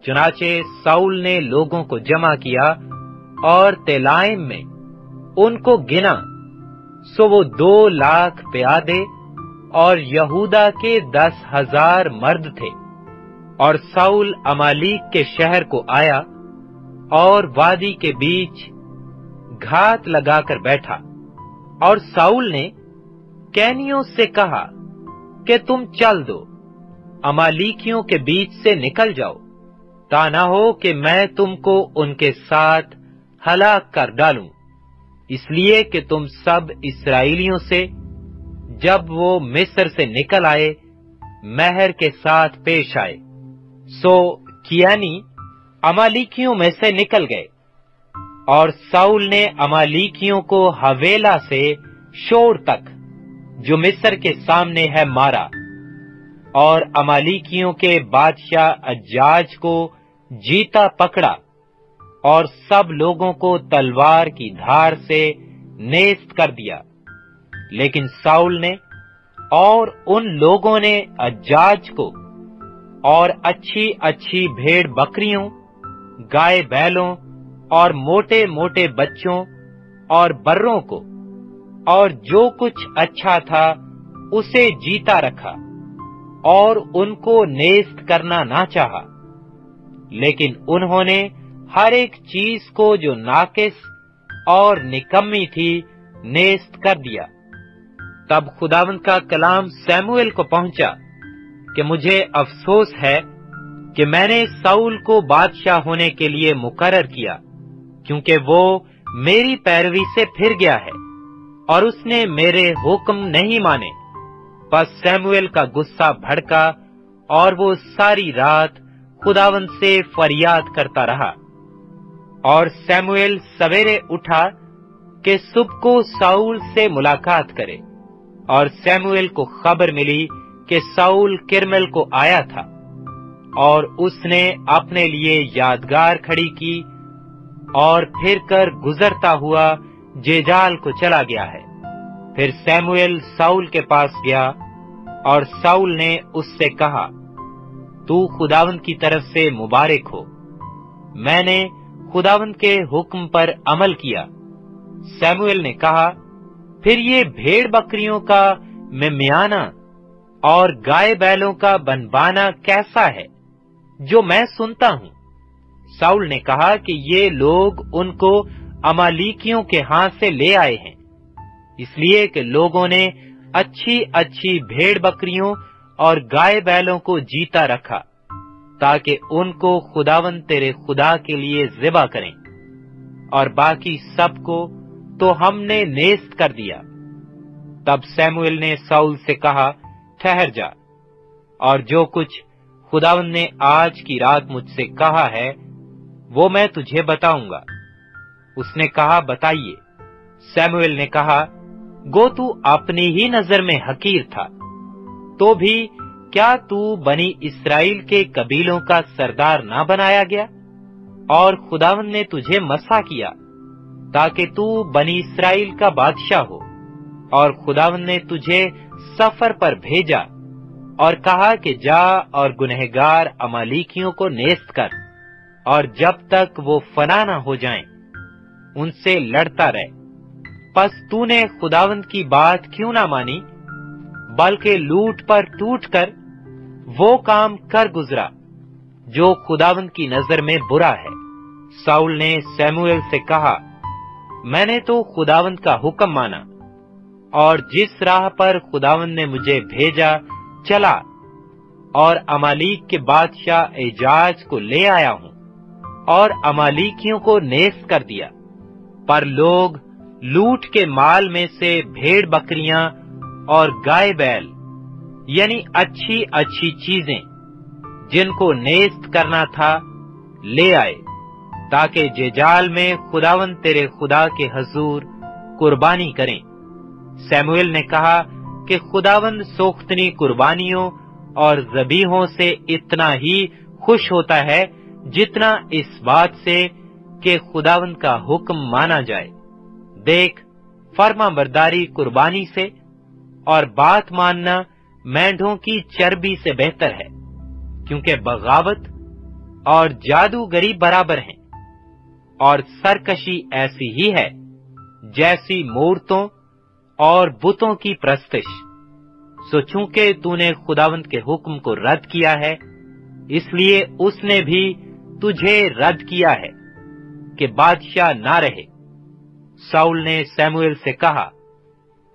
चुनाचे साउल ने लोगों को जमा किया और तेलाइम में उनको गिना। सो वो दो लाख प्यादे और यहूदा के दस हज़ार मर्द थे। और साउल अमालीक के शहर को आया और वादी के बीच घात लगाकर बैठा। और साउल ने कैनियों से कहा कि तुम चल दो, अमालीकियों के बीच से निकल जाओ। ता ना हो कि मैं तुमको उनके साथ हलाक कर डालूं। इसलिए कि तुम सब इसराइलियों से, जब वो मिस्र से निकल आए, महर के साथ पेश आए। सो कियानी अमालिकियों में से निकल गए। और साउल ने अमालिकियों को हवेला से शोर तक, जो मिस्र के सामने है, मारा। और अमालिकियों के बादशाह अजाज को जीता पकड़ा, और सब लोगों को तलवार की धार से नेस्त कर दिया। लेकिन साउल ने और उन लोगों ने अजाज को और अच्छी अच्छी भेड़ बकरियों, गाय बैलों और मोटे मोटे बच्चों और बर्रों को, और जो कुछ अच्छा था उसे जीता रखा, और उनको नेस्त करना ना चाहा। लेकिन उन्होंने हर एक चीज़ को जो नाकिस और निकम्मी थी, नेस्त कर दिया। तब खुदावंत का कलाम सैमुएल को पहुँचा। कि मुझे अफसोस है कि मैंने साउल को बादशाह होने के लिए मुकर्र किया, क्योंकि वो मेरी पैरवी से फिर गया है और उसने मेरे हुक्म नहीं माने। बस सैमुएल का गुस्सा भड़का और वो सारी रात खुदावन से फरियाद करता रहा और सैमुएल सवेरे उठा कि सुब को साउल से मुलाकात करे और सैमुएल को खबर मिली कि साउल किरमल को आया था और उसने अपने लिए यादगार खड़ी की और फिर कर गुजरता हुआ जेजाल को चला गया है। फिर सैमुएल साउल के पास गया और साउल ने उससे कहा, तू खुदावंत की तरफ़ से मुबारक हो। मैंने खुदावंत के हुक्म पर अमल किया। सैमुएल ने कहा, फिर ये भेड़ बकरियों का मिमियाना और गाय बैलों का बनबाना कैसा है, जो मैं सुनता हूँ। साउल ने कहा कि ये लोग उनको अमालिकियों के हाथ से ले आए हैं, इसलिए कि लोगों ने अच्छी अच्छी भेड़ बकरियों और गाय बैलों को जीता रखा, ताकि उनको खुदावन तेरे खुदा के लिए जिबा करें। और बाकी सबको तो हमने नेस्त कर दिया। तब सैमुएल ने साउल से कहा ठहर जा। और जो कुछ खुदावन ने आज की रात मुझसे कहा है, वो मैं तुझे बताऊँगा। उसने कहा, बताइए। सैमुएल ने कहा, गो तू अपनी ही नज़र में हकीर था। तो भी क्या तू बनी इसराइल के कबीलों का सरदार ना बनाया गया? और खुदावन ने तुझे मसा किया, ताकि तू बनी इसराइल का बादशाह हो। और खुदावन ने तुझे सफ़र पर भेजा और कहा कि जा और गुनहगार अमालिकियों को नेस्त कर और जब तक वो फना न हो जाएँ, उनसे लड़ता रहे। पस तूने खुदावंत की बात क्यों ना मानी? बल्कि लूट पर टूट कर वो काम कर गुजरा जो खुदावंत की नज़र में बुरा है। साउल ने सैमुएल से कहा मैंने तो खुदावंत का हुक्म माना। और जिस राह पर खुदावन ने मुझे भेजा, चला और अमालीक के बादशाह एजाज को ले आया हूँ और अमालीकियों को नेस कर दिया। पर लोग लूट के माल में से भेड़ बकरियाँ और गाय बैल यानी अच्छी अच्छी चीज़ें जिनको नेस्त करना था, ले आए, ताकि जेजाल में खुदावन तेरे खुदा के हजूर कुर्बानी करें। सैमुएल ने कहा कि खुदावन सोख्तनी कुर्बानियों और जबीहों से इतना ही खुश होता है जितना इस बात से कि खुदावंद का हुक्म माना जाए। देख फर्मा बरदारी कुर्बानी से और बात मानना मेंढों की चर्बी से बेहतर है, क्योंकि बगावत और जादूगरी बराबर हैं और सरकशी ऐसी ही है जैसी मूर्तों और बुतों की प्रस्तिश। सो चूँकि तूने खुदावंत के हुक्म को रद्द किया है, इसलिए उसने भी तुझे रद्द किया है कि बादशाह ना रहे। साउल ने सैमुएल से कहा,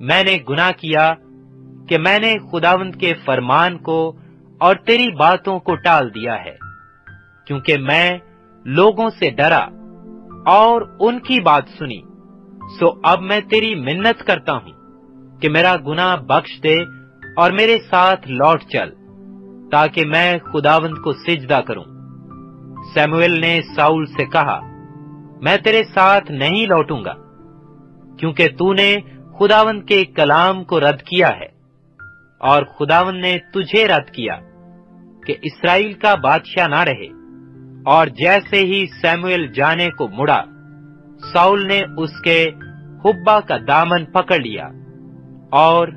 मैंने गुनाह किया कि मैंने खुदावंत के फरमान को और तेरी बातों को टाल दिया है, क्योंकि मैं लोगों से डरा और उनकी बात सुनी। सो अब मैं तेरी मिन्नत करता हूँ कि मेरा गुनाह बख्श दे और मेरे साथ लौट चल, ताकि मैं खुदावंत को सिजदा करूँ। सैमुएल ने साउल से कहा, मैं तेरे साथ नहीं लौटूँगा, क्योंकि तूने खुदावंत के कलाम को रद्द किया है, और खुदावंत ने तुझे रद्द किया कि इसराइल का बादशाह ना रहे, और जैसे ही सैमुएल जाने को मुड़ा साउल ने उसके हुब्बा का दामन पकड़ लिया और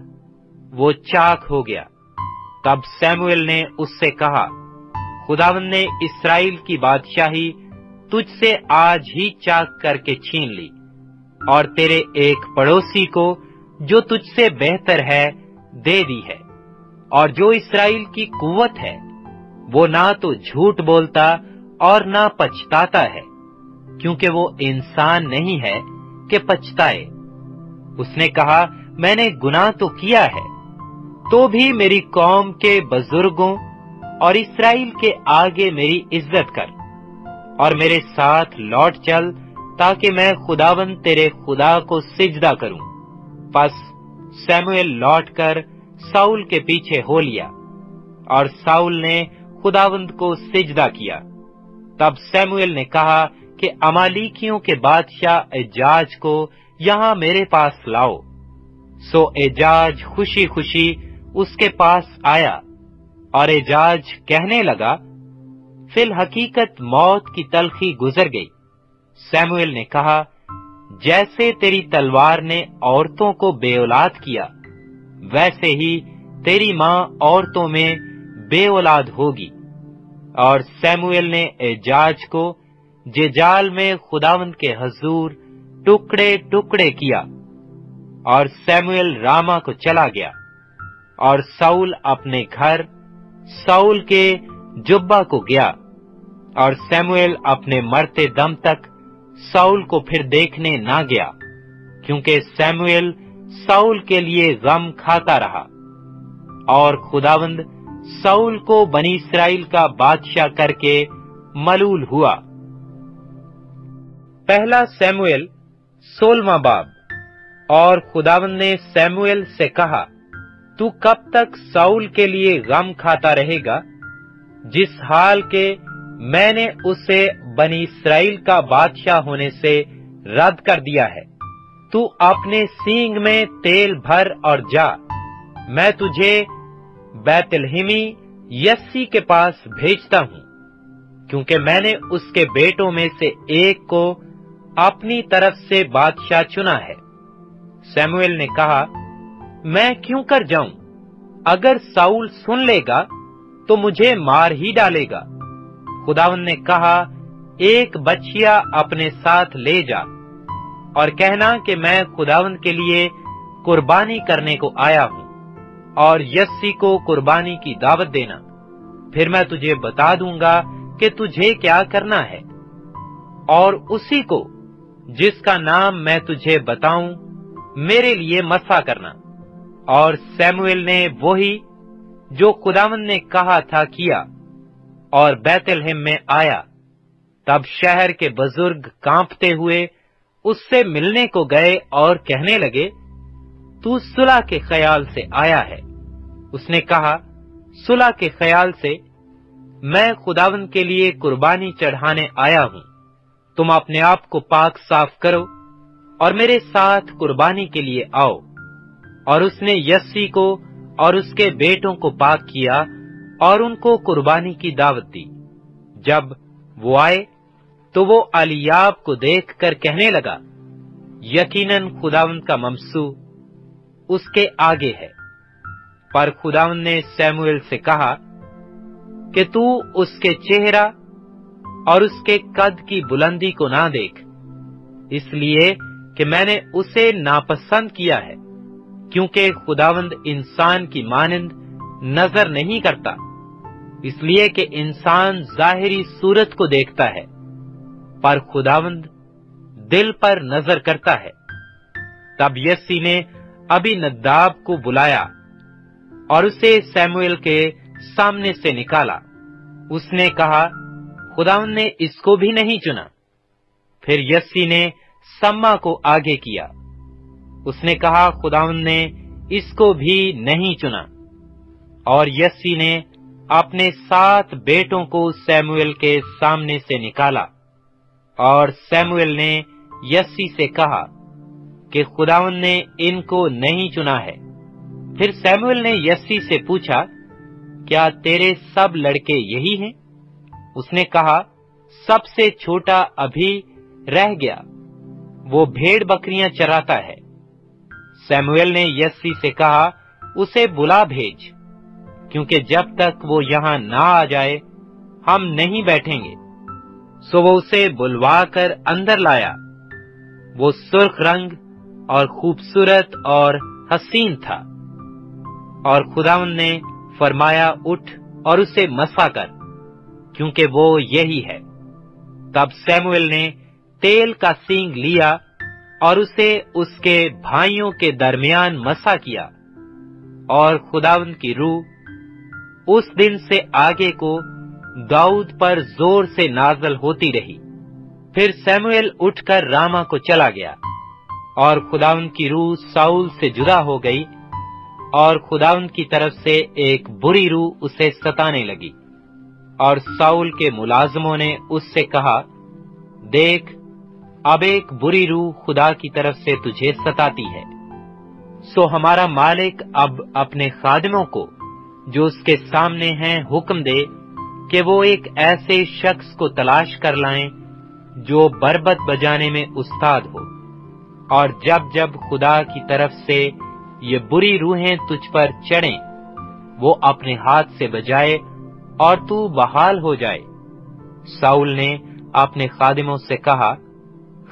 वो चाक हो गया। तब सैमुएल ने उससे कहा खुदावन ने इसराइल की बादशाही तुझसे आज ही चाक करके छीन ली और तेरे एक पड़ोसी को जो तुझसे बेहतर है दे दी है और जो इसराइल की कुवत है, वो ना तो झूठ बोलता और ना पछताता है। क्योंकि वो इंसान नहीं है कि पछताए। उसने कहा, मैंने गुनाह तो किया है तो भी मेरी कौम के बुज़ुर्गों और इसराइल के आगे मेरी इज़्ज़त कर, और मेरे साथ लौट चल ताकि मैं खुदावन तेरे खुदा को सिजदा करूँ। बस सैमुएल लौटकर साउल के पीछे हो लिया, और साउल ने खुदावंद को सिजदा किया। तब सैमुएल ने कहा कि अमालिकियों के बादशाह एजाज को यहाँ मेरे पास लाओ। सो एजाज खुशी खुशी उसके पास आया और एजाज कहने लगा, फिल हकीकत मौत की तलखी गुजर गई। सैमुएल ने कहा, जैसे तेरी तलवार ने औरतों को बेऔलाद किया, वैसे ही तेरी माँ औरतों में बेऔलाद होगी। और सैमुएल ने एजाज को जेजाल में खुदावंत के हजूर टुकड़े टुकड़े किया, और सैमुएल रामा को चला गया, और साउल अपने घर, साउल के जुब्बा को गया, और सैमुएल अपने मरते दम तक साउल को फिर देखने ना गया, क्योंकि सैमुएल साउल के लिए गम खाता रहा, और खुदावंद साउल को बनी इसराइल का बादशाह करके मलूल हुआ। पहला सैमुएल, सोलवा बाब। और खुदावन ने सैमुएल से कहा, तू कब तक साउल के लिए गम खाता रहेगा? जिस हाल के मैंने उसे बनी इसराइल का बादशाह होने से रद्द कर दिया है। तू अपने सींग में तेल भर और जा। मैं तुझे बैतलहिमी यस्सी के पास भेजता हूँ, क्योंकि मैंने उसके बेटों में से एक को अपनी तरफ़ से बादशाह चुना है। सैमुएल ने कहा, मैं क्यों कर जाऊँ? अगर साउल सुन लेगा तो मुझे मार ही डालेगा। खुदावन ने कहा, एक बच्चिया अपने साथ ले जा और कहना कि मैं खुदावन के लिए कुर्बानी करने को आया हूँ और यस्सी को कुर्बानी की दावत देना। फिर मैं तुझे बता दूँगा कि तुझे क्या करना है और उसी को जिसका नाम मैं तुझे बताऊँ, मेरे लिए मसा करना। और सैमुएल ने वही जो खुदावन ने कहा था किया, और बैतलहेम में आया। तब शहर के बुज़ुर्ग कांपते हुए उससे मिलने को गए और कहने लगे, तू सुलह के ख्याल से आया है। उसने कहा, सुलह के ख्याल से मैं खुदावन के लिए कुर्बानी चढ़ाने आया हूँ। तुम अपने आप को पाक साफ़ करो और मेरे साथ कुर्बानी के लिए आओ। और उसने यस्सी को और उसके बेटों को पाक किया और उनको कुर्बानी की दावत दी। जब वो आए तो वो अलियाब को देखकर कहने लगा, यकीनन खुदावंत का ममसू उसके आगे है। पर खुदावंत ने सैमुएल से कहा कि तू उसके चेहरा और उसके कद की बुलंदी को ना देख। इसलिए कि मैंने उसे नापसंद किया है, क्योंकि खुदावंद इंसान की मानंद नज़र नहीं करता। इसलिए कि इंसान जाहिरी सूरत को देखता है, पर खुदावंद दिल पर नज़र करता है। तब यस्सी ने अभी नद्दाब को बुलाया और उसे सैमुएल के सामने से निकाला। उसने कहा खुदावंद ने इसको भी नहीं चुना। फिर यस्सी ने सम्मा को आगे किया। उसने कहा खुदावंद ने इसको भी नहीं चुना। और यस्सी ने अपने सात बेटों को सैमुएल के सामने से निकाला। और सैमुएल ने यस्सी से कहा कि खुदावन ने इनको नहीं चुना है। फिर सैमुएल ने यस्सी से पूछा, क्या तेरे सब लड़के यही हैं? उसने कहा, सबसे छोटा अभी रह गया। वो भेड़ बकरियाँ चराता है। सैमुएल ने यस्सी से कहा, उसे बुला भेज, क्योंकि जब तक वो यहाँ ना आ जाए, हम नहीं बैठेंगे। सो वो उसे बुलवा कर अंदर लाया। वो सुर्ख रंग और खूबसूरत और हसीन था। और खुदावन ने फरमाया, उठ और उसे मसा कर। क्योंकि वो यही है। तब सैमुएल ने तेल का सींग लिया और उसे उसके भाइयों के दरमियान मसा किया और खुदावन की रूह उस दिन से आगे को दाऊद पर ज़ोर से नाजल होती रही। फिर सैमुएल उठकर रामा को चला गया और खुदावन की रूह साउल से जुदा हो गई और खुदावन की तरफ़ से एक बुरी रूह उसे सताने लगी। और साउल के मुलाजमों ने उससे कहा, देख, अब एक बुरी रूह खुदा की तरफ़ से तुझे सताती है। सो हमारा मालिक अब अपने खादमों को, जो उसके सामने हैं, हुक्म दे कि वो एक ऐसे शख्स को तलाश कर लाएँ, जो बरबत बजाने में उस्ताद हो। और जब जब खुदा की तरफ़ से ये बुरी रूहें तुझ पर चढ़ें, वो अपने हाथ से बजाए और तू बहाल हो जाए। साउल ने अपने खादिमों से कहा,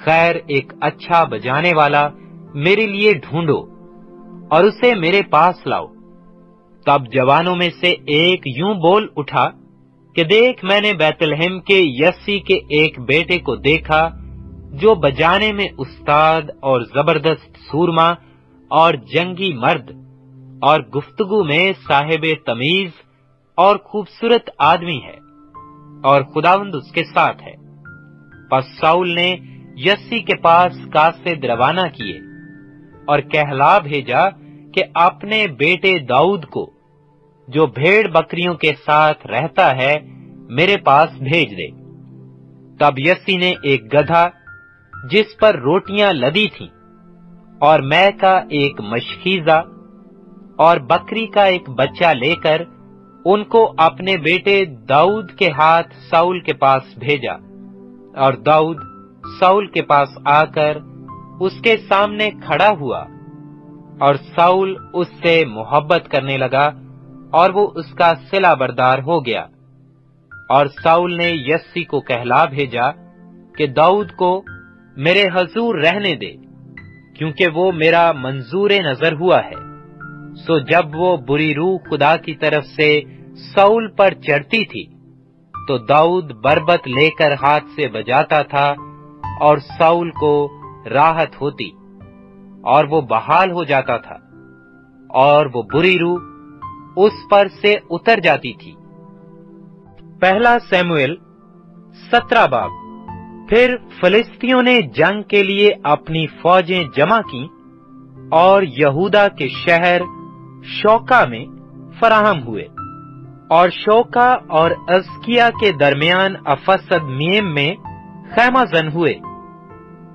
खैर, एक अच्छा बजाने वाला मेरे लिए ढूंढो और उसे मेरे पास लाओ। तब जवानों में से एक यूँ बोल उठा कि देख, मैंने बैतलहम के यस्सी के एक बेटे को देखा, जो बजाने में उस्ताद और ज़बरदस्त सूरमा और जंगी मर्द और गुफ्तगु में साहेब तमीज और खूबसूरत आदमी है और खुदावंद उसके साथ है। पर साउल ने यस्सी के पास कासिद रवाना किए और कहला भेजा कि अपने बेटे दाऊद को, जो भेड़ बकरियों के साथ रहता है, मेरे पास भेज दे। तब यस्सी ने एक गधा, जिस पर रोटियाँ लदी थीं, और मैं का एक मशखीजा, और बकरी का एक बच्चा लेकर उनको अपने बेटे दाऊद के हाथ साउल के पास भेजा। और दाऊद साउल के पास आकर उसके सामने खड़ा हुआ और साउल उससे मोहब्बत करने लगा और वो उसका सिला बरदार हो गया। और साउल ने यस्सी को कहला भेजा कि, दाऊद को मेरे हजूर रहने दे, क्योंकि वो मेरा मंजूर नज़र हुआ है। सो जब वो बुरी रूह खुदा की तरफ़ से सऊल पर चढ़ती थी तो दाऊद बरबत लेकर हाथ से बजाता था और साउल को राहत होती और वो बहाल हो जाता था और वो बुरी रूह उस पर से उतर जाती थी। पहला सैमुएल सत्रह बाब फिर फिलिस्तियों ने जंग के लिए अपनी फौजें जमा की और यहूदा के शहर शौका में फराहम हुए और शौका और अजकिया के दरमियान अफसद मियम में खैमाजन हुए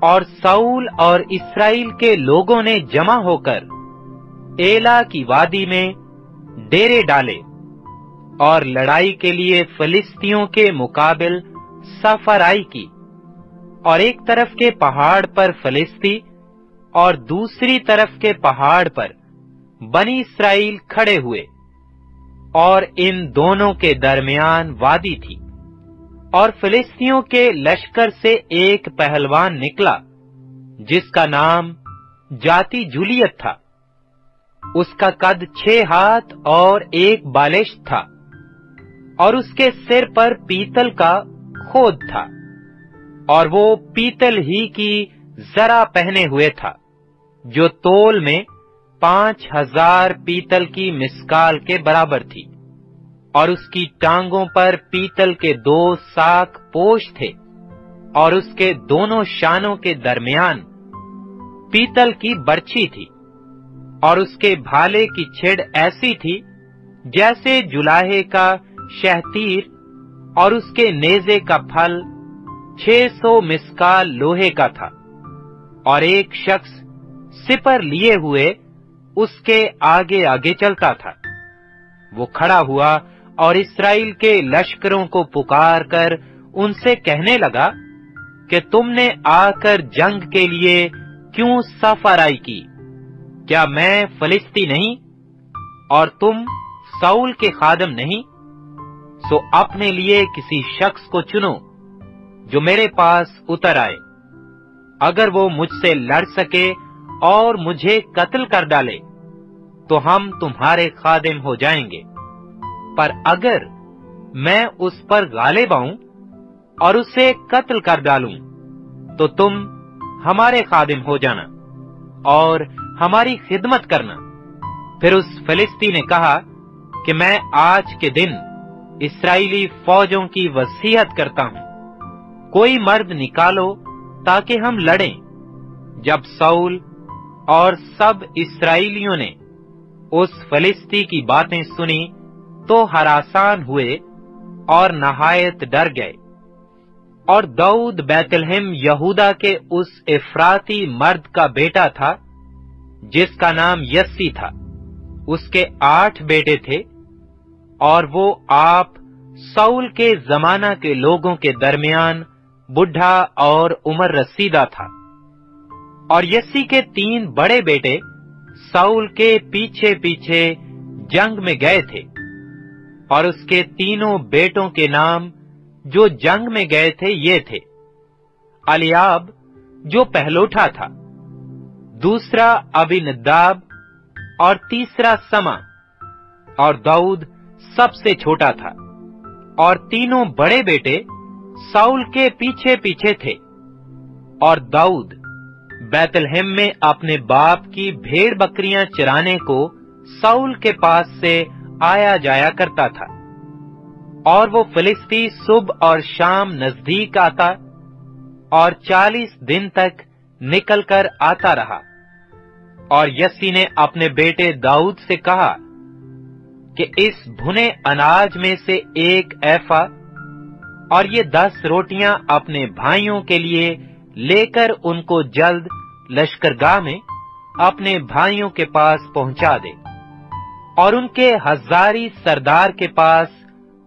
और साउल और इसराइल के लोगों ने जमा होकर एला की वादी में डेरे डाले और लड़ाई के लिए फलिस्तियों के मुकाबिल सफराई की और एक तरफ़ के पहाड़ पर फलिस्ती और दूसरी तरफ़ के पहाड़ पर बनी इसराइल खड़े हुए और इन दोनों के दरमियान वादी थी और फिलिस्तियों के लश्कर से एक पहलवान निकला, जिसका नाम जाति जूलियत था। उसका कद छह हाथ और एक बालिश था और उसके सिर पर पीतल का खोद था और वो पीतल ही की जरा पहने हुए था, जो तोल में पाँच हज़ार पीतल की मिसकाल के बराबर थी, और उसकी टांगों पर पीतल के दो साख पोष थे, और उसके दोनों शानों के दरमियान पीतल की बर्छी थी, और उसके भाले की छिड़ ऐसी थी जैसे जुलाहे का शहतीर और उसके नेजे का फल 600 मिसकाल लोहे का था, और एक शख्स सिपर लिए हुए उसके आगे आगे चलता था। वो खड़ा हुआ और इसराइल के लश्करों को पुकार कर उनसे कहने लगा कि तुमने आकर जंग के लिए क्यों सफराई की? क्या मैं फलिस्ती नहीं और तुम साउल के खादम नहीं? सो अपने लिए किसी शख्स को चुनो जो मेरे पास उतर आए। अगर वो मुझसे लड़ सके और मुझे कत्ल कर डाले तो हम तुम्हारे खादिम हो जाएँगे। पर अगर मैं उस पर गालिब आऊँ और उसे कत्ल कर डालूं तो तुम हमारे खादिम हो जाना और हमारी खिदमत करना। फिर उस फिलिस्ती ने कहा कि मैं आज के दिन इसराइली फौजों की वसीयत करता हूँ। कोई मर्द निकालो ताकि हम लड़ें। जब सऊल और सब इसराइलियों ने उस फलिस्ती की बातें सुनी तो हरासान हुए और नहायत डर गए। और दाऊद बैतलहम यहूदा के उस इफराती मर्द का बेटा था, जिसका नाम यस्सी था। उसके आठ बेटे थे और वो आप सऊल के जमाना के लोगों के दरमियान बुढ़ा और उमर रसीदा था। और यस्सी के तीन बड़े बेटे साउल के पीछे पीछे जंग में गए थे और उसके तीनों बेटों के नाम जो जंग में गए थे ये थे। अलियाब, जो पहलोठा था, दूसरा अबिनदाब और तीसरा समा और दाऊद सबसे छोटा था और तीनों बड़े बेटे साउल के पीछे पीछे थे और दाऊद बैतलहेम में अपने बाप की भेड़ बकरियाँ चराने को साउल के पास से आया जाया करता था। और वो फिलिस्ती सुबह और शाम नज़दीक आता और चालीस दिन तक निकलकर आता रहा। और यस्सी ने अपने बेटे दाऊद से कहा कि इस भुने अनाज में से एक ऐफा और ये दस रोटियाँ अपने भाइयों के लिए लेकर उनको जल्द लश्करगाह में अपने भाइयों के पास पहुँचा दे और उनके हजारी सरदार के पास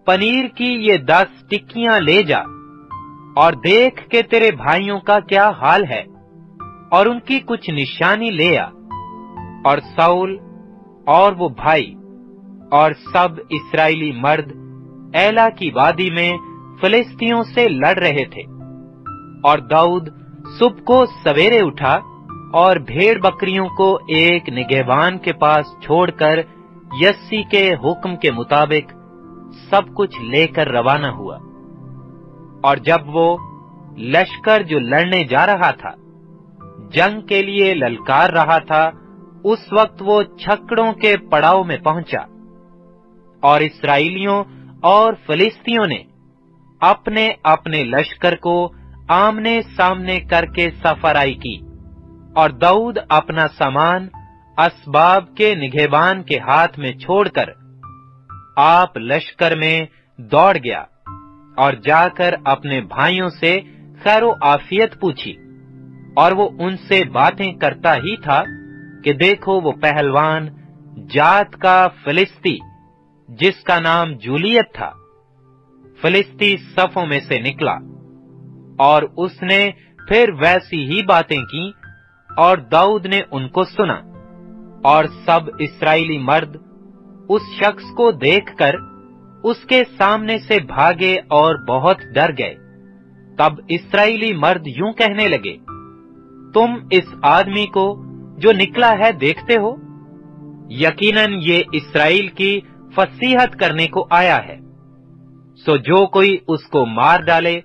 पनीर की ये दस टिक्कियाँ ले जा और देख के तेरे भाइयों का क्या हाल है। और उनकी कुछ निशानी ले आ। और साउल और वो भाई और सब इसराइली मर्द एला की वादी में फिलिस्तियों से लड़ रहे थे। और दाऊद सुबह को सवेरे उठा और भेड़ बकरियों को एक निगेबान के पास छोड़कर यस्सी के हुक्म के मुताबिक सब कुछ लेकर रवाना हुआ। और जब वो लश्कर जो लड़ने जा रहा था, जंग के लिए ललकार रहा था, उस वक्त वो छकड़ों के पड़ाव में पहुँचा और इसराइलियों और फलिस्तियों ने अपने अपने लश्कर को आमने सामने करके सफराई की, और दाऊद अपना सामान असबाब के निगेबान के हाथ में छोड़कर आप लश्कर में दौड़ गया और जाकर अपने भाइयों से खैरो आफियत पूछी। और वो उनसे बातें करता ही था कि देखो वो पहलवान जात का फिलिस्ती, जिसका नाम जूलियत था। फिलिस्ती सफों में से निकला। और उसने फिर वैसी ही बातें की और दाऊद ने उनको सुना। और सब इसराइली मर्द उस शख्स को देखकर उसके सामने से भागे और बहुत डर गए। तब इसराइली मर्द यूँ कहने लगे, तुम इस आदमी को जो निकला है देखते हो? यकीनन ये इसराइल की फसीहत करने को आया है। सो जो कोई उसको मार डाले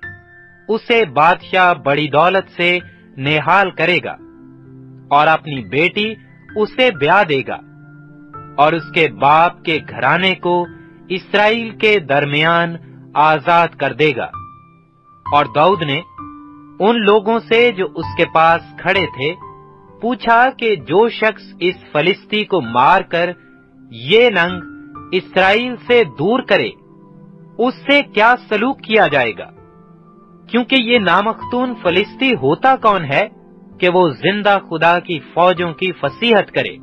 उसे बादशाह बड़ी दौलत से नेहाल करेगा और अपनी बेटी उसे ब्याह देगा और उसके बाप के घराने को इसराइल के दरमियान आज़ाद कर देगा। और दाऊद ने उन लोगों से जो उसके पास खड़े थे, पूछा कि जो शख्स इस फलिस्ती को मारकर ये नंग इसराइल से दूर करे, उससे क्या सलूक किया जाएगा? क्योंकि ये नामख्तून फलिस्ती होता कौन है कि वो ज़िंदा खुदा की फौजों की फसीहत करे?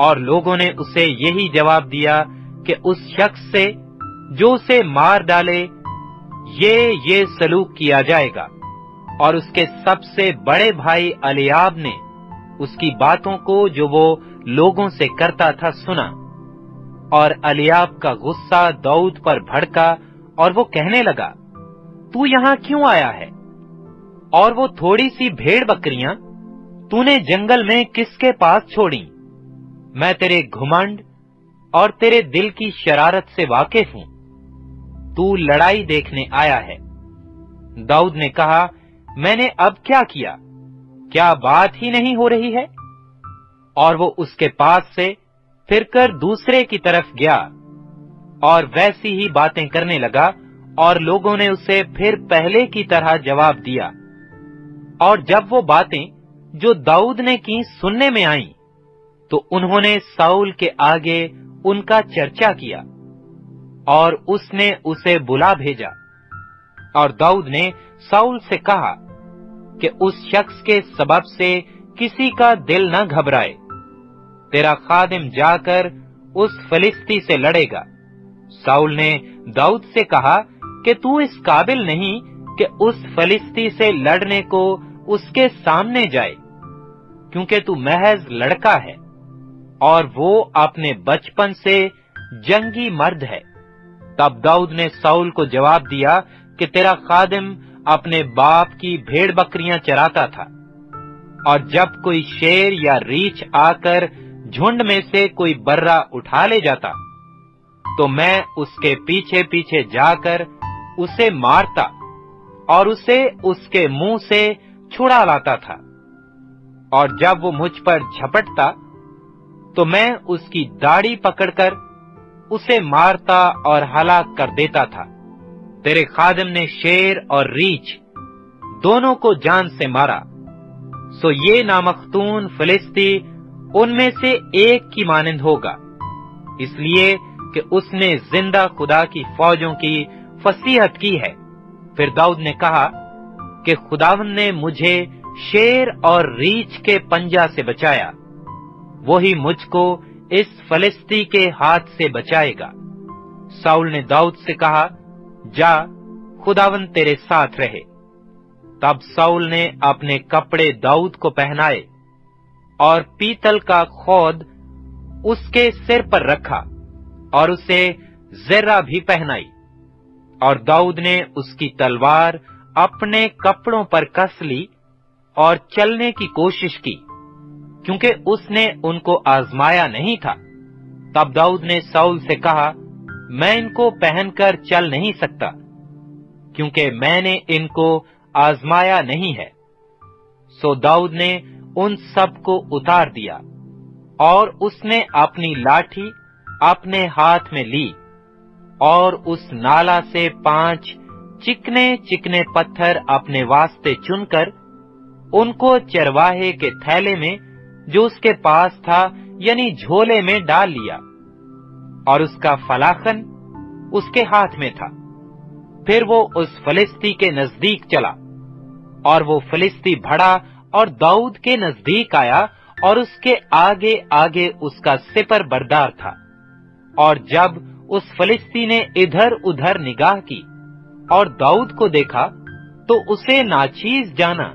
और लोगों ने उसे यही जवाब दिया कि उस शख्स से जो उसे मार डाले, ये ये सलूक किया जाएगा। और उसके सबसे बड़े भाई अलियाब ने उसकी बातों को जो वो लोगों से करता था सुना। और अलियाब का गुस्सा दाऊद पर भड़का और वो कहने लगा तू यहाँ क्यों आया है? और वो थोड़ी सी भेड़ बकरियाँ तूने जंगल में किसके पास छोड़ी? मैं तेरे घुमंड और तेरे दिल की शरारत से वाकिफ हूँ। तू लड़ाई देखने आया है। दाऊद ने कहा, मैंने अब क्या किया? क्या बात ही नहीं हो रही है? और वो उसके पास से फिरकर दूसरे की तरफ़ गया और वैसी ही बातें करने लगा और लोगों ने उसे फिर पहले की तरह जवाब दिया। और जब वो बातें जो दाऊद ने की सुनने में आई तो उन्होंने साउल के आगे उनका चर्चा किया और उसने उसे बुला भेजा। और दाऊद ने साउल से कहा कि उस शख्स के सबब से किसी का दिल न घबराए। तेरा खादिम जाकर उस फलिस्ती से लड़ेगा। साउल ने दाऊद से कहा कि तू इस काबिल नहीं कि उस फलिस्ती से लड़ने को उसके सामने जाए, क्योंकि तू महज लड़का है और वो अपने बचपन से जंगी मर्द है। तब दाऊद ने साउल को जवाब दिया कि तेरा खादिम अपने बाप की भेड़ बकरियाँ चराता था और जब कोई शेर या रीछ आकर झुंड में से कोई बर्रा उठा ले जाता तो मैं उसके पीछे पीछे जाकर उसे मारता और उसे उसके मुँह से छुड़ा लाता था। और जब वो मुझ पर झपटता तो मैं उसकी दाढ़ी पकड़कर उसे मारता और हलाक कर देता था। तेरे खादिम ने शेर और रीछ दोनों को जान से मारा। सो ये नामख्तून फिलिस्ती उनमें से एक की मानंद होगा। इसलिए कि उसने ज़िंदा खुदा की फौजों की फसीहत की है। फिर दाऊद ने कहा कि खुदावन ने मुझे शेर और रीछ के पंजा से बचाया। वही मुझको इस फलिस्ती के हाथ से बचाएगा। साउल ने दाऊद से कहा, जा, खुदावन तेरे साथ रहे। तब साउल ने अपने कपड़े दाऊद को पहनाए और पीतल का खोद उसके सिर पर रखा और उसे जरा भी पहनाई। और दाऊद ने उसकी तलवार अपने कपड़ों पर कस ली और चलने की कोशिश की, क्योंकि उसने उनको आजमाया नहीं था। तब दाऊद ने साउल से कहा, मैं इनको पहनकर चल नहीं सकता, क्योंकि मैंने इनको आजमाया नहीं है। सो दाऊद ने उन सबको उतार दिया और उसने अपनी लाठी अपने हाथ में ली। और उस नाला से पाँच चिकने चिकने पत्थर अपने वास्ते चुनकर उनको चरवाहे के थैले में, जो उसके पास था, यानी झोले में डाल लिया। और उसका फलाखन उसके हाथ में था। फिर वो उस फलिस्ती के नज़दीक चला। और वो फलिस्ती भड़ा और दाऊद के नज़दीक आया, और उसके आगे आगे उसका सिपर बरदार था। और जब उस फलिस्ती ने इधर उधर निगाह की और दाऊद को देखा तो उसे नाचीज जाना,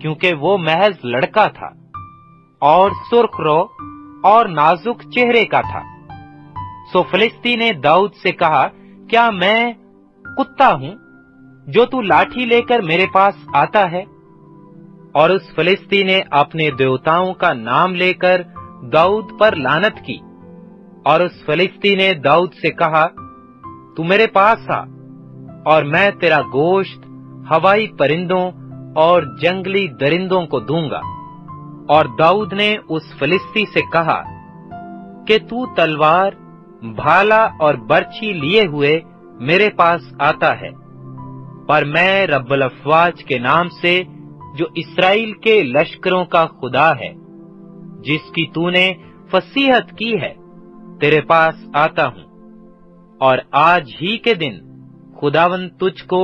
क्योंकि वो महज लड़का था और सुर्खरो और नाजुक चेहरे का था। सो फलिस्ती ने दाऊद से कहा, क्या मैं कुत्ता हूँ जो तू लाठी लेकर मेरे पास आता है? और उस फलिस्ती ने अपने देवताओं का नाम लेकर दाऊद पर लानत की। और उस फलिस्ती ने दाऊद से कहा, तू मेरे पास आ, और मैं तेरा गोश्त, हवाई परिंदों और जंगली दरिंदों को दूँगा। और दाऊद ने उस फलिस्ती से कहा, कि तू तलवार, भाला और बर्ची लिए हुए मेरे पास आता है, पर मैं रब्बल अफवाज के नाम से, जो इसराइल के लश्करों का खुदा है, जिसकी तूने फसीहत की है तेरे पास आता हूँ। और आज ही के दिन खुदावन तुझको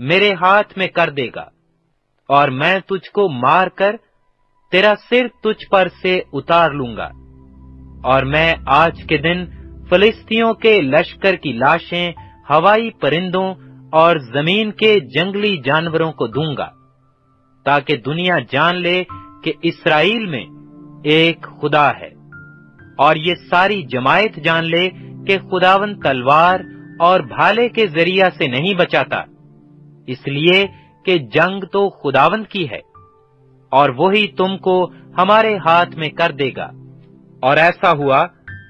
मेरे हाथ में कर देगा, और मैं तुझको मार कर तेरा सिर तुझ पर से उतार लूँगा। और मैं आज के दिन फलिस्तियों के लश्कर की लाशें, हवाई परिंदों और ज़मीन के जंगली जानवरों को दूँगा, ताकि दुनिया जान ले कि इसराइल में एक खुदा है। और ये सारी जमायत जान ले कि खुदावन तलवार और भाले के ज़रिया से नहीं बचाता। इसलिए कि जंग तो खुदावन की है, और वही तुमको हमारे हाथ में कर देगा। और ऐसा हुआ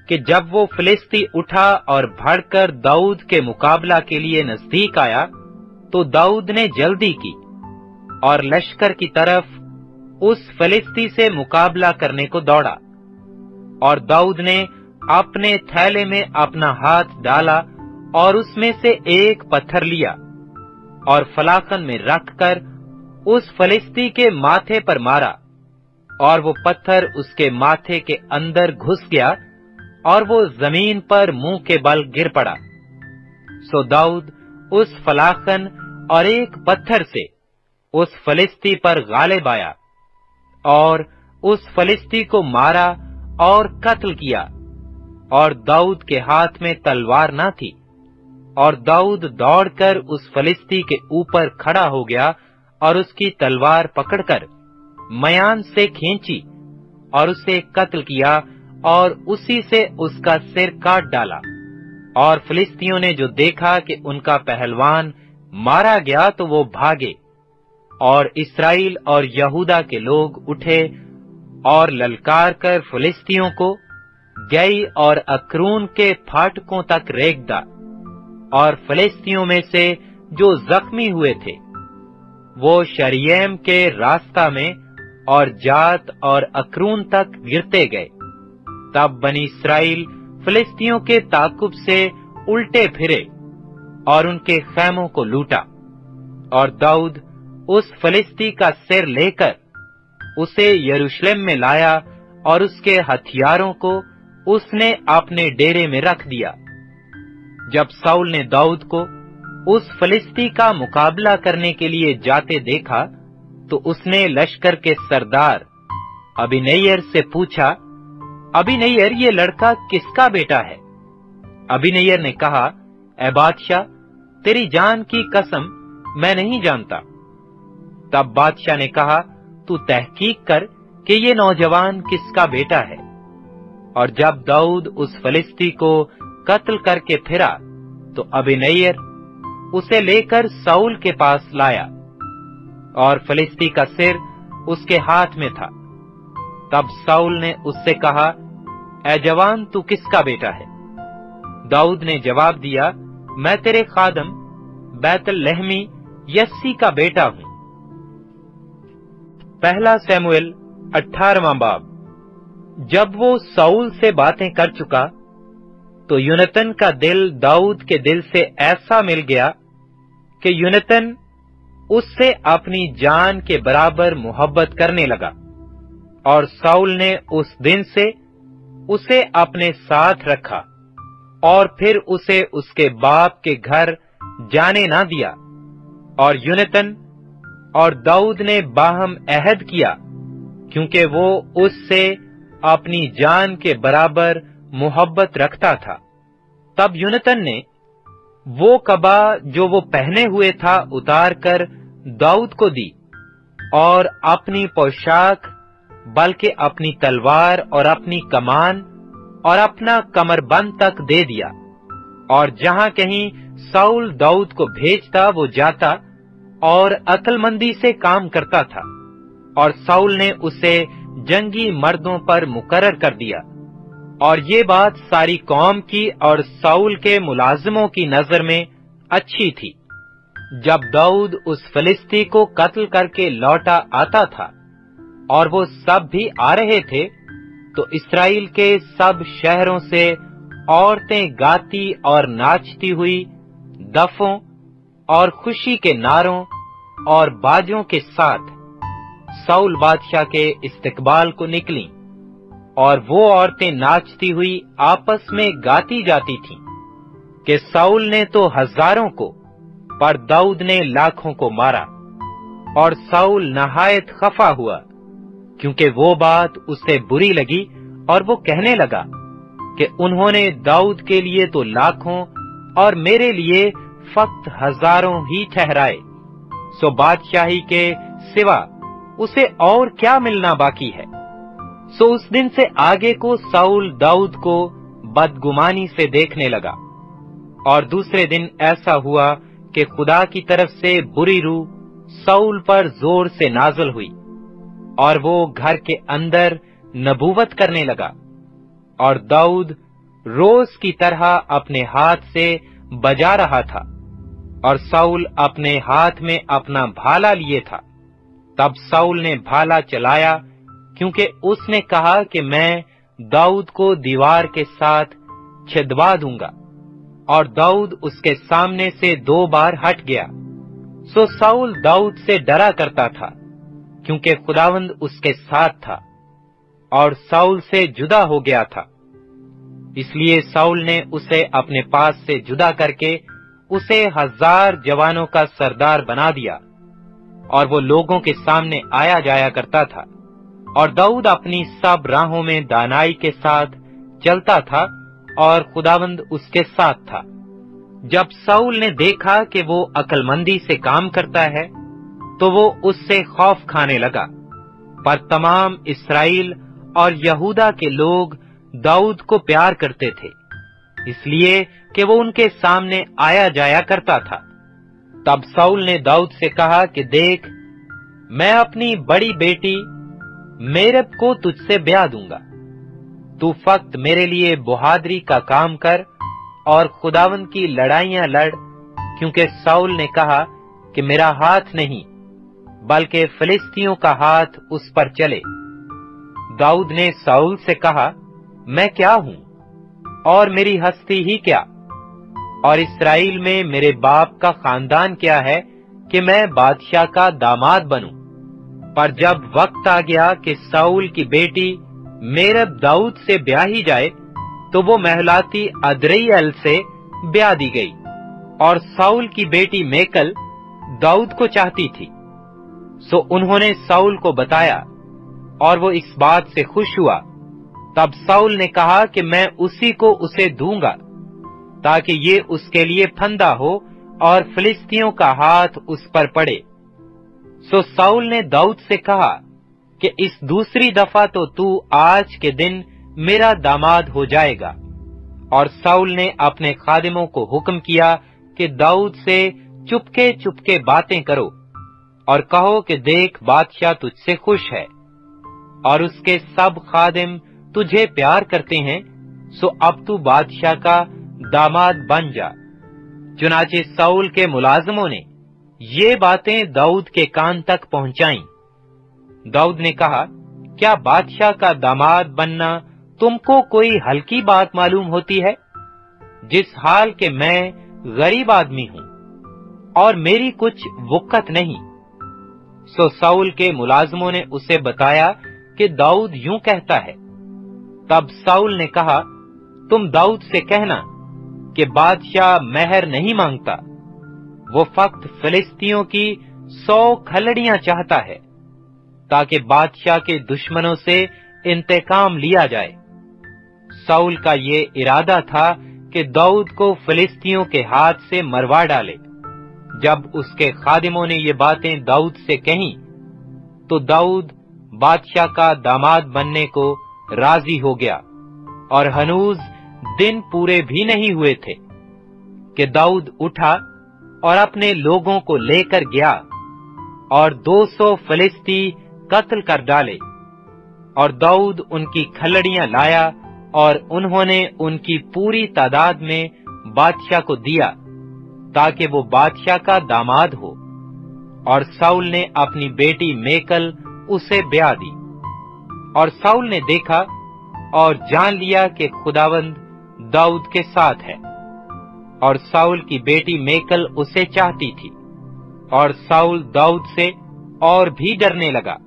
कि जब वो फिलिस्ती उठा और भड़कर दाऊद के मुकाबला के लिए नज़दीक आया तो दाऊद ने जल्दी की और लश्कर की तरफ़ उस फिलिस्ती से मुकाबला करने को दौड़ा। और दाऊद ने अपने थैले में अपना हाथ डाला और उसमें से एक पत्थर लिया और फलाखन में रखकर उस फलिस्ती के माथे पर मारा और वो पत्थर उसके माथे के अंदर घुस गया और वो ज़मीन पर मुँह के बल गिर पड़ा। सो दाऊद उस फलाखन और एक पत्थर से उस फलिस्ती पर गालिब आया और उस फलिस्ती को मारा और कत्ल किया। और दाऊद के हाथ में तलवार ना थी। और दाऊद दौड़कर उस फलिस्ती के ऊपर खड़ा हो गया और उसकी तलवार पकड़कर मयान से खींची और उसे कत्ल किया और उसी से उसका सिर काट डाला। और फिलिस्तियों ने जो देखा कि उनका पहलवान मारा गया तो वो भागे। और इसराइल और यहूदा के लोग उठे और ललकार कर फिलिस्तियों को, गई और अक्रून के फाटकों तक रेख दा और फिलिस्तियों में से जो जख्मी हुए थे, वो शरियम के रास्ता में और जात और अक्रून तक गिरते गए। तब बनी इसराइल फिलिस्तियों के ताकुब से उल्टे फिरे और उनके खैमों को लूटा, और दाऊद उस फिलिस्ती का सिर लेकर उसे यरूशलेम में लाया और उसके हथियारों को उसने अपने डेरे में रख दिया। जब साउल ने दाऊद को उस फलिस्ती का मुकाबला करने के लिए जाते देखा तो उसने लश्कर के सरदार अभिनयर से पूछा अभिनयर ये लड़का किसका बेटा है? अभिनयर ने कहा, ए बादशाह, तेरी जान की कसम मैं नहीं जानता। तब बादशाह ने कहा तू तहकीक कर कि ये नौजवान किसका बेटा है। और जब दाऊद उस फलिस्ती को कत्ल करके फिरा तो अभिनयर उसे लेकर साउल के पास लाया, और फलिस्ती का सिर उसके हाथ में था। तब साउल ने उससे कहा ए जवान, तू किसका बेटा है? दाऊद ने जवाब दिया, मैं तेरे खादम बैतल लहमी यस्सी का बेटा हूँ। पहला सैमुएल, अठारवा बाब। जब वो साउल से बातें कर चुका तो यूनतन का दिल दाऊद के दिल से ऐसा मिल गया कि यूनतन उससे अपनी जान के बराबर मोहब्बत करने लगा और साउल ने उस दिन से उसे अपने साथ रखा और फिर उसे उसके बाप के घर जाने ना दिया और यूनतन और दाऊद ने बाहम अहद किया, क्योंकि वो उससे अपनी जान के बराबर मोहब्बत रखता था। तब यूनतन ने वो कबा जो वो पहने हुए था उतार कर दाऊद को दी, और अपनी पोशाक बल्कि अपनी तलवार और अपनी कमान और अपना कमरबंद तक दे दिया, और जहाँ कहीं साउल दाऊद को भेजता वो जाता और अकलमंदी से काम करता था, और साउल ने उसे जंगी मर्दों पर मुकर्र कर दिया। और ये बात सारी कौम की और साउल के मुलाजिमों की नज़र में अच्छी थी। जब दाऊद उस फिलिस्ती को कत्ल करके लौटा आता था, और वो सब भी आ रहे थे तो इसराइल के सब शहरों से औरतें गाती और नाचती हुई दफों और खुशी के नारों और बाजों के साथ साउल बादशाह के इस्तकबाल को निकली और वो औरतें नाचती हुई आपस में गाती जाती थीं कि साउल ने तो हज़ारों को पर दाऊद ने लाखों को मारा और साउल नहायत खफा हुआ क्योंकि वो बात उसे बुरी लगी और वो कहने लगा कि उन्होंने दाऊद के लिए तो लाखों और मेरे लिए फक्त हज़ारों ही ठहराए। सो बादशाही के सिवा उसे और क्या मिलना बाकी है? सो उस दिन से आगे को साउल दाऊद को बदगुमानी से देखने लगा। और दूसरे दिन ऐसा हुआ कि खुदा की तरफ़ से बुरी रूह सऊल पर ज़ोर से नाजल हुई और वो घर के अंदर नबूवत करने लगा और दाऊद रोज की तरह अपने हाथ से बजा रहा था। और साउल अपने हाथ में अपना भाला लिए था। तब साउल ने भाला चलाया, क्योंकि उसने कहा कि मैं दाऊद को दीवार के साथ छिदवा दूँगा, और दाऊद उसके सामने से दो बार हट गया। सो साउल दाऊद से डरा करता था, क्योंकि खुदावंद उसके साथ था, और साउल से जुदा हो गया था। इसलिए साउल ने उसे अपने पास से जुदा करके उसे हज़ार जवानों का सरदार बना दिया, और वो लोगों के सामने आया जाया करता था, और दाऊद अपनी सब राहों में दानाई के साथ चलता था, और खुदावंद उसके साथ था। जब साउल ने देखा कि वो अकलमंदी से काम करता है तो वो उससे खौफ खाने लगा। पर तमाम इसराइल और यहूदा के लोग दाऊद को प्यार करते थे, इसलिए कि वो उनके सामने आया जाया करता था। तब साउल ने दाऊद से कहा कि देख, मैं अपनी बड़ी बेटी मेरब को तुझसे ब्याह दूँगा। तू फक्त मेरे लिए बहादरी का काम कर और खुदावन की लड़ाइयाँ लड़, क्योंकि साउल ने कहा कि मेरा हाथ नहीं, बल्कि फिलिस्तियों का हाथ उस पर चले। दाऊद ने साउल से कहा, मैं क्या हूँ? और मेरी हस्ती ही क्या? और इसराइल में मेरे बाप का खानदान क्या है कि मैं बादशाह का दामाद बनूं? पर जब वक्त आ गया कि साउल की बेटी मेरब दाऊद से ब्याह ही जाए तो वो महलाती अदरैल से ब्याह दी गई और साउल की बेटी मेकल दाऊद को चाहती थी। सो उन्होंने साउल को बताया और वो इस बात से खुश हुआ। तब साउल ने कहा कि मैं उसी को उसे दूँगा। ताकि ये उसके लिए फंदा हो और फिलिस्तियों का हाथ उस पर पड़े। सो साउल ने दाऊद से कहा कि इस दूसरी दफ़ा तो तू आज के दिन मेरा दामाद हो जाएगा। और साउल ने अपने खादिमों को हुक्म किया कि दाऊद से चुपके चुपके बातें करो और कहो कि देख बादशाह तुझसे खुश है और उसके सब खादिम तुझे प्यार करते हैं, सो अब तू बादशाह का दामाद बन जा। चुनाचे साउल के मुलाजमों ने ये बातें दाऊद के कान तक पहुंचाई। दाऊद ने कहा, क्या बादशाह का दामाद बनना तुमको कोई हल्की बात मालूम होती है? जिस हाल के मैं गरीब आदमी हूँ और मेरी कुछ वुक्कत नहीं। सो साउल के मुलाजमों ने उसे बताया कि दाऊद यूँ कहता है। तब साउल ने कहा, तुम दाऊद से कहना कि बादशाह मेहर नहीं माँगता। वो फक्त फिलिस्तियों की सौ खलड़ियाँ चाहता है, ताकि बादशाह के दुश्मनों से इंतकाम लिया जाए। साउल का ये इरादा था कि दाऊद को फिलिस्तियों के हाथ से मरवा डाले। जब उसके खादिमों ने ये बातें दाऊद से कही तो दाऊद बादशाह का दामाद बनने को राज़ी हो गया, और हनूज दिन पूरे भी नहीं हुए थे कि दाऊद उठा और अपने लोगों को लेकर गया और 200 फिलिस्ती कत्ल कर डाले और दाऊद उनकी खलड़ियाँ लाया और उन्होंने उनकी पूरी तादाद में बादशाह को दिया ताकि वो बादशाह का दामाद हो और साउल ने अपनी बेटी मेकल उसे ब्याह दी। और साउल ने देखा और जान लिया कि खुदावंद दाऊद के साथ है। और साउल की बेटी मेकल उसे चाहती थी। और साउल दाऊद से और भी डरने लगा।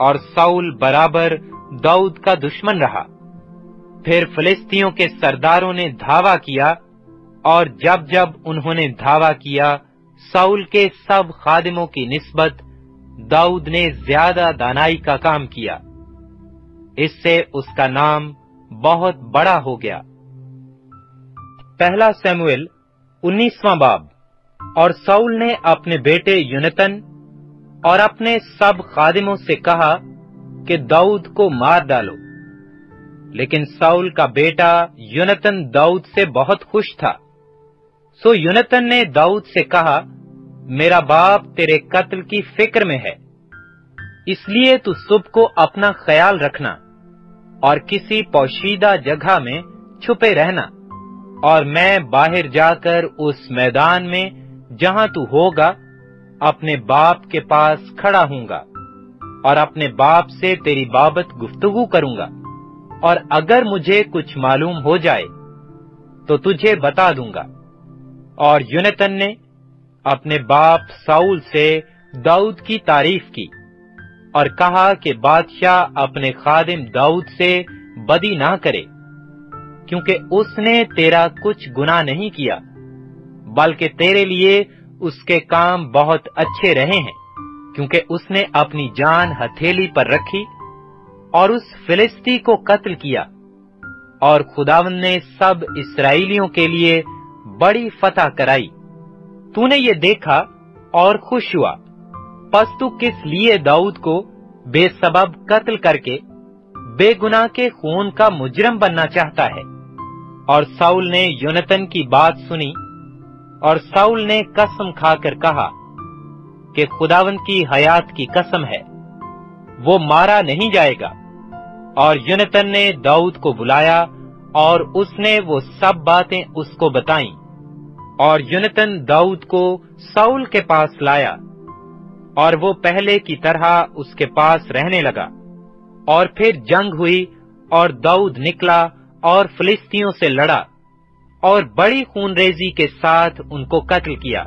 और साउल बराबर दाऊद का दुश्मन रहा। फिर फिलिस्तियों के सरदारों ने धावा किया। और जब जब उन्होंने धावा किया, साउल के सब खादिमों की निस्बत, दाऊद ने ज़्यादा दानाई का काम किया। इससे उसका नाम बहुत बड़ा हो गया। पहला सैमुएल उन्नीसवां बाब। और साउल ने अपने बेटे यूनतन और अपने सब खादिमों से कहा कि दाऊद को मार डालो। लेकिन साउल का बेटा यूनतन दाऊद से बहुत खुश था। सो यूनतन ने दाऊद से कहा, मेरा बाप तेरे कत्ल की फ़िक्र में है। इसलिए तू सुबह को अपना ख्याल रखना और किसी पोशीदा जगह में छुपे रहना। और मैं बाहर जाकर उस मैदान में, जहाँ तू होगा, अपने बाप के पास खड़ा हूँगा और अपने बाप से तेरी बाबत गुफ्तगू करूँगा। और अगर मुझे कुछ मालूम हो जाए तो तुझे बता दूँगा। और यूनतन ने अपने बाप साउल से दाऊद की तारीफ़ की, और कहा कि बादशाह अपने खादिम दाऊद से बदी ना करे। क्योंकि उसने तेरा कुछ गुना नहीं किया, बल्कि तेरे लिए उसके काम बहुत अच्छे रहे हैं, क्योंकि उसने अपनी जान हथेली पर रखी और उस फिलिस्ती को कत्ल किया, और खुदावन ने सब इसराइलियों के लिए बड़ी फतह कराई। तूने ये देखा और खुश हुआ। पस तू किस लिए दाऊद को बेसबब कत्ल करके, बेगुनाह के खून का मुजरम बनना चाहता है? और साउल ने यूनतन की बात सुनी, और साउल ने कसम खाकर कहा कि खुदावन की हयात की कसम है, वो मारा नहीं जाएगा। और यूनतन ने दाऊद को बुलाया, और उसने वो सब बातें उसको बताई। और यूनतन दाऊद को साउल के पास लाया, और वो पहले की तरह उसके पास रहने लगा। और फिर जंग हुई, और दाऊद निकला और फिलिस्तियों से लड़ा और बड़ी खूनरेजी के साथ उनको कत्ल किया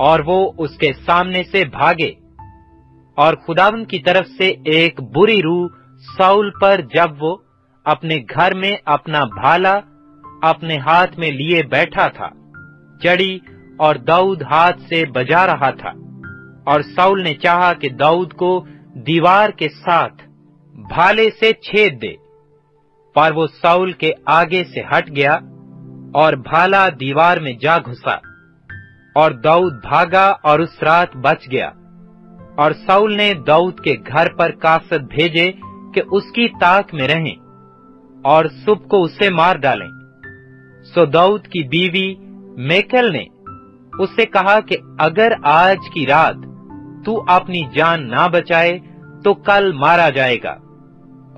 और वो उसके सामने से भागे और खुदावन की तरफ़ से एक बुरी रूह साउल पर जब वो अपने घर में अपना भाला अपने हाथ में लिए बैठा था, चढ़ी और दाऊद हाथ से बजा रहा था और साउल ने चाहा कि दाऊद को दीवार के साथ भाले से छेद दे। पर वो साउल के आगे से हट गया और भाला दीवार में जा घुसा और दाऊद भागा और उस रात बच गया। और साउल ने दाऊद के घर पर कासद भेजे कि उसकी ताक में रहें और सुब को उसे मार डालें। सो दाऊद की बीवी मेकल ने उससे कहा कि अगर आज की रात तू अपनी जान ना बचाए तो कल मारा जाएगा।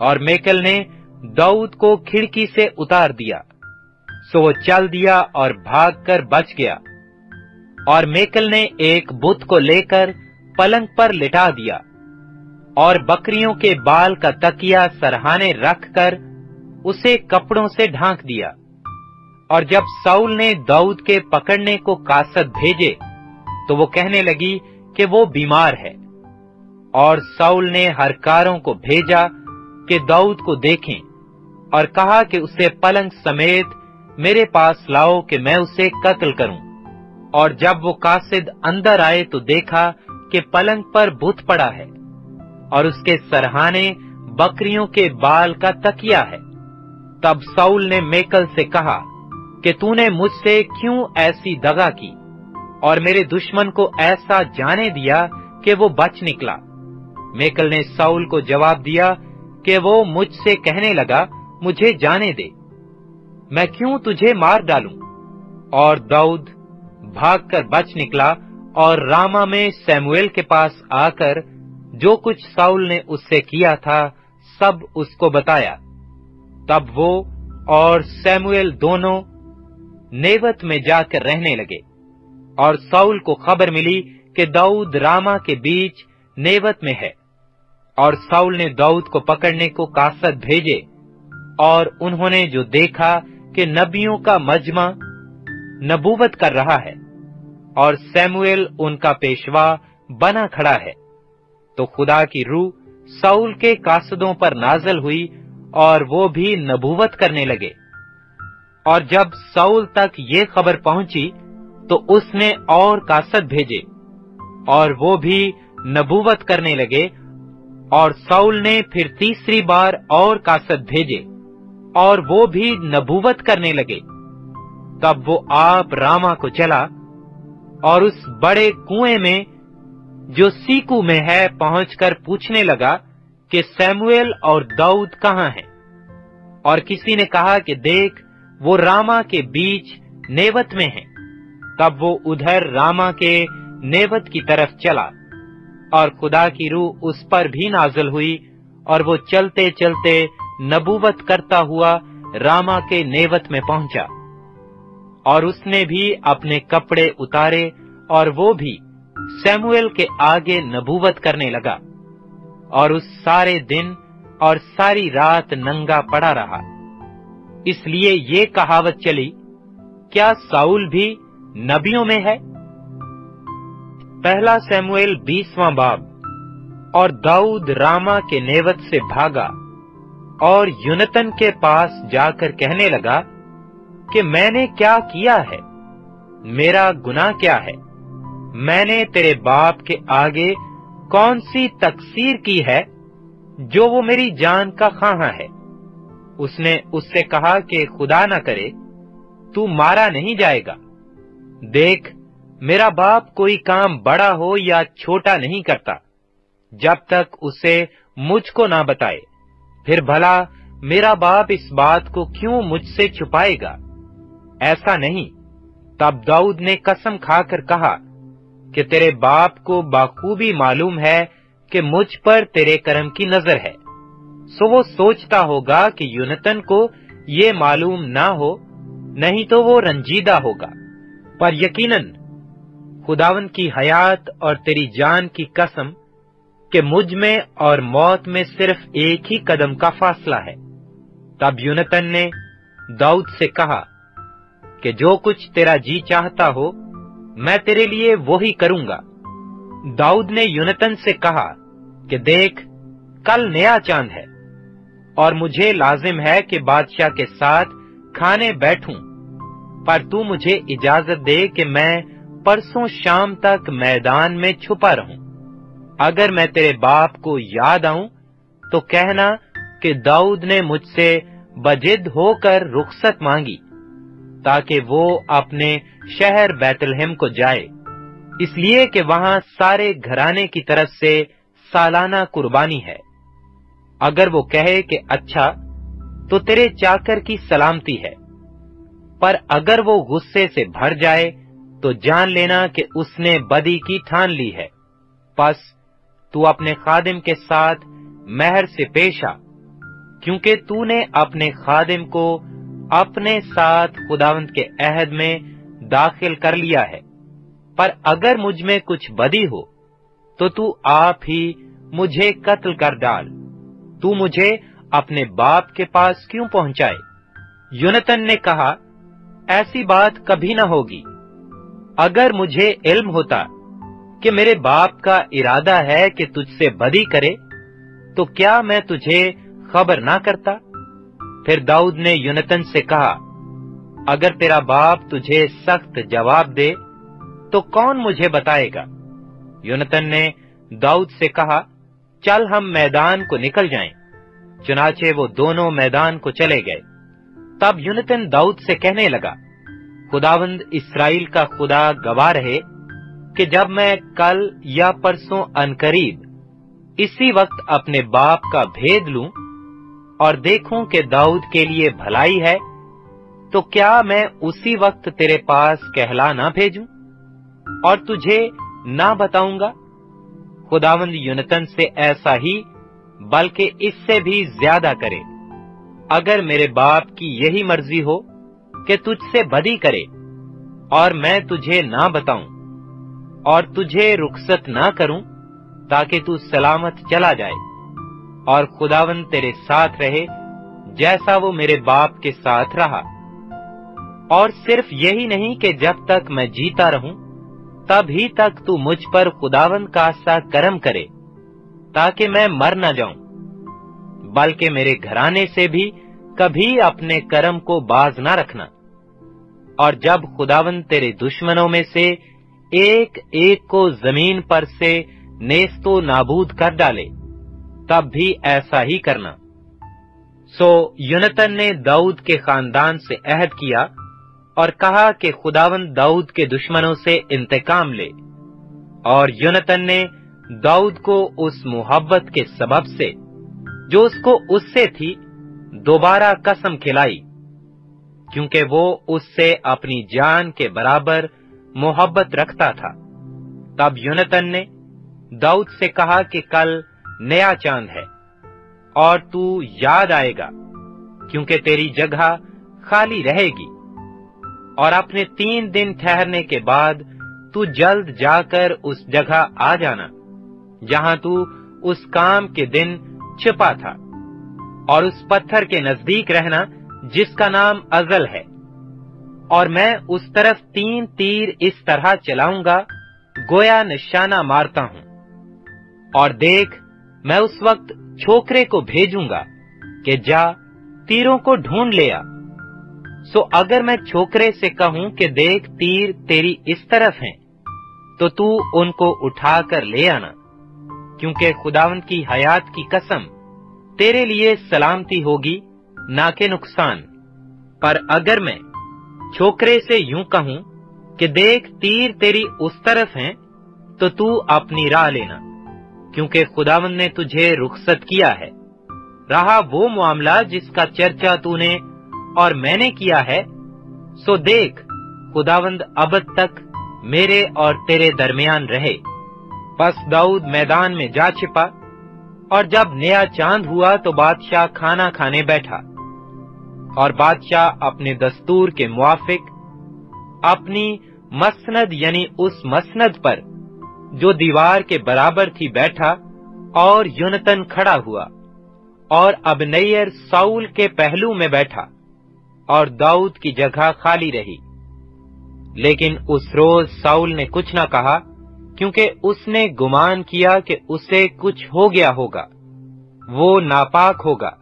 और मेकल ने दाऊद को खिड़की से उतार दिया। सो वो चल दिया और भागकर बच गया। और मेकल ने एक बुत को लेकर पलंग पर लिटा दिया। और बकरियों के बाल का तकिया सरहाने रखकर उसे कपड़ों से ढांक दिया। और जब साउल ने दाऊद के पकड़ने को कासत भेजे तो वो कहने लगी कि वो बीमार है। और साउल ने हरकारों को भेजा कि दाऊद को देखें। और कहा कि उसे पलंग समेत मेरे पास लाओ कि मैं उसे कत्ल करूँ। और जब वो कासिद अंदर आए तो देखा कि पलंग पर बुत पड़ा है और उसके सरहाने बकरियों के बाल का तकिया है। तब साउल ने मेकल से कहा कि तूने मुझसे क्यों ऐसी दगा की और मेरे दुश्मन को ऐसा जाने दिया कि वो बच निकला। मेकल ने साउल को जवाब दिया कि वो मुझसे कहने लगा मुझे जाने दे। मैं क्यों तुझे मार डालूं? और दाऊद भागकर बच निकला और रामा में सैमुएल के पास आकर जो कुछ साउल ने उससे किया था, सब उसको बताया। तब वो और सैमुएल दोनों नेवत में जाकर रहने लगे और साउल को खबर मिली कि दाऊद रामा के बीच नेवत में है और साउल ने दाऊद को पकड़ने को कासत भेजे। और उन्होंने जो देखा कि नबियों का मजमा नबूवत कर रहा है और सैमुएल उनका पेशवा बना खड़ा है तो खुदा की रूह साउल के कासदों पर नाजल हुई और वो भी नबूवत करने लगे। और जब साउल तक ये खबर पहुँची तो उसने और कासद भेजे और वो भी नबूवत करने लगे और साउल ने फिर तीसरी बार और कासद भेजे। और वो भी नबूवत करने लगे तब वो आप रामा को चला और उस बड़े कुएँ में, जो सीकू में है, पहुंचकर पूछने लगा कि सैमुएल और दाऊद कहाँ हैं? और किसी ने कहा कि देख, वो रामा के बीच नेवत में हैं। तब वो उधर रामा के नेवत की तरफ़ चला और खुदा की रूह उस पर भी नाजल हुई और वो चलते चलते नबूवत करता हुआ रामा के नेवत में पहुँचा। और उसने भी अपने कपड़े उतारे और वो भी सैमुएल के आगे नबूवत करने लगा। और उस सारे दिन और सारी रात नंगा पड़ा रहा। इसलिए ये कहावत चली, क्या साउल भी नबियों में है? पहला सैमुएल बीसवां बाब, और दाऊद रामा के नेवत से भागा। और युनतन के पास जाकर कहने लगा कि मैंने क्या किया है? मेरा गुनाह क्या है? मैंने तेरे बाप के आगे कौन सी तकसीर की है जो वो मेरी जान का खाहा है? उसने उससे कहा कि खुदा ना करे, तू मारा नहीं जाएगा। देख, मेरा बाप कोई काम बड़ा हो या छोटा नहीं करता, जब तक उसे मुझको ना बताए। फिर भला, मेरा बाप इस बात को क्यों मुझसे छुपाएगा? ऐसा नहीं। तब दाऊद ने कसम खाकर कहा, कि तेरे बाप को बाखूबी मालूम है कि मुझ पर तेरे कर्म की नज़र है। सो वो सोचता होगा कि यूनतन को ये मालूम ना हो, नहीं तो वो रंजीदा होगा। पर यकीनन, खुदावन की हयात और तेरी जान की कसम कि मुझमें और मौत में सिर्फ़ एक ही कदम का फासला है। तब यूनतन ने दाऊद से कहा, कि जो कुछ तेरा जी चाहता हो, मैं तेरे लिए वो ही करूँगा। दाऊद ने यूनतन से कहा, कि देख, कल नया चाँद है, और मुझे लाजिम है कि बादशाह के साथ खाने बैठूं। पर तू मुझे इजाज़त दे कि मैं परसों शाम तक मैदान में छुपा रहूँ। अगर मैं तेरे बाप को याद आऊँ तो कहना कि दाऊद ने मुझसे बजिद होकर रुखसत मांगी, ताकि वो अपने शहर बैतलहम को जाए। इसलिए कि वहाँ सारे घराने की तरफ़ से सालाना कुर्बानी है। अगर वो कहे कि अच्छा तो तेरे चाकर की सलामती है। पर अगर वो गुस्से से भर जाए तो जान लेना कि उसने बदी की ठान ली है। बस तू अपने खादिम के साथ मेहर से पेश आ क्योंकि तूने अपने खादिम को अपने साथ खुदावंत के अहद में दाखिल कर लिया है। पर अगर मुझमें कुछ बदी हो तो तू आप ही मुझे कत्ल कर डाल। तू मुझे अपने बाप के पास क्यों पहुँचाए? यूनतन ने कहा, ऐसी बात कभी न होगी। अगर मुझे इल्म होता कि मेरे बाप का इरादा है कि तुझसे बदी करे तो क्या मैं तुझे खबर ना करता? फिर दाऊद ने यूनतन से कहा, अगर तेरा बाप तुझे सख्त जवाब दे तो कौन मुझे बताएगा? यूनतन ने दाऊद से कहा, चल हम मैदान को निकल जाएँ। चुनाचे वो दोनों मैदान को चले गए। तब यूनतन दाऊद से कहने लगा, खुदावंद इसराइल का खुदा गवाह रहे कि जब मैं कल या परसों अनकरीब इसी वक्त अपने बाप का भेद लूँ और देखूँ कि दाऊद के लिए भलाई है तो क्या मैं उसी वक्त तेरे पास कहला ना भेजूं? और तुझे ना बताऊँगा? खुदावंद यूनतन से ऐसा ही, बल्कि इससे भी ज़्यादा करे। अगर मेरे बाप की यही मर्ज़ी हो कि तुझसे बदी करे और मैं तुझे ना बताऊँ और तुझे रुखसत ना करूँ, ताकि तू सलामत चला जाए, और खुदावन तेरे साथ रहे, जैसा वो मेरे बाप के साथ रहा। और सिर्फ़ यही नहीं कि जब तक मैं जीता रहूँ, तभी तक तू मुझ पर खुदावन का सा कर्म करे, ताकि मैं मर न जाऊँ, बल्कि मेरे घराने से भी कभी अपने कर्म को बाज ना रखना। और जब खुदावन तेरे दुश्मनों में से एक एक को ज़मीन पर से नेस्तो नाबूद कर डाले, तब भी ऐसा ही करना। सो यूनतन ने दाऊद के खानदान से अहद किया और कहा कि खुदावन दाऊद के दुश्मनों से इंतकाम ले। और यूनतन ने दाऊद को उस मोहब्बत के सबब से, जो उसको उससे थी, दोबारा कसम खिलाई, क्योंकि वो उससे अपनी जान के बराबर मोहब्बत रखता था। तब यूनतन ने दाऊद से कहा कि कल नया चाँद है और तू याद आएगा, क्योंकि तेरी जगह खाली रहेगी और अपने तीन दिन ठहरने के बाद तू जल्द जाकर उस जगह आ जाना, जहाँ तू उस काम के दिन छिपा था और उस पत्थर के नज़दीक रहना, जिसका नाम अजल है। और मैं उस तरफ़ तीन तीर इस तरह चलाऊँगा गोया निशाना मारता हूँ। और देख मैं उस वक्त छोकरे को भेजूँगा कि जा तीरों को ढूंढ ले आ। सो अगर मैं छोकरे से कहूँ कि देख तीर तेरी इस तरफ़ हैं, तो तू उनको उठाकर ले आना क्योंकि खुदावंत की हयात की कसम तेरे लिए सलामती होगी ना के नुकसान। पर अगर मैं छोकरे से यूँ कहूँ कि देख तीर तेरी उस तरफ़ हैं, तो तू अपनी राह लेना क्योंकि खुदावंद ने तुझे रुखसत किया है। रहा वो मामला जिसका चर्चा तूने और मैंने किया है सो देख खुदावंद अब तक मेरे और तेरे दरमियान रहे। बस दाऊद मैदान में जा छिपा और जब नया चाँद हुआ तो बादशाह खाना खाने बैठा। और बादशाह अपने दस्तूर के मुआफिक अपनी मसनद यानी उस मसनद पर, जो दीवार के बराबर थी, बैठा और यूनतन खड़ा हुआ और अब नैयर साउल के पहलू में बैठा और दाऊद की जगह खाली रही। लेकिन उस रोज साउल ने कुछ न कहा, क्योंकि उसने गुमान किया कि उसे कुछ हो गया होगा, वो नापाक होगा।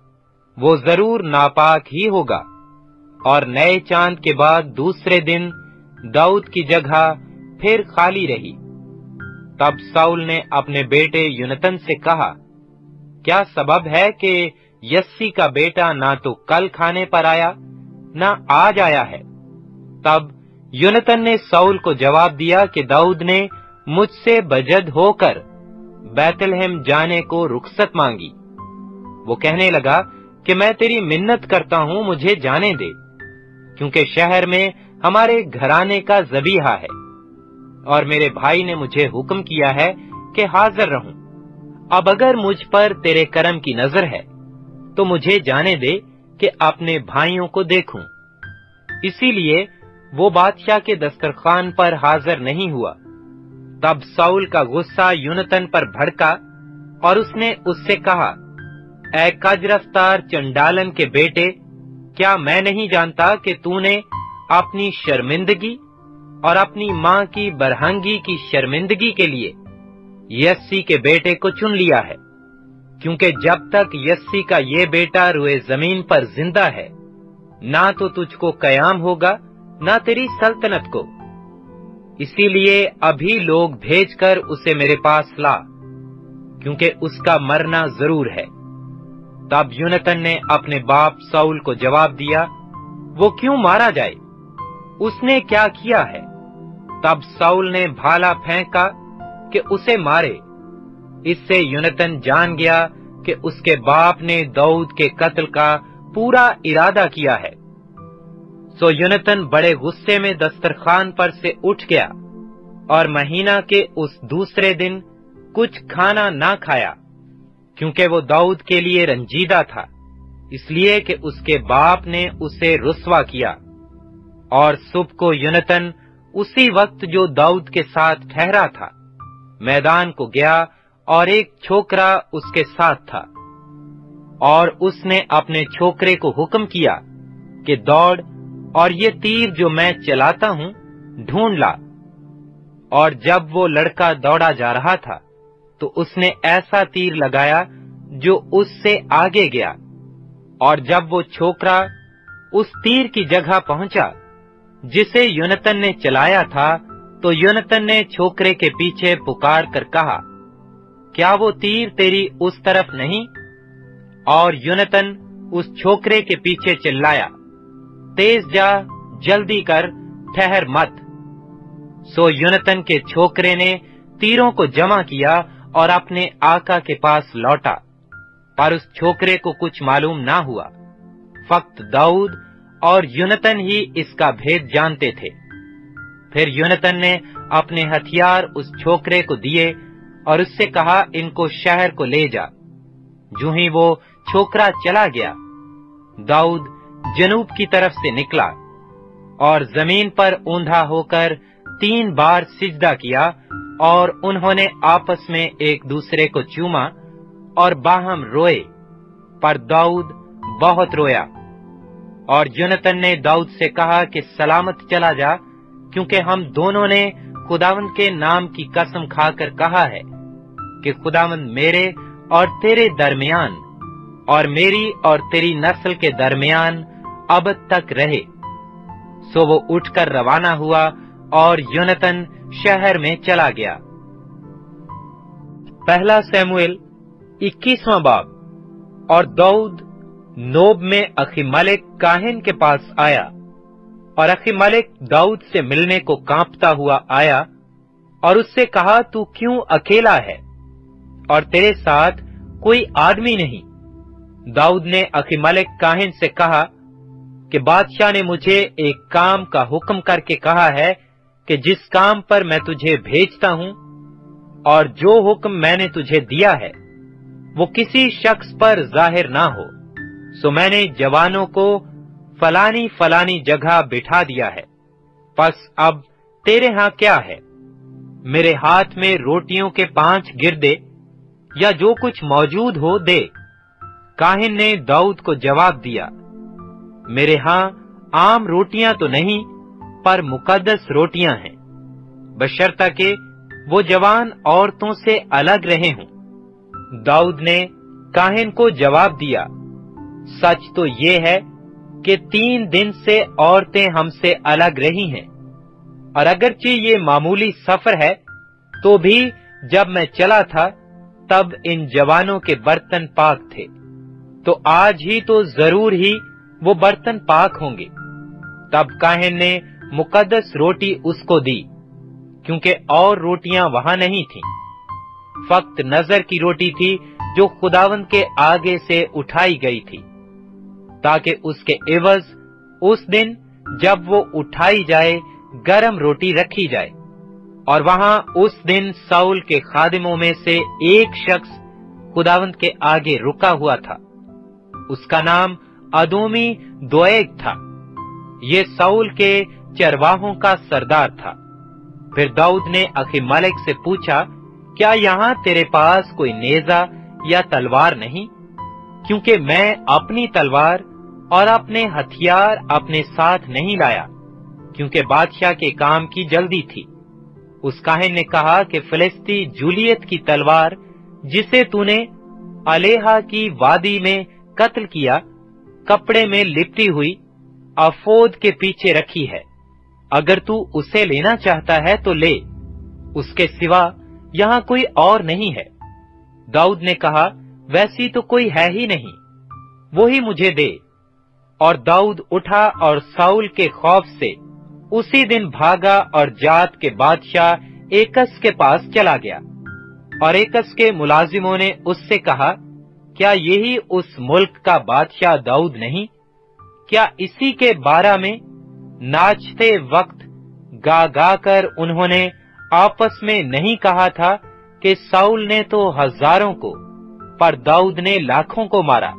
वो ज़रूर नापाक ही होगा। और नए चाँद के बाद दूसरे दिन दाऊद की जगह फिर खाली रही। तब साउल ने अपने बेटे यूनतन से कहा, क्या सबब है कि यस्सी का बेटा ना तो कल खाने पर आया, ना आज आया है? तब यूनतन ने साउल को जवाब दिया कि दाऊद ने मुझसे बजद होकर बैतलहम जाने को रुखसत मांगी। वो कहने लगा कि मैं तेरी मिन्नत करता हूँ, मुझे जाने दे, क्योंकि शहर में हमारे घराने का जबीहा है, और मेरे भाई ने मुझे हुक्म किया है कि हाजिर रहूँ। अब अगर मुझ पर तेरे कर्म की नज़र है तो मुझे जाने दे कि अपने भाइयों को देखूँ। इसीलिए वो बादशाह के दस्तरखान पर हाजिर नहीं हुआ। तब साउल का गुस्सा यूनतन पर भड़का, और उसने उससे कहा ए चंडालन के बेटे, क्या मैं नहीं जानता कि तूने अपनी शर्मिंदगी और अपनी माँ की बरहंगी की शर्मिंदगी के लिए यस्सी के बेटे को चुन लिया है? क्योंकि जब तक यस्सी का ये बेटा रुए ज़मीन पर ज़िंदा है, ना तो तुझको कयाम होगा, ना तेरी सल्तनत को। इसीलिए अभी लोग भेजकर उसे मेरे पास ला, क्योंकि उसका मरना ज़रूर है। तब यूनतन ने अपने बाप साउल को जवाब दिया, वो क्यों मारा जाए? उसने क्या किया है? तब साउल ने भाला फेंका कि उसे मारे। इससे यूनतन जान गया कि उसके बाप ने दाऊद के कत्ल का पूरा इरादा किया है। सो यूनतन बड़े गुस्से में दस्तरखान पर से उठ गया और महीना के उस दूसरे दिन कुछ खाना ना खाया। क्योंकि वो दाऊद के लिए रंजीदा था, इसलिए कि उसके बाप ने उसे रुसवा किया। और सुबह को यूनतन उसी वक्त जो दाऊद के साथ ठहरा था, मैदान को गया और एक छोकरा उसके साथ था। और उसने अपने छोकरे को हुक्म किया कि दौड़ और ये तीर जो मैं चलाता हूँ, ढूंढ ला। और जब वो लड़का दौड़ा जा रहा था तो उसने ऐसा तीर लगाया जो उससे आगे गया। और जब वो छोकरा उस तीर की जगह पहुँचा, जिसे यूनतन ने चलाया था तो यूनतन ने छोकरे के पीछे पुकार कर कहा, क्या वो तीर तेरी उस तरफ़ नहीं? और यूनतन उस छोकरे के पीछे चिल्लाया, तेज जा, जल्दी कर, ठहर मत। सो यूनतन के छोकरे ने तीरों को जमा किया और अपने आका के पास लौटा, पर उस छोकरे को कुछ मालूम ना हुआ। फक्त दाऊद और यूनतन ही इसका भेद जानते थे। फिर यूनतन ने अपने हथियार उस छोकरे को दिए और उससे कहा, इनको शहर को ले जा। जो ही वो छोकरा चला गया, दाऊद जनूब की तरफ़ से निकला और ज़मीन पर ऊंधा होकर तीन बार सिजदा किया और उन्होंने आपस में एक दूसरे को चूमा और बाहम रोए, पर दाऊद बहुत रोया। और जुनतन ने दाऊद से कहा कि सलामत चला जा, क्योंकि हम दोनों ने खुदावंद के नाम की कसम खाकर कहा है कि खुदावंद मेरे और तेरे दरमियान और मेरी और तेरी नस्ल के दरमियान अब तक रहे। सो वो उठकर रवाना हुआ और यूनतन शहर में चला गया। पहला सैमुएल इक्कीसवां बाब और दाऊद नोब में अखिमलिक काहिन के पास आया और अखिमलिक दाऊद से मिलने को कांपता हुआ आया और उससे कहा, तू क्यों अकेला है और तेरे साथ कोई आदमी नहीं? दाऊद ने अखिमलिक काहिन से कहा कि, बादशाह ने मुझे एक काम का हुक्म करके कहा है कि जिस काम पर मैं तुझे भेजता हूँ और जो हुक्म मैंने तुझे दिया है, वो किसी शख्स पर ज़ाहिर ना हो, सो मैंने जवानों को फलानी फलानी जगह बिठा दिया है। बस अब तेरे यहाँ क्या है? मेरे हाथ में रोटियों के पाँच गिरदे या जो कुछ मौजूद हो दे। काहिन ने दाऊद को जवाब दिया, मेरे यहाँ आम रोटियाँ तो नहीं पर मुकद्दस रोटियाँ हैं। बशर्ता के वो जवान औरतों से अलग रहे हों। दाऊद ने काहिन को जवाब दिया, सच तो ये है कि तीन दिन से औरतें हमसे अलग रही हैं। और अगरचे ये मामूली सफ़र है तो भी जब मैं चला था, तब इन जवानों के बर्तन पाक थे। तो आज ही तो ज़रूर ही वो बर्तन पाक होंगे। तब काहिन ने मुकद्दस रोटी उसको दी, क्योंकि और रोटियाँ वहाँ नहीं थीं। फक्त नज़र की रोटी थी जो खुदावंत के आगे से उठाई गई थी, ताकि उसके एवज उस दिन जब वो उठाई जाए, गरम रोटी रखी जाए। और वहाँ उस दिन साउल के खादिमों में से एक शख्स खुदावंत के आगे रुका हुआ था। उसका नाम अदोमी दोएग था। ये साउल के चरवाहों का सरदार था। फिर दाऊद ने अखिमलेक से पूछा, क्या यहाँ तेरे पास कोई नेजा या तलवार नहीं? क्योंकि मैं अपनी तलवार और अपने हथियार अपने साथ नहीं लाया, क्योंकि बादशाह के काम की जल्दी थी। उस काहिन ने कहा कि फिलिस्ती जूलियत की तलवार, जिसे तूने अलेहा की वादी में कत्ल किया, कपड़े में लिपटी हुई, अफोद के पीछे रखी है। अगर तू उसे लेना चाहता है तो ले। उसके सिवा यहाँ कोई और नहीं है। दाऊद ने कहा, वैसी तो कोई है ही नहीं। वो ही मुझे दे। और दाऊद उठा और साउल के खौफ से उसी दिन भागा और जात के बादशाह एकस के पास चला गया। और एकस के मुलाजिमों ने उससे कहा, क्या यही उस मुल्क का बादशाह दाऊद नहीं? क्या इसी के बारा में नाचते वक्त गा गा कर उन्होंने आपस में नहीं कहा था कि साउल ने तो हज़ारों को, पर दाऊद ने लाखों को मारा।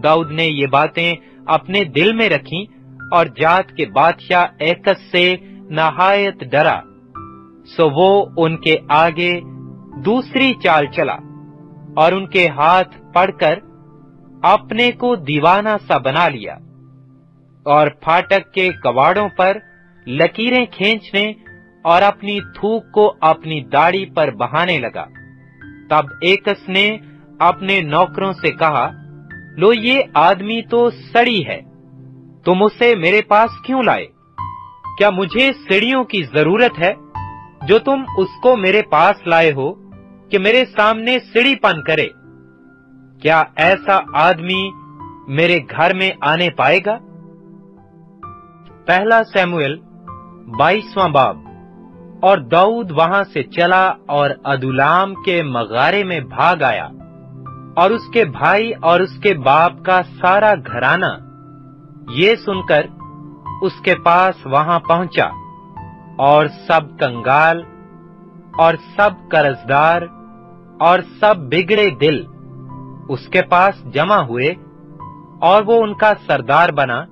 दाऊद ने ये बातें अपने दिल में रखी और जात के बादशाह एकस से नहायत डरा। सो वो उनके आगे दूसरी चाल चला और उनके हाथ पड़कर अपने को दीवाना सा बना लिया। और फाटक के कवाड़ों पर लकीरें खींचने और अपनी थूक को अपनी दाढ़ी पर बहाने लगा। तब एकस ने अपने नौकरों से कहा, लो, ये आदमी तो सड़ी है। तुम उसे मेरे पास क्यों लाए? क्या मुझे सीढ़ियों की ज़रूरत है? जो तुम उसको मेरे पास लाए हो, कि मेरे सामने सीढ़ीपन करे। क्या ऐसा आदमी मेरे घर में आने पाएगा? पहला सैमुअल बाईसवां बाब, और दाऊद वहाँ से चला और अदुलाम के मगारे में भाग आया, और उसके भाई और उसके बाप का सारा घराना ये सुनकर उसके पास वहाँ पहुँचा, और सब कंगाल, और सब कर्जदार, और सब बिगड़े दिल उसके पास जमा हुए, और वो उनका सरदार बना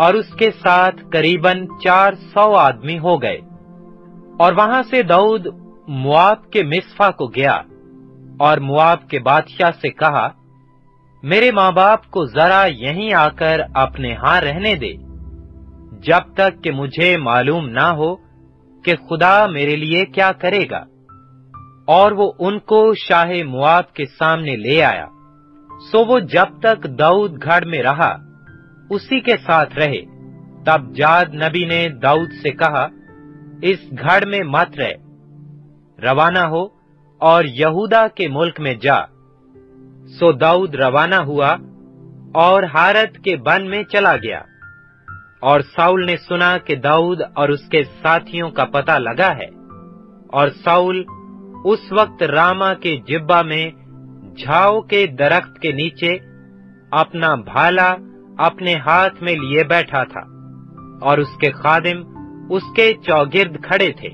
और उसके साथ करीबन चार सौ आदमी हो गए। और वहाँ से दाऊद मुआब के मिसफा को गया और मुआब के बादशाह से कहा, मेरे माँ बाप को जरा यहीं आकर अपने यहाँ रहने दे, जब तक कि मुझे मालूम ना हो कि खुदा मेरे लिए क्या करेगा। और वो उनको शाह मुआब के सामने ले आया। सो वो जब तक दाऊद घर में रहा उसी के साथ रहे। तब जाद नबी ने दाऊद से कहा, इस घड़ में मत रहे, रवाना हो और यहूदा के मुल्क में जा। सो दाऊद रवाना हुआ और हारत के बन में चला गया। और साउल ने सुना कि दाऊद और उसके साथियों का पता लगा है। और साउल उस वक्त रामा के जिब्बा में झाओ के दरख्त के नीचे, अपना भाला अपने हाथ में लिए बैठा था और उसके खादिम उसके चौगिर्द खड़े थे।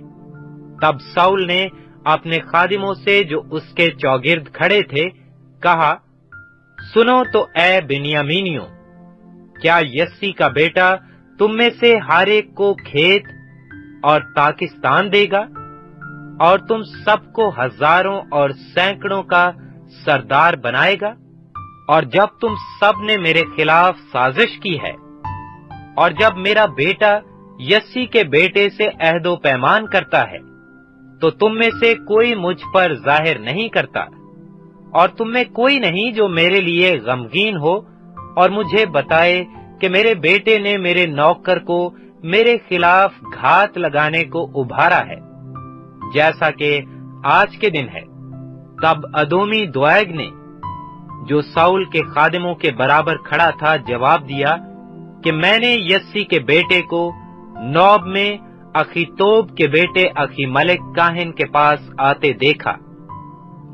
तब साउल ने अपने खादिमों से जो उसके चौगिर्द खड़े थे, कहा, सुनो तो ए बिनियामीनियो, क्या यस्सी का बेटा तुम में से हर एक को खेत और पाकिस्तान देगा? और तुम सबको हज़ारों और सैकड़ों का सरदार बनाएगा? और जब तुम सबने मेरे खिलाफ साजिश की है, और जब मेरा बेटा यस्सी के बेटे से अहदो पैमान करता है तो तुम में से कोई मुझ पर ज़ाहिर नहीं करता, और तुम में कोई नहीं जो मेरे लिए गमगीन हो, और मुझे बताए कि मेरे बेटे ने मेरे नौकर को मेरे खिलाफ घात लगाने को उभारा है। जैसा कि आज के दिन है, तब अदोमी द्वैग ने जो साउल के खादिमों के बराबर खड़ा था, जवाब दिया कि मैंने यस्सी के बेटे को नौब में अखीतोब के बेटे अखी मलिक काहिन के पास आते देखा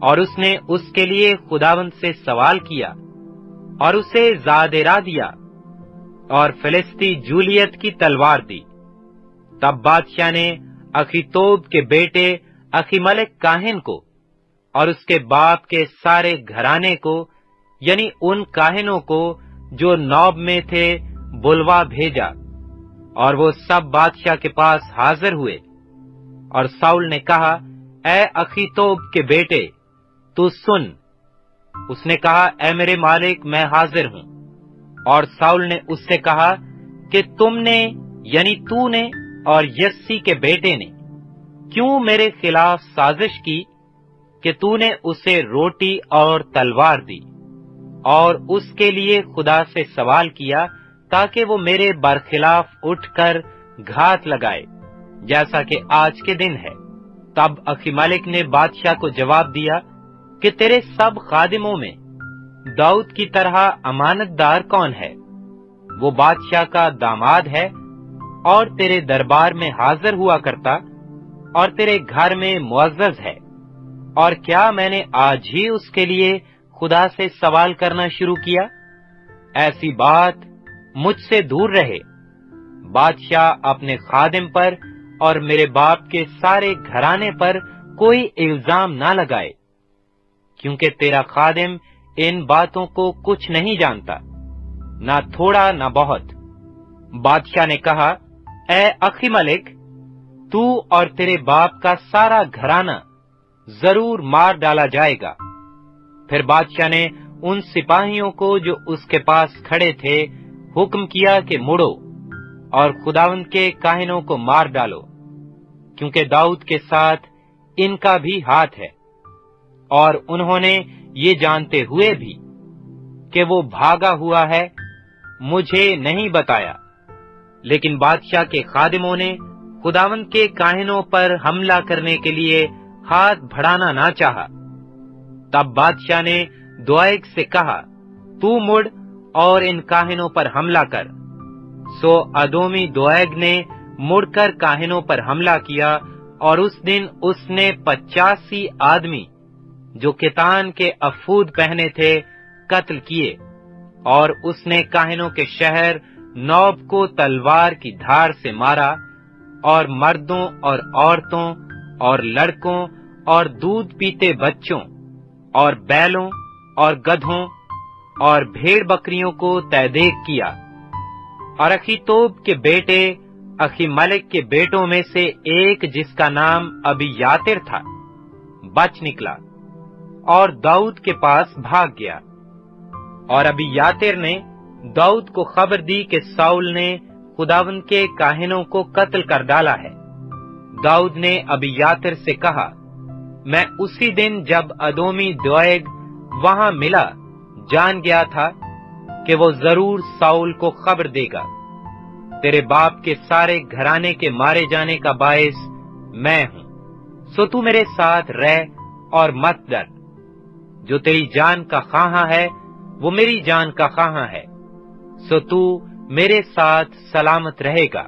और उसने उसके लिए खुदावंत से सवाल किया और उसे जादेरा दिया और फिलिस्ती जूलियत की तलवार दी। तब बादशाह ने अखीतोब के बेटे अखीमलिक काहिन को और उसके बाप के सारे घराने को यानी उन काहिनों को जो नौब में थे, बुलवा भेजा, और वो सब बादशाह के पास हाजिर हुए। और साउल ने कहा, ए अखीतोब के बेटे, तू सुन। उसने कहा, ए मेरे मालिक, मैं हाजिर हूँ। और साउल ने उससे कहा, कि तुमने, यानी तूने और यस्सी के बेटे ने क्यों मेरे खिलाफ साजिश की कि तूने उसे रोटी और तलवार दी? और उसके लिए खुदा से सवाल किया ताकि वो मेरे बरखिलाफ उठकर घात लगाए, जैसा कि आज के दिन है। तब अखीमलिक ने बादशाह को जवाब दिया कि तेरे सब खादिमों में दाऊद की तरह अमानतदार कौन है? वो बादशाह का दामाद है और तेरे दरबार में हाजिर हुआ करता और तेरे घर में मुआज है। और क्या मैंने आज ही उसके लिए खुदा से सवाल करना शुरू किया। ऐसी बात मुझसे दूर रहे। बादशाह अपने खादिम पर और मेरे बाप के सारे घराने पर कोई इल्ज़ाम ना लगाए, क्योंकि तेरा खादिम इन बातों को कुछ नहीं जानता, ना थोड़ा ना बहुत। बादशाह ने कहा ए अखी मलिक तू और तेरे बाप का सारा घराना ज़रूर मार डाला जाएगा। फिर बादशाह ने उन सिपाहियों को जो उसके पास खड़े थे, हुक्म किया कि मुड़ो और खुदावंत के काहिनों को मार डालो, क्योंकि दाऊद के साथ इनका भी हाथ है और उन्होंने ये जानते हुए भी कि वो भागा हुआ है, मुझे नहीं बताया लेकिन बादशाह के खादिमों ने खुदावंत के काहिनों पर हमला करने के लिए हाथ भड़ाना ना चाहा। तब बादशाह ने दुआग से कहा, तू मुड़ और इन काहिनों पर हमला कर। सो अदोमी दुआग ने मुड़कर काहिनों पर हमला किया और उस दिन उसने पचासी आदमी, जो कितान के अफूद पहने थे, कत्ल किए और उसने काहिनों के शहर नौब को तलवार की धार से मारा और मर्दों और औरतों और लड़कों और दूध पीते बच्चों और बैलों और गधों और भेड़ बकरियों को तैदेक किया। और अखीतोब के बेटे अखी मलिक के बेटों में से एक जिसका नाम अभी यातिर था, बच निकला और दाऊद के पास भाग गया। और अभी यातिर ने दाऊद को खबर दी कि साउल ने खुदावन के काहिनों को कत्ल कर डाला है। दाऊद ने अभी यातिर से कहा मैं उसी दिन जब अदोमी द्वैग वहाँ मिला, जान गया था कि वो ज़रूर साउल को खबर देगा। तेरे बाप के सारे घराने के मारे जाने का बायस मैं हूँ। सो तू मेरे साथ रह और मत डर। जो तेरी जान का खाहा है, वो मेरी जान का खाहा है। सो तू मेरे साथ सलामत रहेगा।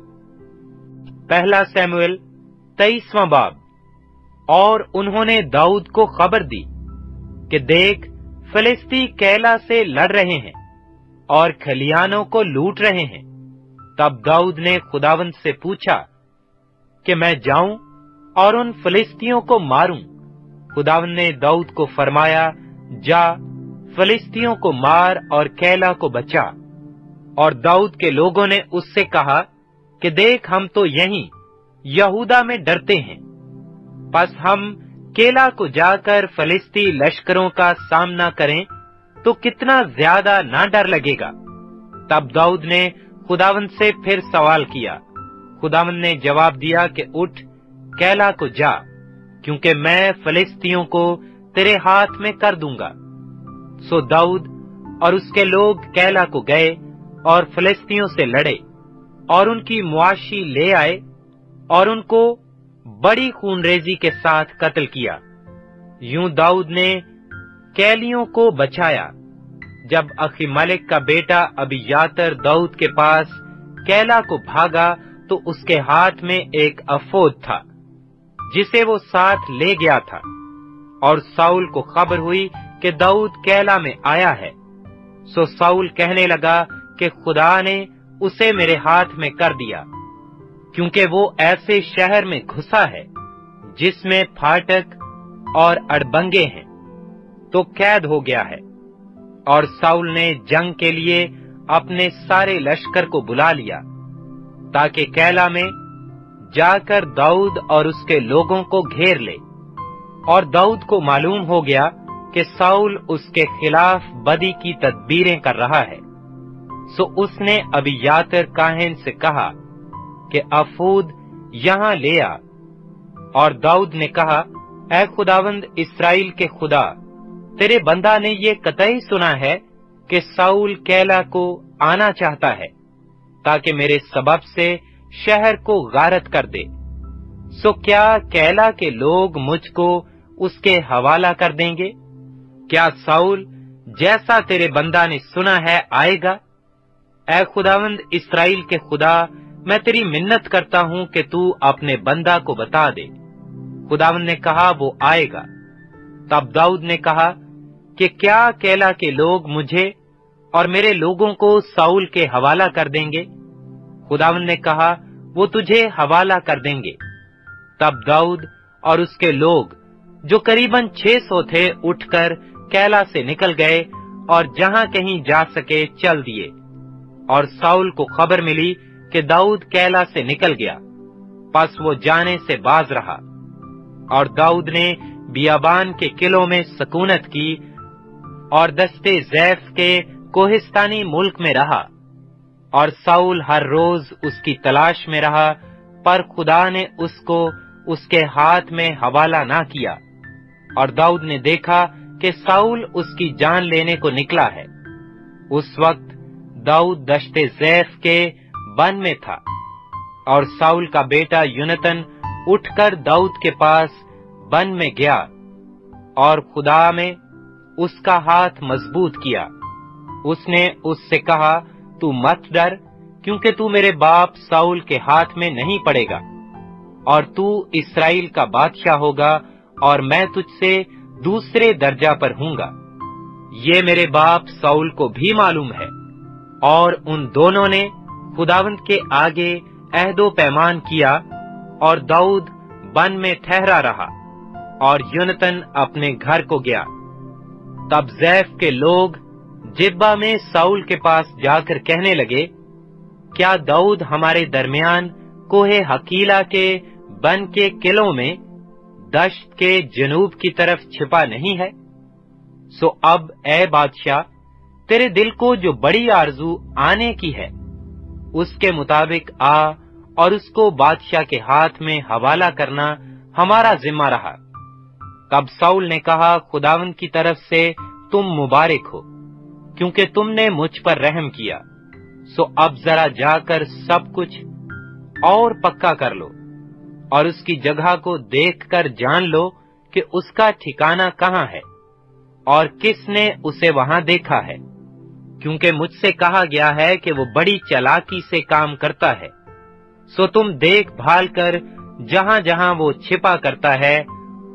पहला सैमुअल तेईसवा बाब। और उन्होंने दाऊद को खबर दी कि देख, फलिस्ती कैला से लड़ रहे हैं और खलियानों को लूट रहे हैं। तब दाऊद ने खुदावंत से पूछा कि मैं जाऊँ और उन फलिस्तियों को मारूं? खुदावन ने दाऊद को फरमाया, जा, फिलिस्तियों को मार और कैला को बचा। और दाऊद के लोगों ने उससे कहा कि देख, हम तो यहीं, यहूदा में डरते हैं। बस हम केला को जाकर फलिस्ती लश्करों का सामना करें तो कितना ज़्यादा ना डर लगेगा। तब दाऊद ने खुदावन से फिर सवाल किया। खुदावन ने जवाब दिया कि उठ, कैला को जा, क्योंकि मैं फलिस्तियों को तेरे हाथ में कर दूँगा। सो दाऊद और उसके लोग कैला को गए और फलिस्तियों से लड़े और उनकी मुआशी ले आए और उनको बड़ी खूनरेजी के साथ कत्ल किया। यूँ दाऊद ने कैलियों को बचाया, जब अखी मलिक का बेटा अभी यातर दाऊद के पास कैला को भागा तो उसके हाथ में एक अफोद था, जिसे वो साथ ले गया था। और साउल को खबर हुई कि दाऊद कैला में आया है। सो साउल कहने लगा कि खुदा ने उसे मेरे हाथ में कर दिया। क्योंकि वो ऐसे शहर में घुसा है, जिसमें फाटक और अड़बंगे हैं तो कैद हो गया है। और साउल ने जंग के लिए अपने सारे लश्कर को बुला लिया, ताकि कैला में जाकर दाऊद और उसके लोगों को घेर ले। और दाऊद को मालूम हो गया कि साउल उसके खिलाफ बदी की तदबीरें कर रहा है। सो उसने अभी यातर काहिन से कहा कि अफूद यहाँ ले आ। और दाऊद ने कहा ए खुदावंद इसराइल के खुदा, तेरे बंदा ने ये कतई सुना है कि साउल कैला को आना चाहता है, ताकि मेरे सबब से शहर को गारत कर दे। सो क्या कैला के लोग मुझको उसके हवाला कर देंगे? क्या साउल जैसा तेरे बंदा ने सुना है आएगा? ए खुदावंद इसराइल के खुदा मैं तेरी मिन्नत करता हूँ कि तू अपने बंदा को बता दे। खुदावन ने कहा, वो आएगा। तब दाऊद ने कहा कि क्या केला के लोग मुझे और मेरे लोगों को साउल के हवाला कर देंगे? खुदावन ने कहा, वो तुझे हवाला कर देंगे। तब दाऊद और उसके लोग, जो करीबन 600 थे, उठकर कैला से निकल गए और जहाँ कहीं जा सके चल दिए। और साउल को खबर मिली कि दाऊद कैला से निकल गया, बस वो जाने से बाज रहा। और दाऊद ने बियाबान के किलों में सकूनत की और दस्ते जैफ के कोहिस्तानी मुल्क में रहा। और साउल हर रोज उसकी तलाश में रहा, पर खुदा ने उसको उसके हाथ में हवाला ना किया। और दाऊद ने देखा कि साउल उसकी जान लेने को निकला है। उस वक्त दाऊद दश्ते जैफ के बन में था। और साउल का बेटा यूनतन उठकर दाऊद के पास बन में गया और खुदा में उसका हाथ मज़बूत किया। उसने उससे कहा, तू मत डर, क्योंकि तू मेरे बाप साउल के हाथ में नहीं पड़ेगा। और तू इसराइल का बादशाह होगा और मैं तुझसे दूसरे दर्जा पर हूँगा। ये मेरे बाप साउल को भी मालूम है। और उन दोनों ने खुदावंत के आगे अहदो पैमान किया और दाऊद बन में ठहरा रहा और युनतन अपने घर को गया। तब जैफ के लोग जिब्बा में साउल के पास जाकर कहने लगे, क्या दाऊद हमारे दरमियान कोहे हकीला के बन के किलों में दश्त के जनूब की तरफ़ छिपा नहीं है? सो अब, ए बादशाह, तेरे दिल को जो बड़ी आरज़ू आने की है उसके मुताबिक आ और उसको बादशाह के हाथ में हवाला करना हमारा जिम्मा रहा। तब साउल ने कहा खुदावन की तरफ़ से तुम मुबारक हो, क्योंकि तुमने मुझ पर रहम किया, सो अब जरा जाकर सब कुछ और पक्का कर लो और उसकी जगह को देखकर जान लो कि उसका ठिकाना कहाँ है और किसने उसे वहाँ देखा है। क्योंकि मुझसे कहा गया है कि वो बड़ी चलाकी से काम करता है। सो तुम देख भाल कर जहाँ जहाँ वो छिपा करता है,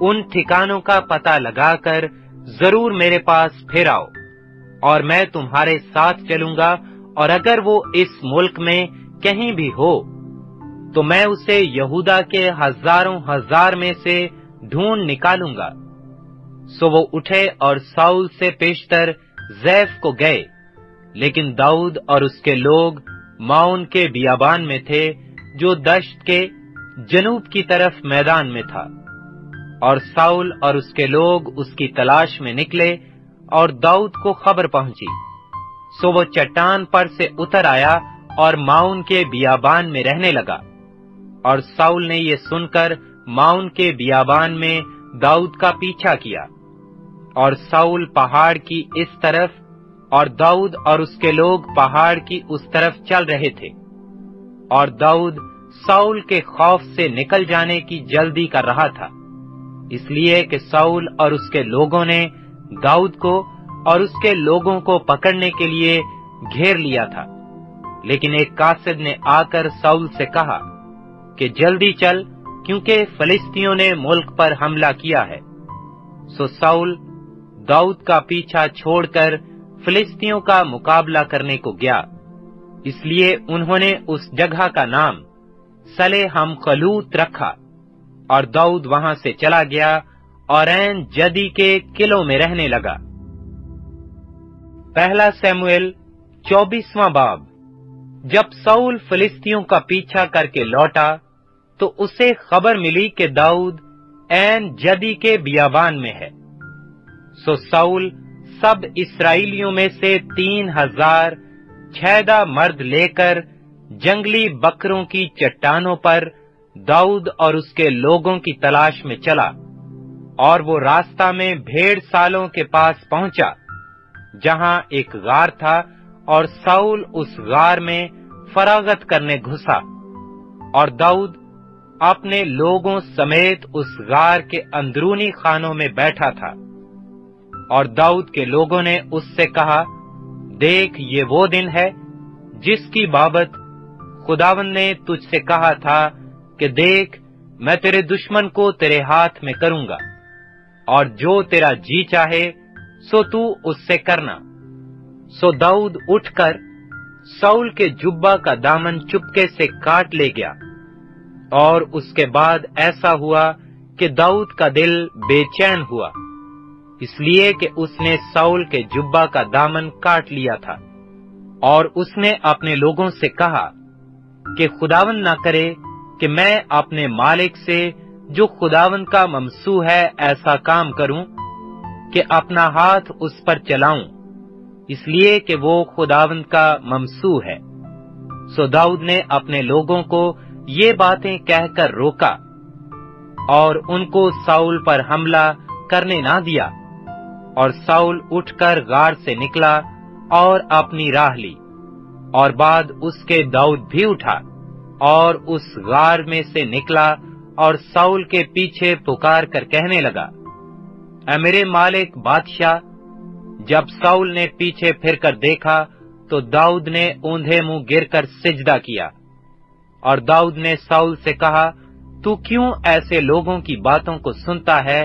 उन ठिकानों का पता लगाकर ज़रूर मेरे पास फिर आओ, और मैं तुम्हारे साथ चलूँगा, और अगर वो इस मुल्क में कहीं भी हो तो मैं उसे यहूदा के हज़ारों हज़ार में से ढूंढ निकालूँगा। सो वो उठे और साउल से पेशतर जैफ को गए। लेकिन दाऊद और उसके लोग माउन के बियाबान में थे, जो दश्त के जनूब की तरफ़ मैदान में था। और साउल और उसके लोग उसकी तलाश में निकले और दाऊद को खबर पहुँची। सो वो चट्टान पर से उतर आया और माउन के बियाबान में रहने लगा। और साउल ने ये सुनकर माउन के बियाबान में दाऊद का पीछा किया। और साउल पहाड़ की इस तरफ़ और दाऊद और उसके लोग पहाड़ की उस तरफ़ चल रहे थे। और दाऊद साउल के खौफ से निकल जाने की जल्दी कर रहा था। इसलिए कि साउल और उसके लोगों ने दाऊद को और उसके लोगों को पकड़ने के लिए घेर लिया था। लेकिन एक कासिद ने आकर साउल से कहा कि जल्दी चल, क्योंकि फलिस्तियों ने मुल्क पर हमला किया है। सो साउल दाऊद का पीछा छोड़कर फिलिस्तियों का मुकाबला करने को गया। इसलिए उन्होंने उस जगह का नाम सले हम कलूत रखा और दाऊद वहाँ से चला गया और एन जदी के किलों में रहने लगा। पहला सैमुएल चौबीसवां बाब। जब सऊल फिलिस्तियों का पीछा करके लौटा तो उसे खबर मिली कि दाऊद एन जदी के बियाबान में है। सो साउल सब इसराइलियों में से तीन हज़ार छह मर्द लेकर जंगली बकरों की चट्टानों पर दाऊद और उसके लोगों की तलाश में चला और वो रास्ता में भेड़ सालों के पास पहुँचा, जहाँ एक गार था और साउल उस गार में फरागत करने घुसा और दाऊद अपने लोगों समेत उस गार के अंदरूनी खानों में बैठा था। और दाऊद के लोगों ने उससे कहा, देख ये वो दिन है जिसकी बाबत खुदावन ने तुझसे कहा था कि देख, मैं तेरे दुश्मन को तेरे हाथ में करूँगा, और जो तेरा जी चाहे, सो तू उससे करना। सो दाऊद उठकर साउल के जुब्बा का दामन चुपके से काट ले गया, और उसके बाद ऐसा हुआ कि दाऊद का दिल बेचैन हुआ। इसलिए कि उसने साउल के जुब्बा का दामन काट लिया था। और उसने अपने लोगों से कहा कि खुदावन ना करे कि मैं अपने मालिक से, जो खुदावन का ममसू है, ऐसा काम करूँ कि अपना हाथ उस पर चलाऊं। इसलिए कि वो खुदावन का ममसू है। सो दाऊद ने अपने लोगों को ये बातें कहकर रोका और उनको साउल पर हमला करने ना दिया। और साउल उठकर गार से निकला और अपनी राह ली। और बाद उसके दाऊद भी उठा और उस गार में से निकला और साउल के पीछे पुकार कर कहने लगा मेरे मालिक बादशाह, जब साउल ने पीछे फिरकर देखा तो दाऊद ने ऊंधे मुँह गिरकर सिजदा किया। और दाऊद ने साउल से कहा, तू क्यों ऐसे लोगों की बातों को सुनता है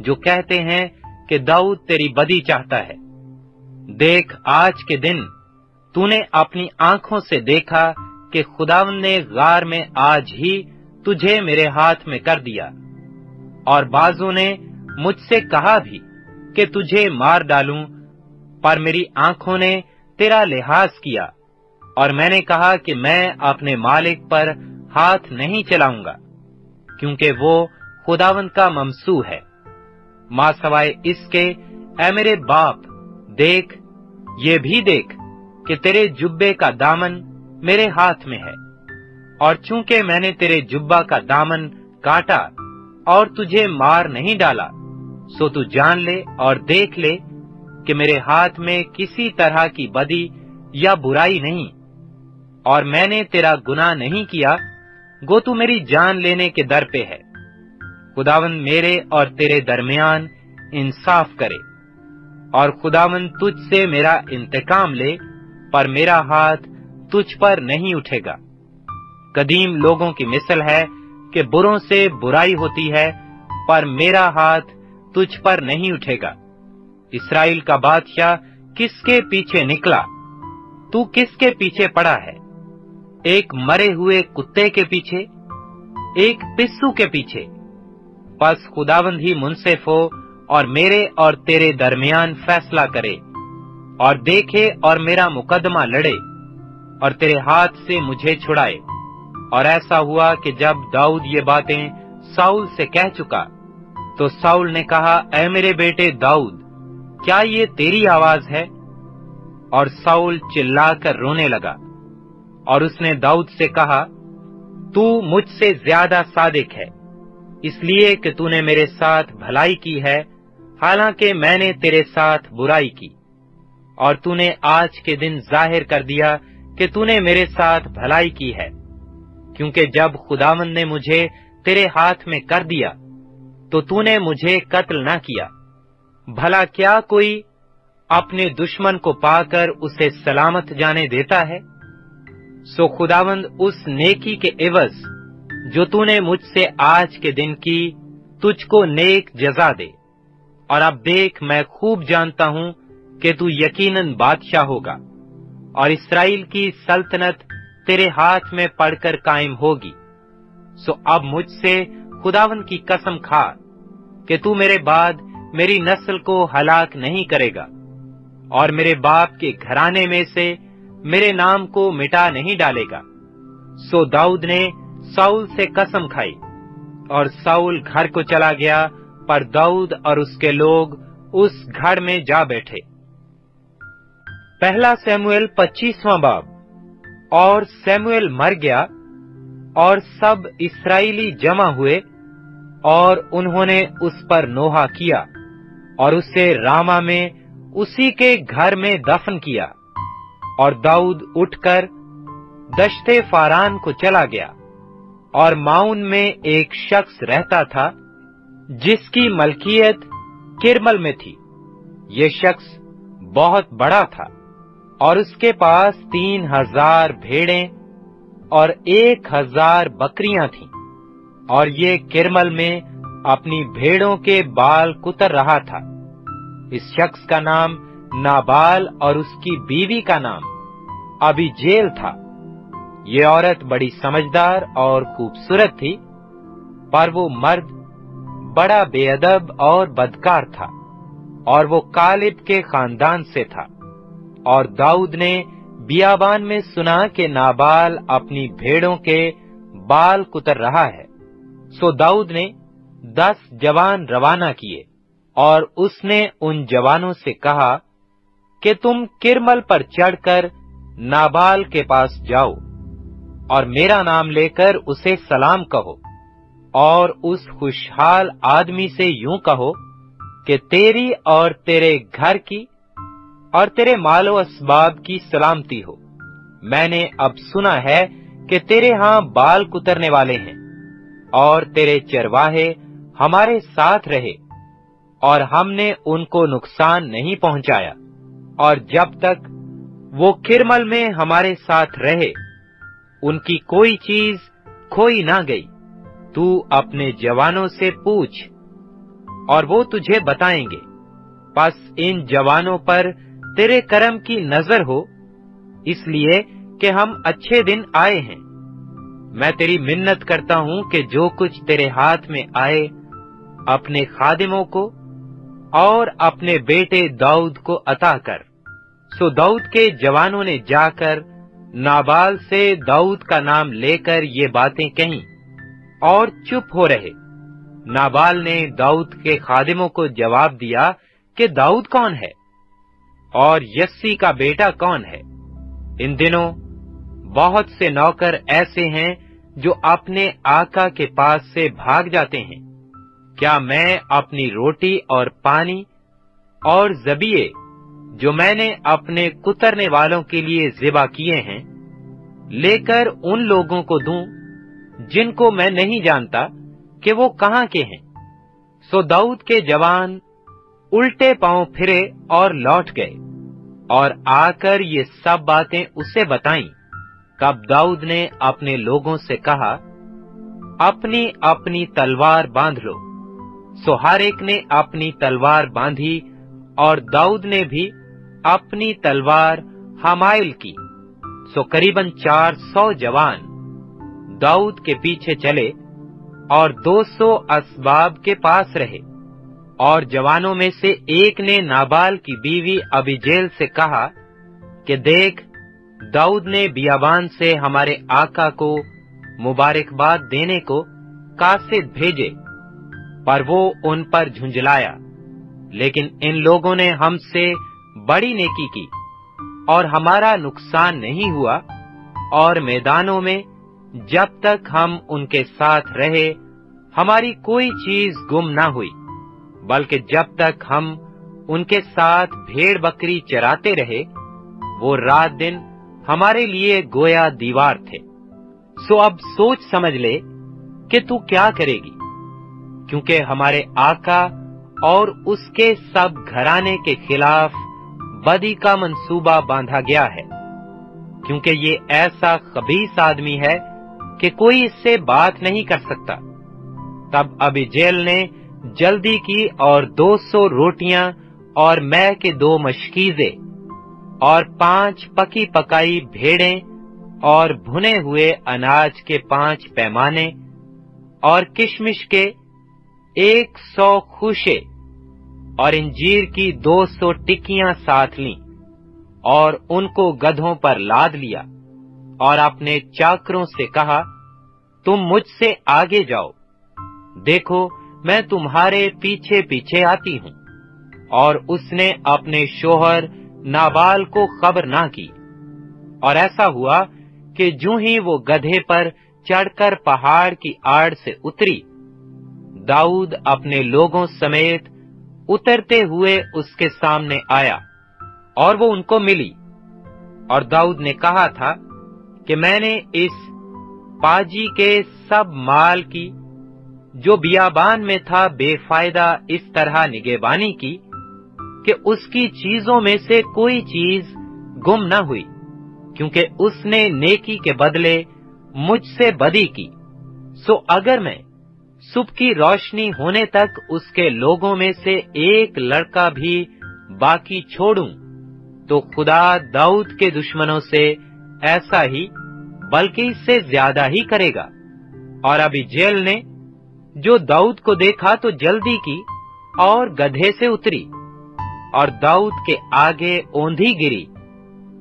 जो कहते हैं कि दाऊद तेरी बदी चाहता है। देख, आज के दिन तूने अपनी आँखों से देखा कि खुदावन ने गार में आज ही तुझे मेरे हाथ में कर दिया। और बाजू ने मुझसे कहा भी कि तुझे मार डालूं, पर मेरी आँखों ने तेरा लिहाज किया। और मैंने कहा कि मैं अपने मालिक पर हाथ नहीं चलाऊँगा, क्योंकि वो खुदावन का ममसू है। माँ सवाए इसके, ऐ मेरे बाप, देख, ये भी देख कि तेरे जुब्बे का दामन मेरे हाथ में है। और चूँकि मैंने तेरे जुब्बा का दामन काटा और तुझे मार नहीं डाला, सो तू जान ले और देख ले कि मेरे हाथ में किसी तरह की बदी या बुराई नहीं। और मैंने तेरा गुनाह नहीं किया, गो तू मेरी जान लेने के दर पे है। खुदावन मेरे और तेरे दरमियान इंसाफ करे। और खुदावन तुझ से मेरा इंतकाम ले, पर मेरा हाथ तुझ पर नहीं उठेगा। कदीम लोगों की मिसल है कि बुरों से बुराई होती है, पर मेरा हाथ तुझ पर नहीं उठेगा। इसराइल का बादशाह किसके पीछे निकला? तू किसके पीछे पड़ा है? एक मरे हुए कुत्ते के पीछे? एक पिस्सू के पीछे? बस खुदावंद ही मुंसिफ हो और मेरे और तेरे दरमियान फैसला करे और देखे और मेरा मुकदमा लड़े और तेरे हाथ से मुझे छुड़ाए। और ऐसा हुआ कि जब दाऊद ये बातें साउल से कह चुका तो साउल ने कहा, ऐ मेरे बेटे दाऊद, क्या ये तेरी आवाज़ है? और साउल चिल्लाकर रोने लगा। और उसने दाऊद से कहा, तू मुझसे ज़्यादा सादिक है इसलिए कि तूने मेरे साथ भलाई की है, हालाँकि मैंने तेरे साथ बुराई की। और तूने आज के दिन ज़ाहिर कर दिया कि तूने मेरे साथ भलाई की है, क्योंकि जब खुदावन ने मुझे तेरे हाथ में कर दिया तो तूने मुझे कत्ल न किया। भला क्या कोई अपने दुश्मन को पाकर उसे सलामत जाने देता है? सो खुदावंद उस नेकी के एवज जो तूने मुझसे आज के दिन की, तुझको नेक जजा दे। और अब देख, मैं खूब जानता हूँ कि तू यकीनन बादशाह होगा, और इसराइल की सल्तनत तेरे हाथ में पड़कर कायम होगी। सो अब मुझसे खुदावन की कसम खा कि तू मेरे बाद मेरी नस्ल को हलाक नहीं करेगा, और मेरे बाप के घराने में से मेरे नाम को मिटा नहीं डालेगा। सो दाऊद ने साउल से कसम खाई, और साउल घर को चला गया, पर दाऊद और उसके लोग उस घर में जा बैठे। पहला सैमुएल पच्चीसवां बाब, और सैमुएल मर गया, और सब इसराइली जमा हुए, और उन्होंने उस पर नोहा किया, और उसे रामा में उसी के घर में दफन किया, और दाऊद उठकर दश्ते फारान को चला गया। और माउन में एक शख्स रहता था, जिसकी मलकियत किरमल में थी। ये शख्स बहुत बड़ा था और उसके पास तीन हज़ार भेड़ें और एक हज़ार बकरियाँ थीं। और ये किरमल में अपनी भेड़ों के बाल कुतर रहा था। इस शख्स का नाम नाबाल और उसकी बीवी का नाम अभी जेल था। ये औरत बड़ी समझदार और खूबसूरत थी, पर वो मर्द बड़ा बेअदब और बदकार था और वो कालिब के खानदान से था। और दाऊद ने बियाबान में सुना कि नाबाल अपनी भेड़ों के बाल कुतर रहा है। सो दाऊद ने दस जवान रवाना किए और उसने उन जवानों से कहा कि तुम किरमल पर चढ़कर नाबाल के पास जाओ। और मेरा नाम लेकर उसे सलाम कहो, और उस खुशहाल आदमी से यूँ कहो कि तेरी और तेरे घर की और तेरे मालो असबाब की सलामती हो। मैंने अब सुना है कि तेरे यहाँ बाल कुतरने वाले हैं, और तेरे चरवाहे हमारे साथ रहे, और हमने उनको नुकसान नहीं पहुँचाया, और जब तक वो किरमल में हमारे साथ रहे उनकी कोई चीज़ खोई ना गई। तू अपने जवानों से पूछ, और वो तुझे बताएँगे। बस इन जवानों पर तेरे कर्म की नज़र हो, इसलिए कि हम अच्छे दिन आए हैं। मैं तेरी मिन्नत करता हूँ कि जो कुछ तेरे हाथ में आए, अपने खादिमों को और अपने बेटे दाऊद को अता कर। सो दाऊद के जवानों ने जाकर नाबाल से दाऊद का नाम लेकर ये बातें कहीं और चुप हो रहे। नाबाल ने दाऊद के खादिमों को जवाब दिया कि दाऊद कौन है और यस्सी का बेटा कौन है। इन दिनों बहुत से नौकर ऐसे हैं जो अपने आका के पास से भाग जाते हैं। क्या मैं अपनी रोटी और पानी और जबिए जो मैंने अपने कुतरने वालों के लिए जिबा किए हैं, लेकर उन लोगों को दूँ, जिनको मैं नहीं जानता कि वो कहाँ के हैं। सो दाऊद के जवान उल्टे पाँव फिरे और लौट गए, और आकर ये सब बातें उसे बताईं। कब दाऊद ने अपने लोगों से कहा, अपनी अपनी तलवार बाँध लो। सो हर एक ने अपनी तलवार बांधी, और दाऊद ने भी अपनी तलवार हमाइल की। सो करीबन चार सौ जवान दाऊद के पीछे चले और 200 असबाब के पास रहे। और जवानों में से एक ने नाबाल की बीवी अबिजेल से कहा कि देख, दाऊद ने बियाबान से हमारे आका को मुबारकबाद देने को कासिद भेजे, पर वो उन पर झुंझलाया। लेकिन इन लोगों ने हमसे बड़ी नेकी की, और हमारा नुकसान नहीं हुआ, और मैदानों में जब तक हम उनके साथ रहे, हमारी कोई चीज़ गुम ना हुई, बल्कि जब तक हम उनके साथ भेड़ बकरी चराते रहे, वो रात दिन हमारे लिए गोया दीवार थे। सो अब सोच समझ ले कि तू क्या करेगी, क्योंकि हमारे आका और उसके सब घराने के खिलाफ बदी का मंसूबा बांधा गया है, क्योंकि ये ऐसा खबीस आदमी है कि कोई इससे बात नहीं कर सकता। तब अभी जेल ने जल्दी की और 200 रोटियाँ और मैं के दो मशकीजे और पाँच पकी पकाई भेड़े और भुने हुए अनाज के पाँच पैमाने और किशमिश के एक सौ खुशे और इंजीर की दो सौ टिक्कियाँ साथ ली, और उनको गधों पर लाद लिया, और अपने चाकरों से कहा, तुम मुझसे आगे जाओ। देखो, मैं तुम्हारे पीछे पीछे आती हूँ। और उसने अपने शोहर नाबाल को खबर ना की। और ऐसा हुआ कि जो ही वो गधे पर चढ़कर पहाड़ की आड़ से उतरी, दाऊद अपने लोगों समेत उतरते हुए उसके सामने आया, और वो उनको मिली। और दाऊद ने कहा था कि मैंने इस पाजी के सब माल की, जो बियाबान में था, बेफायदा इस तरह निगेबानी की, कि उसकी चीज़ों में से कोई चीज़ गुम न हुई, क्योंकि उसने नेकी के बदले मुझसे बदी की। सो अगर मैं सुबह की रोशनी होने तक उसके लोगों में से एक लड़का भी बाकी छोड़ूं। तो खुदा दाऊद के दुश्मनों से ऐसा ही, बल्कि इससे ज़्यादा ही करेगा। और अभी जेल ने, जो दाऊद को देखा तो जल्दी की, और गधे से उतरी। और दाऊद के आगे ओंधी गिरी,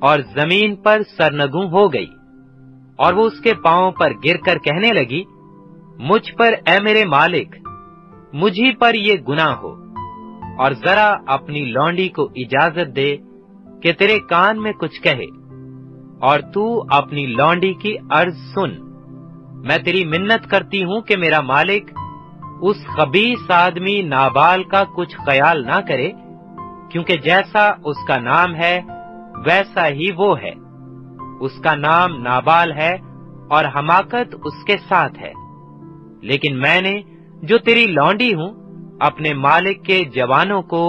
और ज़मीन पर सरनगु हो गई। और वो उसके पाँव पर गिरकर कहने लगी मुझ पर ए मेरे मालिक, मुझी पर ये गुना हो, और जरा अपनी लौंडी को इजाज़त दे कि तेरे कान में कुछ कहे, और तू अपनी लौंडी की अर्ज़ सुन। मैं तेरी मिन्नत करती हूँ कि मेरा मालिक उस खबीस आदमी नाबाल का कुछ ख्याल ना करे, क्योंकि जैसा उसका नाम है, वैसा ही वो है। उसका नाम नाबाल है, और हमाकत उसके साथ है। लेकिन मैंने, जो तेरी लौंडी हूँ, अपने मालिक के जवानों को,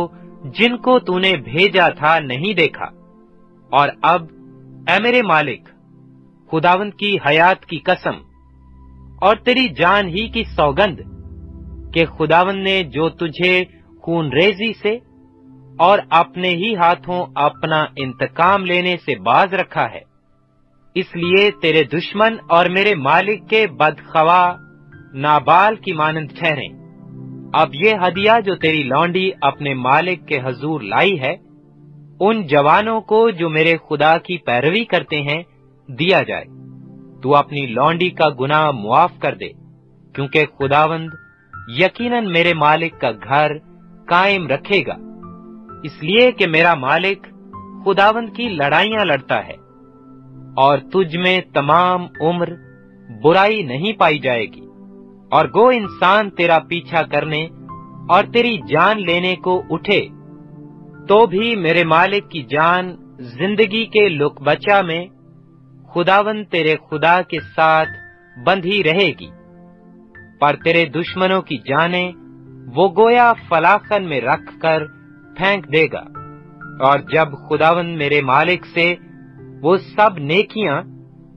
जिनको तूने भेजा था नहीं देखा। और अब ए मेरे मालिक, खुदावंत की हयात की कसम, और तेरी जान ही की सौगंध, के खुदावन ने जो तुझे खून रेजी से, और अपने ही हाथों अपना इंतकाम लेने से बाज रखा है, इसलिए तेरे दुश्मन और मेरे मालिक के बदखवा नाबाल की मानंद ठहरे। अब ये हदिया जो तेरी लौंडी अपने मालिक के हजूर लाई है, उन जवानों को जो मेरे खुदा की पैरवी करते हैं, दिया जाए। तू अपनी लौंडी का गुनाह मुआफ कर दे, क्योंकि खुदावंद यकीनन मेरे मालिक का घर कायम रखेगा। इसलिए कि मेरा मालिक खुदावंद की लड़ाइयाँ लड़ता है, और तुझ में तमाम उम्र बुराई नहीं पाई जाएगी। और गो इंसान तेरा पीछा करने और तेरी जान लेने को उठे तो भी मेरे मालिक की जान ज़िंदगी के लुक बचा में खुदावन तेरे खुदा के साथ बंधी रहेगी। पर तेरे दुश्मनों की जाने वो गोया फलाखन में रख कर फेंक देगा। और जब खुदावन मेरे मालिक से वो सब नेकियाँ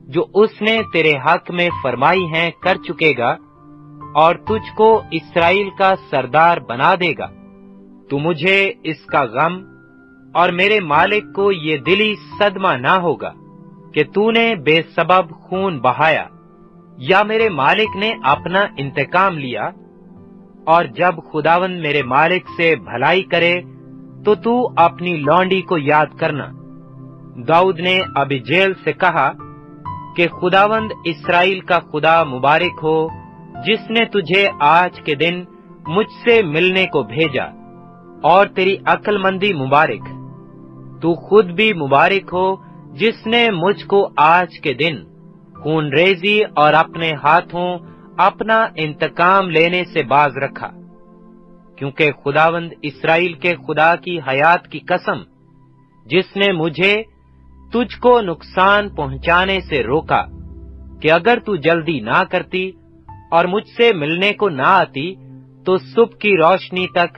जो उसने तेरे हक में फरमाई हैं कर चुकेगा और तुझको इसराइल का सरदार बना देगा। तू मुझे इसका गम और मेरे मालिक को ये दिली सदमा ना होगा कि तूने बेसबब खून बहाया या मेरे मालिक ने अपना इंतकाम लिया और जब खुदावन मेरे मालिक से भलाई करे तो तू अपनी लौंडी को याद करना। दाऊद ने अभी जेल से कहा कि खुदावंद इसराइल का खुदा मुबारक हो जिसने तुझे आज के दिन मुझसे मिलने को भेजा, और तेरी अक्लमंदी मुबारक। तू खुद भी मुबारक हो, जिसने मुझको आज के दिन खून रेजी और अपने हाथों अपना इंतकाम लेने से बाज रखा। क्योंकि खुदावंद इसराइल के खुदा की हयात की कसम, जिसने मुझे तुझको नुकसान पहुँचाने से रोका कि अगर तू जल्दी ना करती और मुझसे मिलने को ना आती तो सुबह की रोशनी तक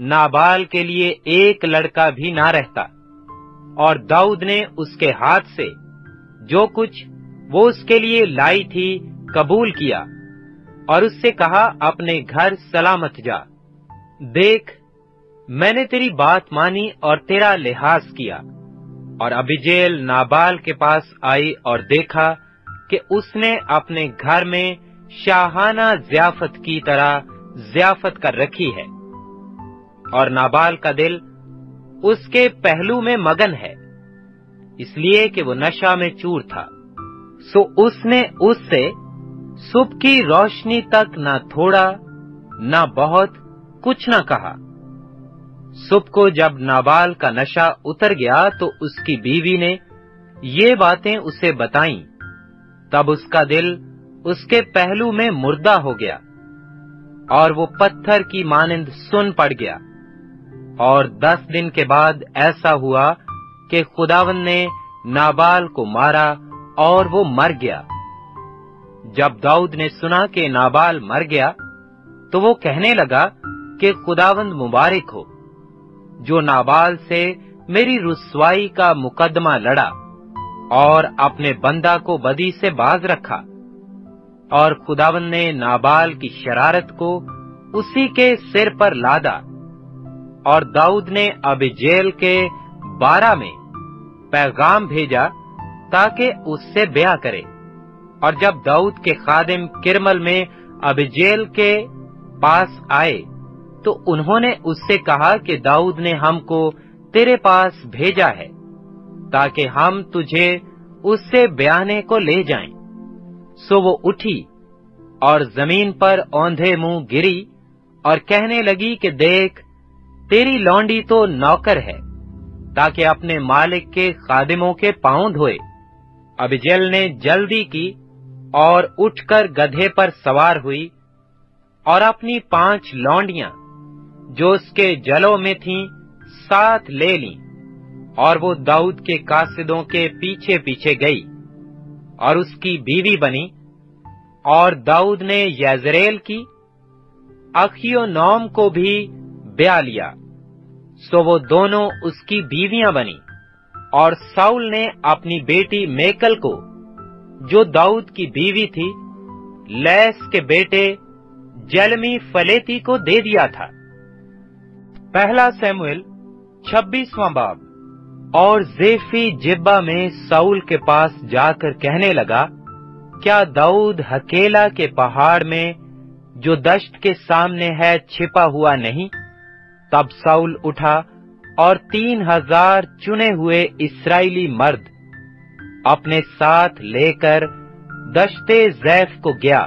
नाबाल के लिए एक लड़का भी ना रहता। और दाऊद ने उसके हाथ से जो कुछ वो उसके लिए लाई थी कबूल किया और उससे कहा, अपने घर सलामत जा। देख, मैंने तेरी बात मानी और तेरा लिहाज किया। और अभिजेल नाबाल के पास आई और देखा कि उसने अपने घर में शाहाना जियाफत की तरह जियाफत कर रखी है। और नाबाल का दिल उसके पहलू में मगन है, इसलिए कि वो नशा में चूर था। सो उसने उससे सुबह की रोशनी तक ना थोड़ा, न बहुत कुछ ना कहा। सुबह को जब नाबाल का नशा उतर गया तो उसकी बीवी ने ये बातें उसे बताई, तब उसका दिल उसके पहलू में मुर्दा हो गया और वो पत्थर की मानिंद सुन पड़ गया। और दस दिन के बाद ऐसा हुआ कि खुदावन ने नाबाल को मारा और वो मर गया। जब दाऊद ने सुना कि नाबाल मर गया तो वो कहने लगा कि खुदावंद मुबारक हो, जो नाबाल से मेरी रुसवाई का मुकदमा लड़ा और अपने बंदा को बदी से बाज रखा। और खुदावन ने नाबाल की शरारत को उसी के सिर पर लादा, और दाऊद ने अबिजेल के बारह में पैगाम भेजा ताकि उससे ब्याह करे और जब दाऊद के खादिम किरमल में अबिजेल के पास आए तो उन्होंने उससे कहा कि दाऊद ने हमको तेरे पास भेजा है, ताकि हम तुझे उससे ब्याहने को ले जाएँ। सो वो उठी और ज़मीन पर औंधे मुँह गिरी और कहने लगी कि देख, तेरी लौंडी तो नौकर है, ताकि अपने मालिक के खादिमों के पाँव धोए। अबिजेल ने जल्दी की और उठकर गधे पर सवार हुई और अपनी पाँच लौंडियाँ, जो उसके जलों में थीं, साथ ले ली और वो दाऊद के कासिदों के पीछे पीछे गई। और उसकी बीवी बनी, और दाऊद ने यजरेल की अखियो नौम को भी ब्याह लिया। सो वो दोनों उसकी बीवियाँ बनी, और साउल ने अपनी बेटी मेकल को, जो दाऊद की बीवी थी, लैस के बेटे जलमी फलेती को दे दिया था। पहला सैमुएल, छब्बीसवां बाब। और जेफी जिब्बा में साउल के पास जाकर कहने लगा, क्या दाऊद हकेला के पहाड़ में, जो दश्त के सामने है, छिपा हुआ नहीं? तब साउल उठा और तीन हज़ार चुने हुए इसराइली मर्द अपने साथ लेकर दश्ते जैफ को गया,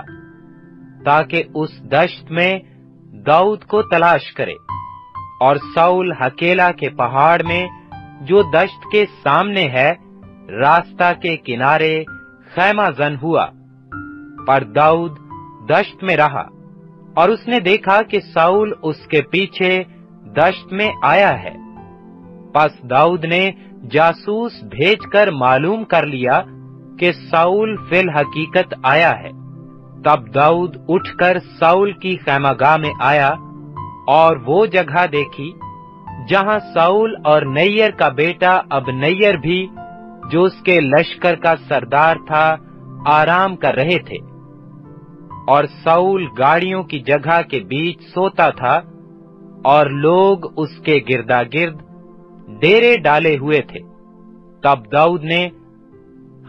ताकि उस दश्त में दाऊद को तलाश करे। और साउल हकेला के पहाड़ में जो दश्त के सामने है, रास्ता के किनारे खैमा जन हुआ। पर दाऊद दश्त में रहा और उसने देखा कि साउल उसके पीछे दश्त में आया है। बस दाऊद ने जासूस भेजकर मालूम कर लिया कि साउल फिल हकीकत आया है। तब दाऊद उठकर साउल की खैमागाह में आया और वो जगह देखी जहाँ साउल और नैयर का बेटा अब नैयर भी, जो उसके लश्कर का सरदार था, आराम कर रहे थे। और साउल गाड़ियों की जगह के बीच सोता था, और लोग उसके गिरदा गिर्द डेरे डाले हुए थे। तब दाऊद ने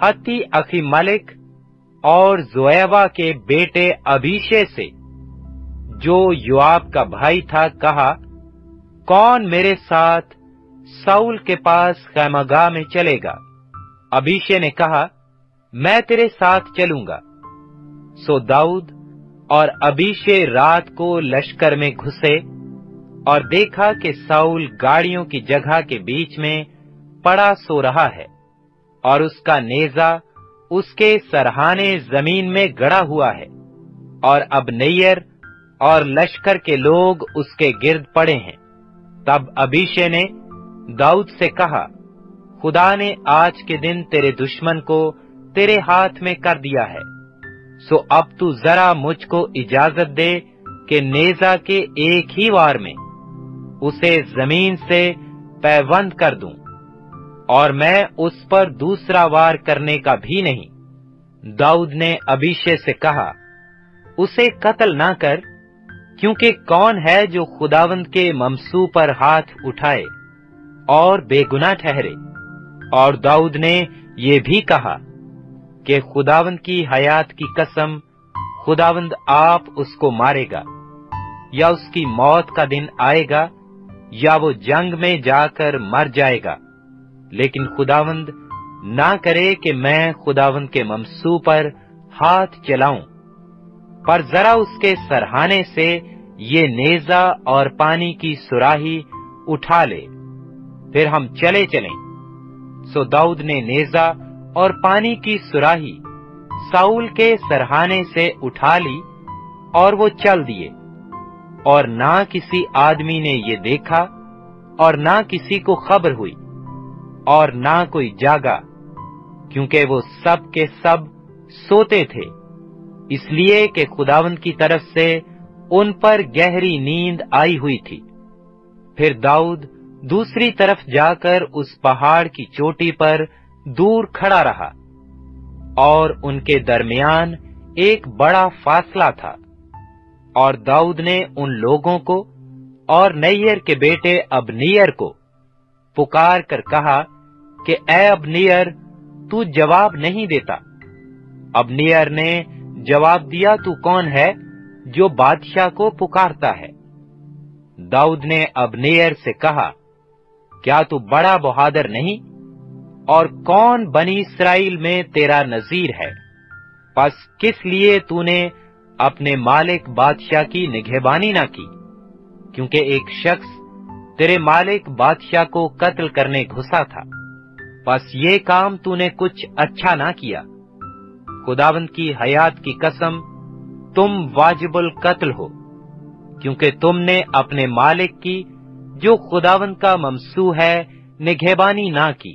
हती अखी मलिक और जोएबा के बेटे अभिषे से, जो युआब का भाई था, कहा कौन मेरे साथ साउल के पास खैमागाह में चलेगा? अभिषे ने कहा, मैं तेरे साथ चलूँगा। सो दाऊद और अभिषे रात को लश्कर में घुसे और देखा कि साउल गाड़ियों की जगह के बीच में पड़ा सो रहा है और उसका नेजा उसके सरहाने ज़मीन में गड़ा हुआ है और अब नैयर और लश्कर के लोग उसके गिर्द पड़े हैं। तब अभिषे ने दाऊद से कहा, खुदा ने आज के दिन तेरे दुश्मन को तेरे हाथ में कर दिया है। सो अब तू जरा मुझको इजाज़त दे कि नेजा के एक ही वार में उसे ज़मीन से पैबंद कर दूँ, और मैं उस पर दूसरा वार करने का भी नहीं। दाऊद ने अभिषे से कहा, उसे कत्ल ना कर क्योंकि कौन है जो खुदावंद के ममसू पर हाथ उठाए और बेगुना ठहरे? और दाऊद ने ये भी कहा कि खुदावंद की हयात की कसम खुदावंद आप उसको मारेगा, या उसकी मौत का दिन आएगा, या वो जंग में जाकर मर जाएगा। लेकिन खुदावंद ना करे कि मैं खुदावंद के ममसू पर हाथ चलाऊं। पर जरा उसके सरहाने से ये नेजा और पानी की सुराही उठा ले। फिर हम चले चलें। सो दाऊद ने नेजा और पानी की सुराही साउल के सरहाने से उठा ली और वो चल दिए। और ना किसी आदमी ने ये देखा और ना किसी को खबर हुई और ना कोई जागा, क्योंकि वो सब के सब सोते थे। इसलिए कि खुदावंत की तरफ़ से उन पर गहरी नींद आई हुई थी। फिर दाऊद दूसरी तरफ़ जाकर उस पहाड़ की चोटी पर दूर खड़ा रहा और उनके दरमियान एक बड़ा फासला था और दाऊद ने उन लोगों को और नैयर के बेटे अबनियर को पुकार कर कहा कि, ए अबनियर, तू जवाब नहीं देता। अबनियर ने जवाब दिया, तू कौन है जो बादशाह को पुकारता है? दाऊद ने अबनेयर से कहा, क्या तू बड़ा बहादुर नहीं? और कौन बनी इसराइल में तेरा नजीर है? बस किस लिए तूने अपने मालिक बादशाह की निगहबानी ना की? क्योंकि एक शख्स तेरे मालिक बादशाह को कत्ल करने घुसा था। बस ये काम तूने कुछ अच्छा ना किया। खुदावंत की हयात की कसम, तुम वाजिबुल कत्ल हो, क्योंकि तुमने अपने मालिक की, जो खुदावंत का ममसू है निगहबानी ना की।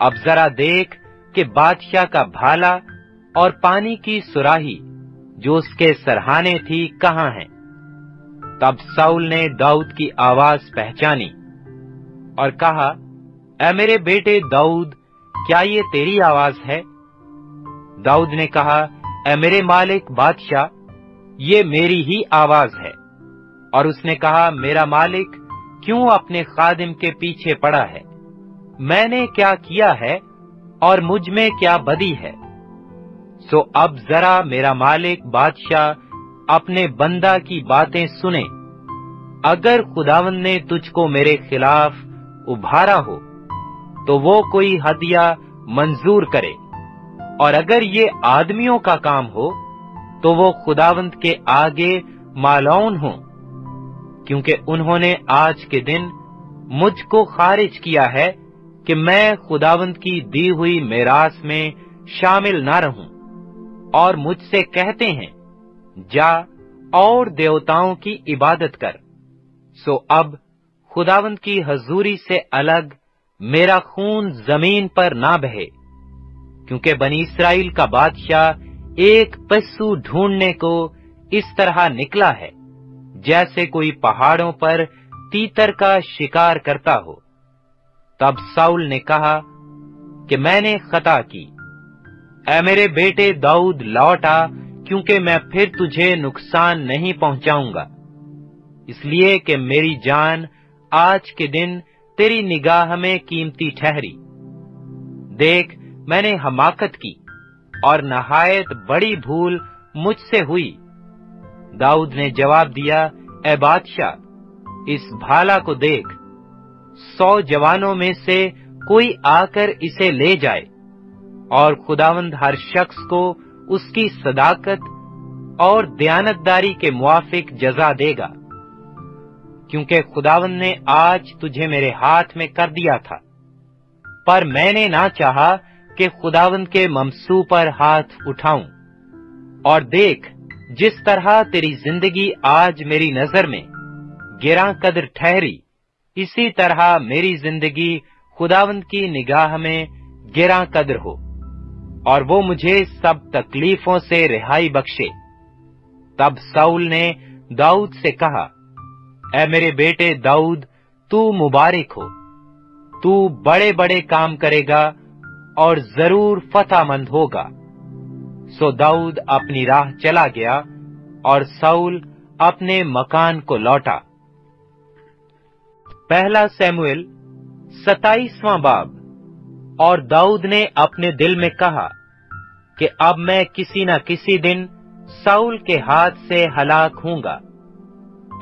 अब जरा देख कि बादशाह का भाला और पानी की सुराही, जो उसके सरहाने थी, कहाँ है। तब साउल ने दाऊद की आवाज़ पहचानी और कहा, ए मेरे बेटे दाऊद, क्या ये तेरी आवाज़ है? दाऊद ने कहा ए मेरे मालिक बादशाह, ये मेरी ही आवाज़ है। और उसने कहा, मेरा मालिक क्यों अपने खादिम के पीछे पड़ा है? मैंने क्या किया है और मुझमें क्या बदी है? सो अब जरा मेरा मालिक बादशाह अपने बंदा की बातें सुने। अगर खुदावन ने तुझको मेरे खिलाफ उभारा हो तो वो कोई हदिया मंजूर करे। और अगर ये आदमियों का काम हो तो वो खुदावंत के आगे मालौन हो, क्योंकि उन्होंने आज के दिन मुझको खारिज किया है कि मैं खुदावंत की दी हुई मेरास में शामिल ना रहूँ, और मुझसे कहते हैं, जा और देवताओं की इबादत कर। सो अब खुदावंत की हजूरी से अलग मेरा खून ज़मीन पर ना बहे। क्योंकि बनी इसराइल का बादशाह एक पशु ढूँढने को इस तरह निकला है, जैसे कोई पहाड़ों पर तीतर का शिकार करता हो। तब साउल ने कहा कि मैंने खता की। ऐ मेरे बेटे दाऊद, लौट, क्योंकि मैं फिर तुझे नुकसान नहीं पहुंचाऊँगा। इसलिए कि मेरी जान आज के दिन तेरी निगाह में कीमती ठहरी। देख मैंने हमाकत की, और नहायत बड़ी भूल मुझसे हुई। दाऊद ने जवाब दिया, ए बादशाह, इस भाला को देख। सौ जवानों में से कोई आकर इसे ले जाए, और खुदावंद हर शख्स को उसकी सदाकत और दयानतदारी के मुआफिक जजा देगा। क्योंकि खुदावंद ने आज तुझे मेरे हाथ में कर दिया था, पर मैंने ना चाहा कि खुदावंद के ममसू पर हाथ उठाऊं। और देख, जिस तरह तेरी ज़िंदगी आज मेरी नज़र में गिरा कदर ठहरी, इसी तरह मेरी ज़िंदगी खुदावंद की निगाह में गिरा कदर हो, और वो मुझे सब तकलीफों से रिहाई बख्शे। तब साउल ने दाऊद से कहा ए मेरे बेटे दाऊद, तू मुबारक हो। तू बड़े बड़े काम करेगा और ज़रूर फतामंद होगा। सो दाऊद अपनी राह चला गया और साउल अपने मकान को लौटा। पहला सैमुएल सताईसवां बाब। और दाऊद ने अपने दिल में कहा कि अब मैं किसी न किसी दिन साउल के हाथ से हलाक हूँगा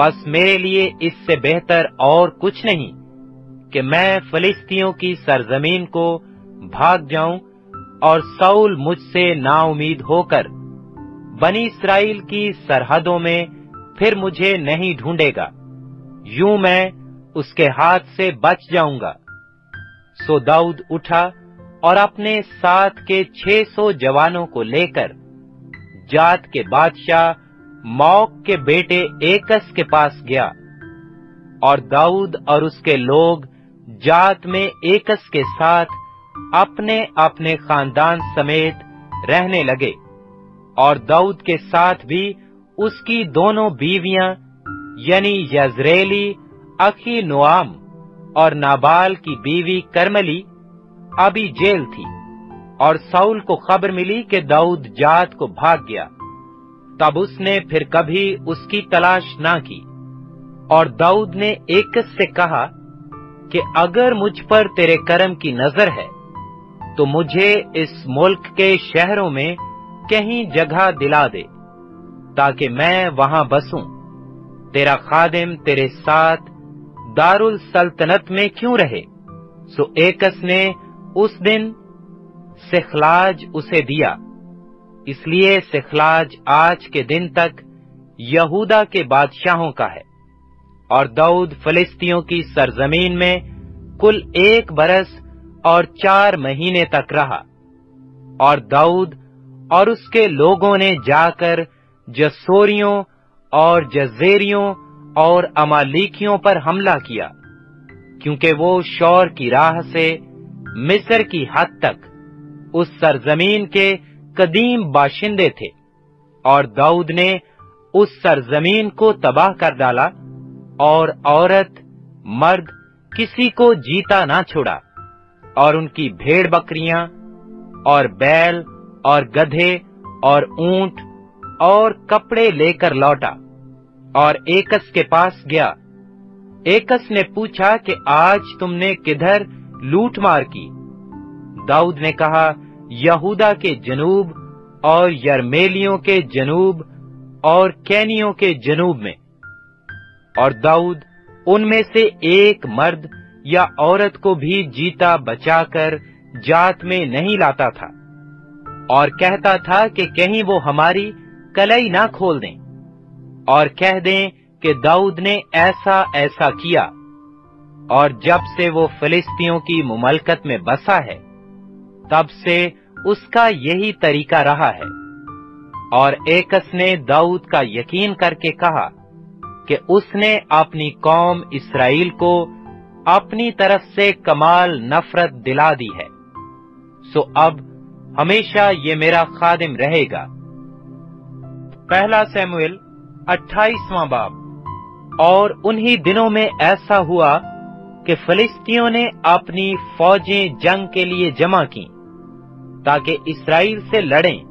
बस मेरे लिए इससे बेहतर और कुछ नहीं कि मैं फलिस्तियों की सरजमीन को भाग जाऊँ और साउल मुझसे नाउमीद होकर बनी इसराइल की सरहदों में फिर मुझे नहीं ढूंढेगा। यूँ मैं उसके हाथ से बच जाऊँगा। सो दाऊद उठा और अपने साथ के 600 जवानों को लेकर जात के बादशाह मौक के बेटे एकस के पास गया और दाऊद और उसके लोग जात में एकस के साथ अपने अपने खानदान समेत रहने लगे और दाऊद के साथ भी उसकी दोनों बीवियाँ, यानी यजरेली अखी नुआम और नाबाल की बीवी करमली, अभी जेल थी और साउल को खबर मिली कि दाऊद जात को भाग गया। तब उसने फिर कभी उसकी तलाश ना की और दाऊद ने एक से कहा कि अगर मुझ पर तेरे कर्म की नज़र है तो मुझे इस मुल्क के शहरों में कहीं जगह दिला दे, ताकि मैं वहाँ बसूं। तेरा खादिम तेरे साथ दारुल सल्तनत में क्यों रहे? सो एकस ने उस दिन सिखलाज उसे दिया। इसलिए सिखलाज आज के दिन तक यहूदा के बादशाहों का है, और दाऊद फलिस्तियों की सरजमीन में कुल एक बरस और चार महीने तक रहा। और दाऊद और उसके लोगों ने जाकर जसोरियों और जजेरियों और अमालिकियों पर हमला किया, क्योंकि वो शौर की राह से मिस्र की हद तक उस सरजमीन के कदीम बाशिंदे थे। और दाऊद ने उस सरजमीन को तबाह कर डाला और औरत, मर्द किसी को जीता ना छोड़ा। और उनकी भेड़ बकरियाँ, और बैल, और गधे, और ऊँट, और कपड़े लेकर लौटा, और एकस के पास गया। एकस ने पूछा कि आज तुमने किधर लूट मार की? दाऊद ने कहा, यहूदा के जनूब, और यरमेलियों के जनूब, और कैनियों के जनूब में। और दाऊद, उनमें से एक मर्द या औरत को भी जीता बचाकर जात में नहीं लाता था। और कहता था कि कहीं वो हमारी कलई ना खोल दें। और कह दें कि दाऊद ने ऐसा ऐसा किया। और जब से वो फिलिस्तियों की मुमलकत में बसा है, तब से उसका यही तरीका रहा है। और एकस ने दाऊद का यकीन करके कहा कि उसने अपनी कौम इसराइल को अपनी तरफ़ से कमाल नफरत दिला दी है। सो अब हमेशा ये मेरा खादिम रहेगा। पहला सैमुएल, अट्ठाईसवां बाब। और उन्हीं दिनों में ऐसा हुआ कि फलिस्तियों ने अपनी फौजें जंग के लिए जमा की, ताकि इसराइल से लड़ें।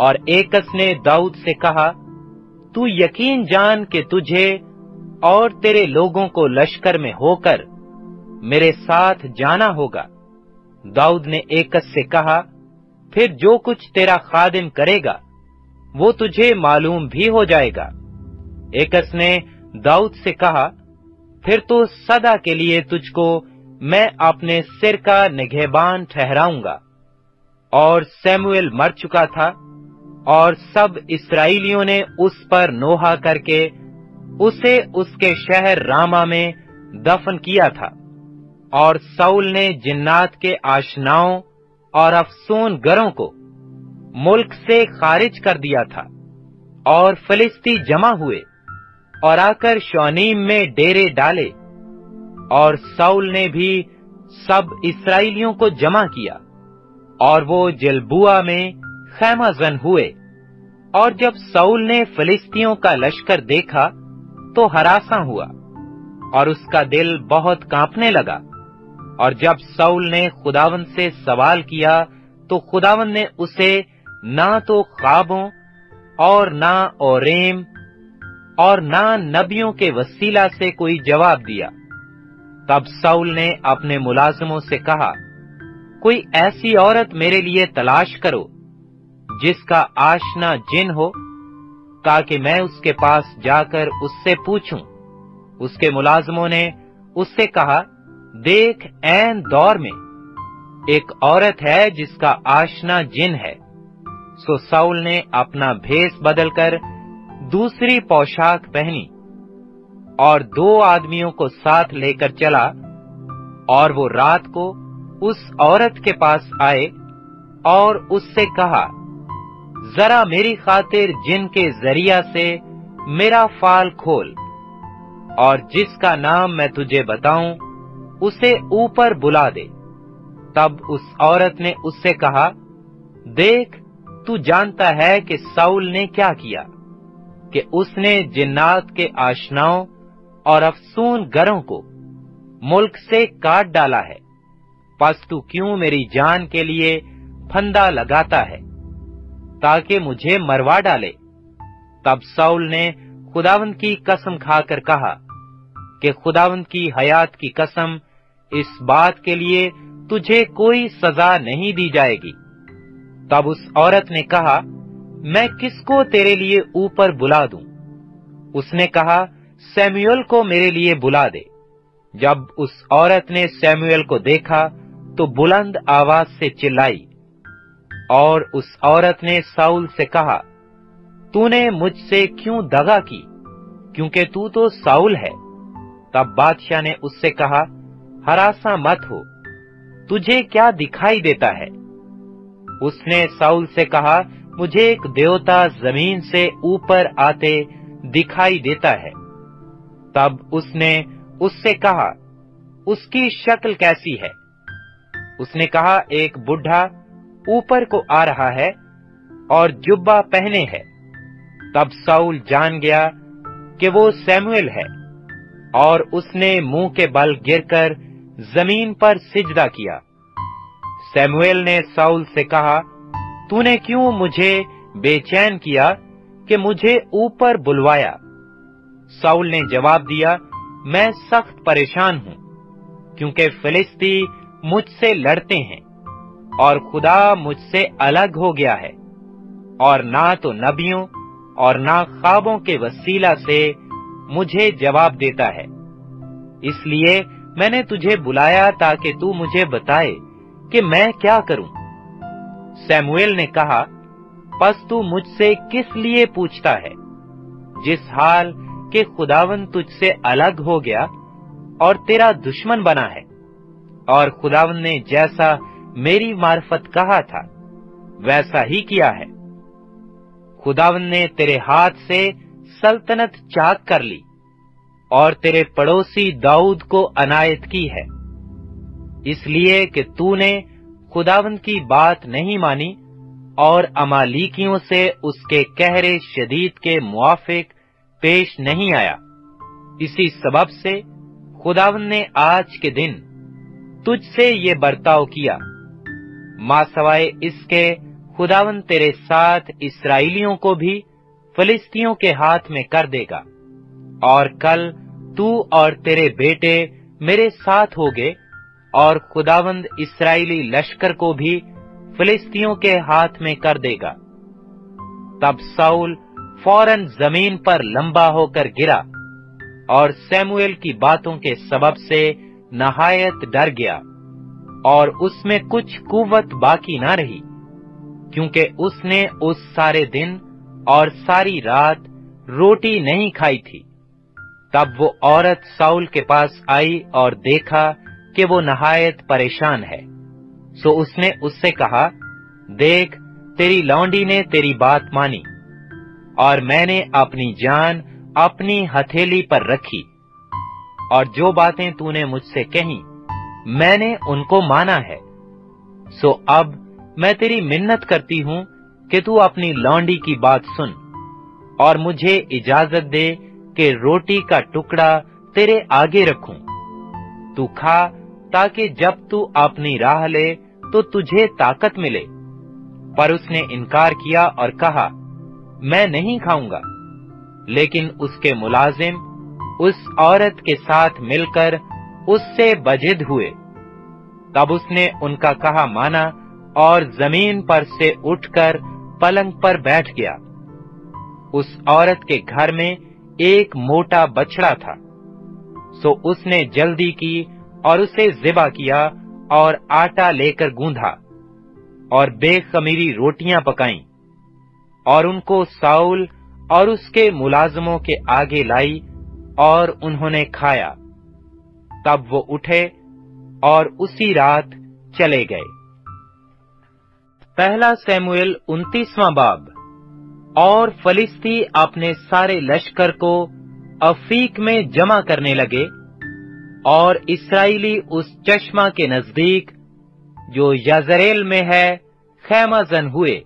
और एकस ने दाऊद से कहा, तू यकीन जान कि तुझे और तेरे लोगों को लश्कर में होकर मेरे साथ जाना होगा। दाऊद ने एकस से कहा, फिर जो कुछ तेरा खादिम करेगा, वो तुझे मालूम भी हो जाएगा। एकस ने दाऊद से कहा, फिर तो सदा के लिए तुझको मैं अपने सिर का निगहबान ठहराऊँगा। और सैमुएल मर चुका था, और सब इसराइलियों ने उस पर नोहा करके उसे उसके शहर रामा में दफन किया था, और सऊल ने जिन्नात के आशनाओं और अफसून गरों को मुल्क से खारिज कर दिया था, और फलिस्ती जमा हुए और आकर शौनीम में डेरे डाले, और सऊल ने भी सब इसराइलियों को जमा किया, और वो जलबुआ में खैमाजन हुए, और जब सऊल ने फिलिस्तियों का लश्कर देखा तो हरासा हुआ और उसका दिल बहुत कांपने लगा। और जब सऊल ने खुदावन से सवाल किया तो खुदावन ने उसे ना तो ख्वाबों और ना ओरेम और ना नबियों के वसीला से कोई जवाब दिया। तब सऊल ने अपने मुलाजमों से कहा, कोई ऐसी औरत मेरे लिए तलाश करो, जिसका आशना जिन हो ताकि मैं उसके पास जाकर उससे पूछूँ। उसके मुलाजमों ने उससे कहा, देख एन दौर में एक औरत है जिसका आशना जिन है सो साउल ने अपना भेस बदलकर दूसरी पोशाक पहनी और दो आदमियों को साथ लेकर चला और वो रात को उस औरत के पास आए और उससे कहा जरा मेरी खातिर जिनके ज़रिया से मेरा फाल खोल, और जिसका नाम मैं तुझे बताऊँ, उसे ऊपर बुला दे। तब उस औरत ने उससे कहा, देख, तू जानता है कि साउल ने क्या किया, कि उसने जिन्नात के आशनाओं और अफसून गरों को मुल्क से काट डाला है, पस तू क्यों मेरी जान के लिए फंदा लगाता है? ताकि मुझे मरवा डाले। तब साउल ने खुदावंत की कसम खाकर कहा कि खुदावंत की हयात की कसम इस बात के लिए तुझे कोई सजा नहीं दी जाएगी। तब उस औरत ने कहा, मैं किसको तेरे लिए ऊपर बुला दूँ? उसने कहा सैमुअल को मेरे लिए बुला दे। जब उस औरत ने सैमुअल को देखा तो बुलंद आवाज़ से चिल्लाई और उस औरत ने साउल से कहा, तूने मुझसे क्यों दगा की? क्योंकि तू तो साउल है। तब बादशाह ने उससे कहा, हरासा मत हो, तुझे क्या दिखाई देता है? उसने साउल से कहा, मुझे एक देवता ज़मीन से ऊपर आते दिखाई देता है। तब उसने उससे कहा, उसकी शक्ल कैसी है? उसने कहा, एक बुढ़ा ऊपर को आ रहा है और जुब्बा पहने है। तब साउल जान गया कि वो सैमुअल है और उसने मुँह के बल गिरकर ज़मीन पर सिजदा किया। सैमुएल ने साउल से कहा, तूने क्यों मुझे बेचैन किया कि मुझे ऊपर बुलवाया? साउल ने जवाब दिया, मैं सख्त परेशान हूँ, क्योंकि फिलिस्ती मुझसे लड़ते हैं। और खुदा मुझसे अलग हो गया है। और ना तो नबियों और ना ख्वाबों के वसीला से मुझे जवाब देता है। इसलिए मैंने तुझे बुलाया ताकि तू मुझे बताए कि मैं क्या करूँ। सैमुएल ने कहा, पस तू मुझसे किस लिए पूछता है? जिस हाल के खुदावन तुझसे अलग हो गया और तेरा दुश्मन बना है। और खुदावन ने जैसा मेरी मार्फत कहा था, वैसा ही किया है। खुदावन ने तेरे हाथ से सल्तनत चाक कर ली, और तेरे पड़ोसी दाऊद को अनायत की है। इसलिए कि तूने खुदावन की बात नहीं मानी, और अमालीकियों से उसके कहरे शदीद के मुआफिक पेश नहीं आया। इसी सबब से खुदावन ने आज के दिन तुझसे ये बर्ताव किया। माँ सवाए इसके, खुदावन तेरे साथ इसराइलियों को भी, फलिस्तियों के हाथ में कर देगा। और कल तू और तेरे बेटे मेरे साथ होगे, और खुदावंद इसराइली लश्कर को भी, फिलिस्तियों के हाथ में कर देगा। तब साउल फ़ौरन ज़मीन पर लंबा होकर गिरा, और सैमुएल की बातों के सबब से नहायत डर गया। और उसमें कुछ कुवत बाकी ना रही, क्योंकि उसने उस सारे दिन और सारी रात रोटी नहीं खाई थी। तब वो औरत साउल के पास आई और देखा कि वो नहायत परेशान है। सो उसने उससे कहा, देख, तेरी लौंडी ने तेरी बात मानी, और मैंने अपनी जान अपनी हथेली पर रखी, और जो बातें तूने मुझसे कही मैंने उनको माना है। सो अब मैं तेरी मिन्नत करती हूँ कि तू अपनी लौंडी की बात सुन और मुझे इजाज़त दे कि रोटी का टुकड़ा तेरे आगे रखूँ। तू खा ताकि जब तू अपनी राह ले तो तुझे ताकत मिले। पर उसने इनकार किया और कहा, मैं नहीं खाऊँगा। लेकिन उसके मुलाजिम उस औरत के साथ मिलकर उससे बजिद हुए। तब उसने उनका कहा, माना, और ज़मीन पर से उठकर पलंग पर बैठ गया। उस औरत के घर में एक मोटा बछड़ा था। सो उसने जल्दी की और उसे जिबा किया और आटा लेकर गूंधा और बेखमीरी रोटियाँ पकाई और उनको साउल और उसके मुलाजमों के आगे लाई और उन्होंने खाया। तब वो उठे और उसी रात चले गए। पहला सैमुएल उन्तीसवां बाब। और फलिस्ती अपने सारे लश्कर को अफीक में जमा करने लगे और इसराइली उस चश्मा के नज़दीक, जो यजरेल में है, खैमाजन हुए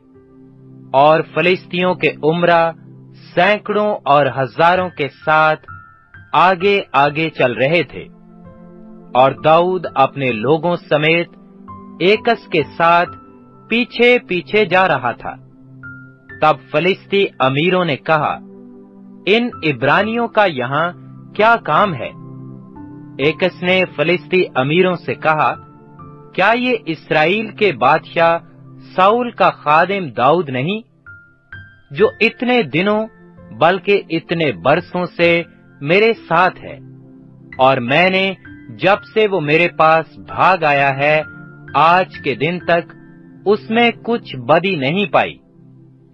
और फलिस्तियों के उमरा सैकड़ों और हज़ारों के साथ आगे आगे चल रहे थे। और दाऊद अपने लोगों समेत एकस के साथ पीछे पीछे जा रहा था। तब फलिस्ती अमीरों ने कहा, इन इब्रानियों का यहाँ क्या काम है? एकस ने फलिस्ती अमीरों से कहा, क्या ये इसराइल के बादशाह साउल का खादिम दाऊद नहीं, जो इतने दिनों बल्कि इतने बरसों से मेरे साथ है, और मैंने जब से वो मेरे पास भाग आया है, आज के दिन तक उसमें कुछ बदी नहीं पाई।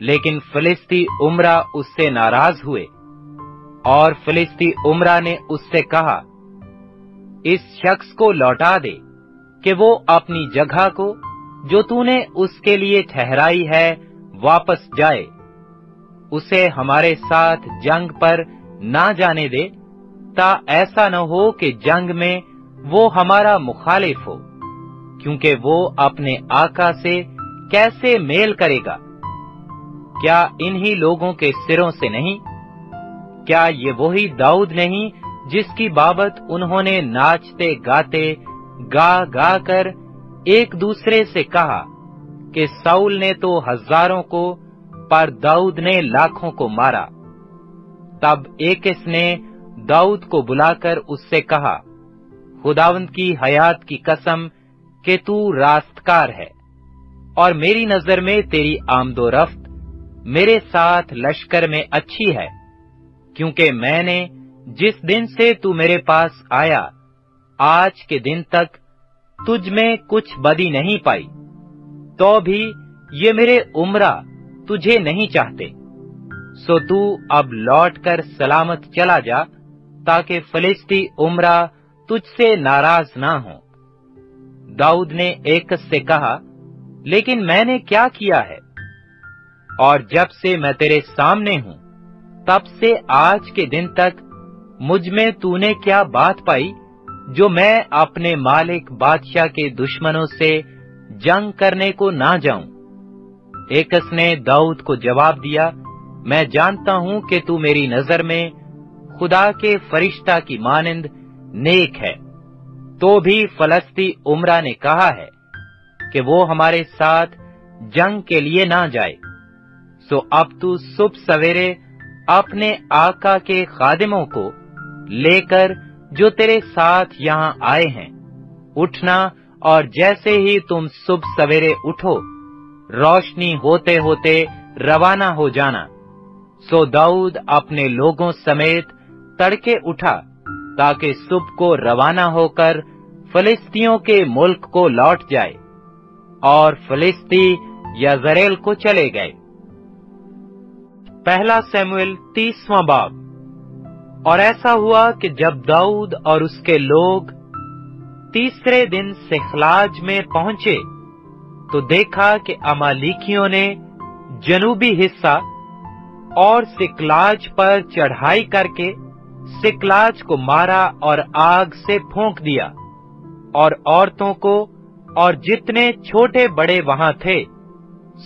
लेकिन फिलिस्ती उमरा उससे नाराज़ हुए और फिलिस्ती उमरा ने उससे कहा, इस शख्स को लौटा दे कि वो अपनी जगह को, जो तूने उसके लिए ठहराई है, वापस जाए। उसे हमारे साथ जंग पर ना जाने दे, ता ऐसा न हो कि जंग में वो हमारा मुखालिफ हो, क्योंकि वो अपने आका से कैसे मेल करेगा? क्या इन्हीं लोगों के सिरों से नहीं? क्या ये वही दाऊद नहीं जिसकी बाबत उन्होंने नाचते गाते, गा गा कर एक दूसरे से कहा कि साउल ने तो हज़ारों को, पर दाऊद ने लाखों को मारा। तब एक ने दाऊद को बुलाकर उससे कहा खुदावंत की हयात की कसम कि तू रास्तकार है। और मेरी नज़र में तेरी आमदोरफ्त मेरे साथ लश्कर में अच्छी है, क्योंकि मैंने जिस दिन से तू मेरे पास आया, आज के दिन तक तुझ में कुछ बदी नहीं पाई। तो भी ये मेरे उमरा तुझे नहीं चाहते। सो तू अब लौटकर सलामत चला जा, ताकि फलिस्ती उमरा तुझसे नाराज़ ना हो। दाऊद ने एक से कहा, लेकिन मैंने क्या किया है? और जब से मैं तेरे सामने हूँ, तब से आज के दिन तक मुझमें तूने क्या बात पाई, जो मैं अपने मालिक बादशाह के दुश्मनों से जंग करने को ना जाऊँ? एकस ने दाऊद को जवाब दिया, मैं जानता हूँ कि तू मेरी नज़र में खुदा के फरिश्ता की मानिंद नेक है। तो भी फलस्ती उमरा ने कहा है कि वो हमारे साथ जंग के लिए ना जाए। सो अब तू सुबह सवेरे अपने आका के खादिमों को लेकर जो तेरे साथ यहाँ आए हैं, उठना और जैसे ही तुम सुबह सवेरे उठो, रोशनी होते होते रवाना हो जाना। सो दाऊद अपने लोगों समेत तड़के उठा। ताकि सुबह को रवाना होकर फलिस्तियों के मुल्क को लौट जाए और फलिस्ती यजरेल को चले गए। पहला सैमुअल तीसवां बाब। और ऐसा हुआ कि जब दाऊद और उसके लोग तीसरे दिन सिखलाज में पहुँचे तो देखा कि अमालिकियों ने जनूबी हिस्सा और सिकलाज पर चढ़ाई करके सिकलाज को मारा और आग से फूंक दिया। और औरतों को और जितने छोटे बड़े वहाँ थे,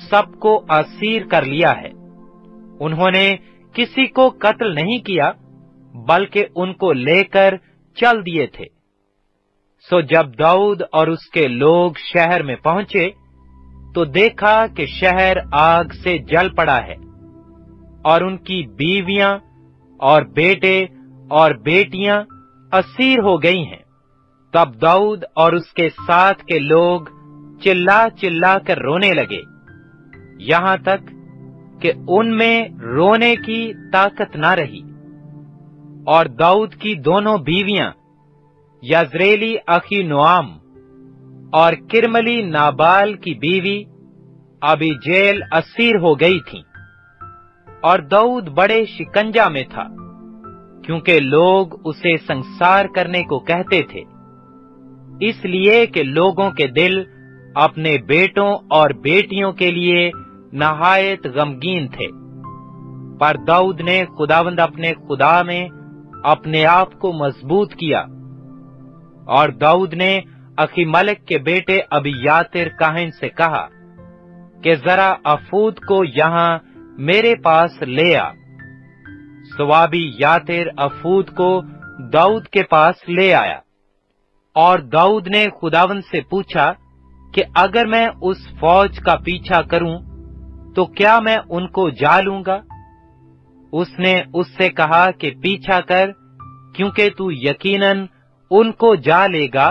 सबको असीर कर लिया है। उन्होंने किसी को कत्ल नहीं किया, बल्कि उनको लेकर चल दिए थे। सो जब दाऊद और उसके लोग शहर में पहुँचे तो देखा कि शहर आग से जल पड़ा है, और उनकी बीवियाँ और बेटे और बेटियाँ असीर हो गई हैं। तब दाऊद और उसके साथ के लोग चिल्ला चिल्ला कर रोने लगे। यहाँ तक कि उनमें रोने की ताकत ना रही। और दाऊद की दोनों बीवियाँ, यजरेली अखी नुआम और किरमली नाबाल की बीवी, अभी जेल असीर हो गई थी। और दाऊद बड़े शिकंजा में था। क्योंकि लोग उसे संसार करने को कहते थे। इसलिए कि लोगों के दिल अपने बेटों और बेटियों के लिए नहायत गमगीन थे। पर दाऊद ने खुदावंद अपने खुदा में अपने आप को मज़बूत किया। और दाऊद ने अखी मलिक के बेटे अबियातिर काहिन से कहा कि जरा अफूद को यहाँ मेरे पास ले आ। सवाबी यातिर अफूद को दाऊद के पास ले आया। और दाऊद ने खुदावन से पूछा कि अगर मैं उस फौज का पीछा करूँ तो क्या मैं उनको जा लूँगा? उसने उससे कहा कि पीछा कर, क्योंकि तू यकीनन उनको जा लेगा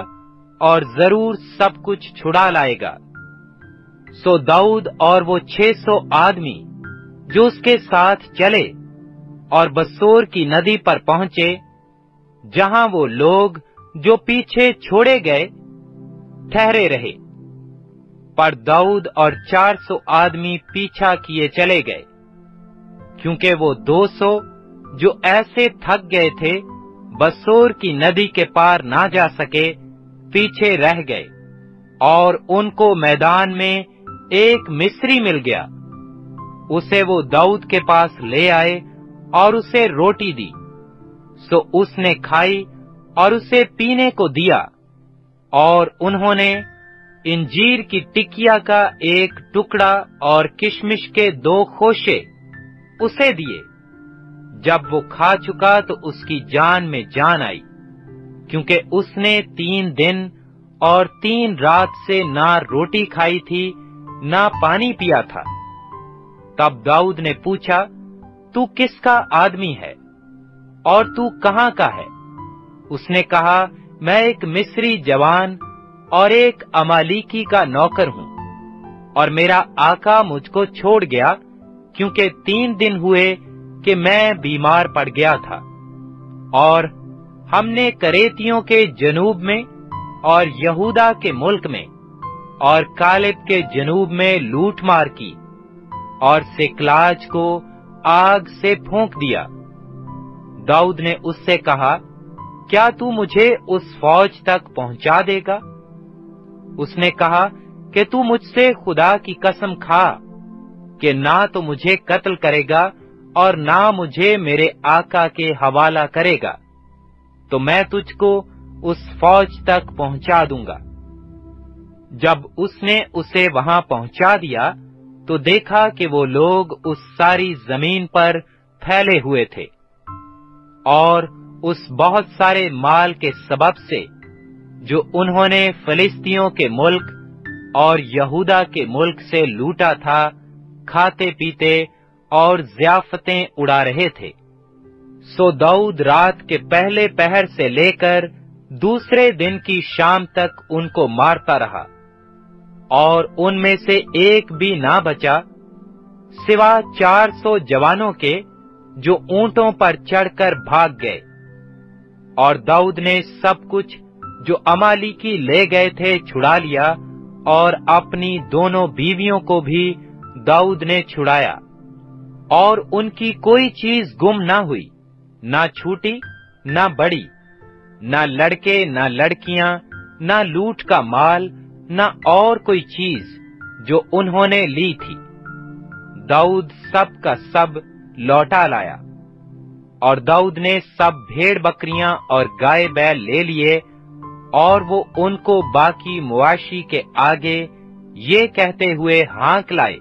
और ज़रूर सब कुछ छुड़ा लाएगा। सो दाऊद और वो 600 आदमी, जो उसके साथ चले और बसोर की नदी पर पहुँचे, जहाँ वो लोग जो पीछे छोड़े गए, ठहरे रहे। पर दाऊद और 400 आदमी पीछा किए चले गए, क्योंकि वो 200 जो ऐसे थक गए थे, बसोर की नदी के पार ना जा सके, पीछे रह गए। और उनको मैदान में एक मिस्री मिल गया। उसे वो दाऊद के पास ले आए और उसे रोटी दी। सो उसने खाई और उसे पीने को दिया। और उन्होंने इंजीर की टिकिया का एक टुकड़ा और किशमिश के दो खोशे उसे दिए। जब वो खा चुका तो उसकी जान में जान आई, क्योंकि उसने तीन दिन और तीन रात से ना रोटी खाई थी, ना पानी पिया था। तब दाऊद ने पूछा तू किसका आदमी है? और तू कहाँ का है? उसने कहा, मैं एक मिस्री जवान और एक अमालिकी का नौकर हूँ। और मेरा आका मुझको छोड़ गया, क्योंकि तीन दिन हुए कि मैं बीमार पड़ गया था। और हमने करेतियों के जनूब में और यहूदा के मुल्क में और कालिब के जनूब में लूट मार की और सिकलाज को आग से फूंक दिया। दाऊद ने उससे कहा, क्या तू मुझे उस फौज तक पहुँचा देगा? उसने कहा, कि तू मुझसे खुदा की कसम खा, कि ना तो मुझे कत्ल करेगा और ना मुझे मेरे आका के हवाला करेगा। तो मैं तुझको उस फौज तक पहुँचा दूँगा। जब उसने उसे वहाँ पहुँचा दिया तो देखा कि वो लोग उस सारी ज़मीन पर फैले हुए थे और उस बहुत सारे माल के सबब से, जो उन्होंने फलिस्तियों के मुल्क और यहूदा के मुल्क से लूटा था खाते पीते और जियाफतें उड़ा रहे थे। सो दाऊद रात के पहले पहर से लेकर दूसरे दिन की शाम तक उनको मारता रहा। और उनमें से एक भी ना बचा, सिवा 400 जवानों के, जो ऊंटों पर चढ़कर भाग गए। और दाऊद ने सब कुछ, जो अमालिकी ले गए थे, छुड़ा लिया, और अपनी दोनों बीवियों को भी दाऊद ने छुड़ाया। और उनकी कोई चीज़ गुम ना हुई, ना छूटी, ना बड़ी, ना लड़के, ना लड़कियाँ, ना लूट का माल न और कोई चीज़ जो उन्होंने ली थी। दाऊद सब का सब लौटा लाया और दाऊद ने सब भेड़ बकरियाँ और गाय बैल ले लिए और वो उनको बाकी मुआशी के आगे ये कहते हुए हाँक लाए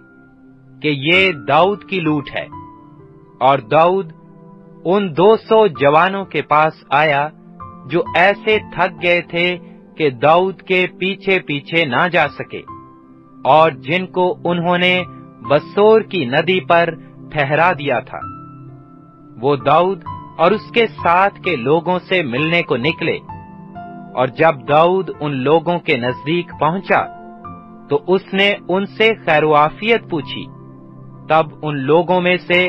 कि ये दाऊद की लूट है। और दाऊद उन 200 जवानों के पास आया जो ऐसे थक गए थे कि दाऊद के पीछे पीछे ना जा सके, और जिनको उन्होंने बसोर की नदी पर ठहरा दिया था। वो दाऊद और उसके साथ के लोगों से मिलने को निकले, और जब दाऊद उन लोगों के नज़दीक पहुँचा तो उसने उनसे खैरवाफियत पूछी। तब उन लोगों में से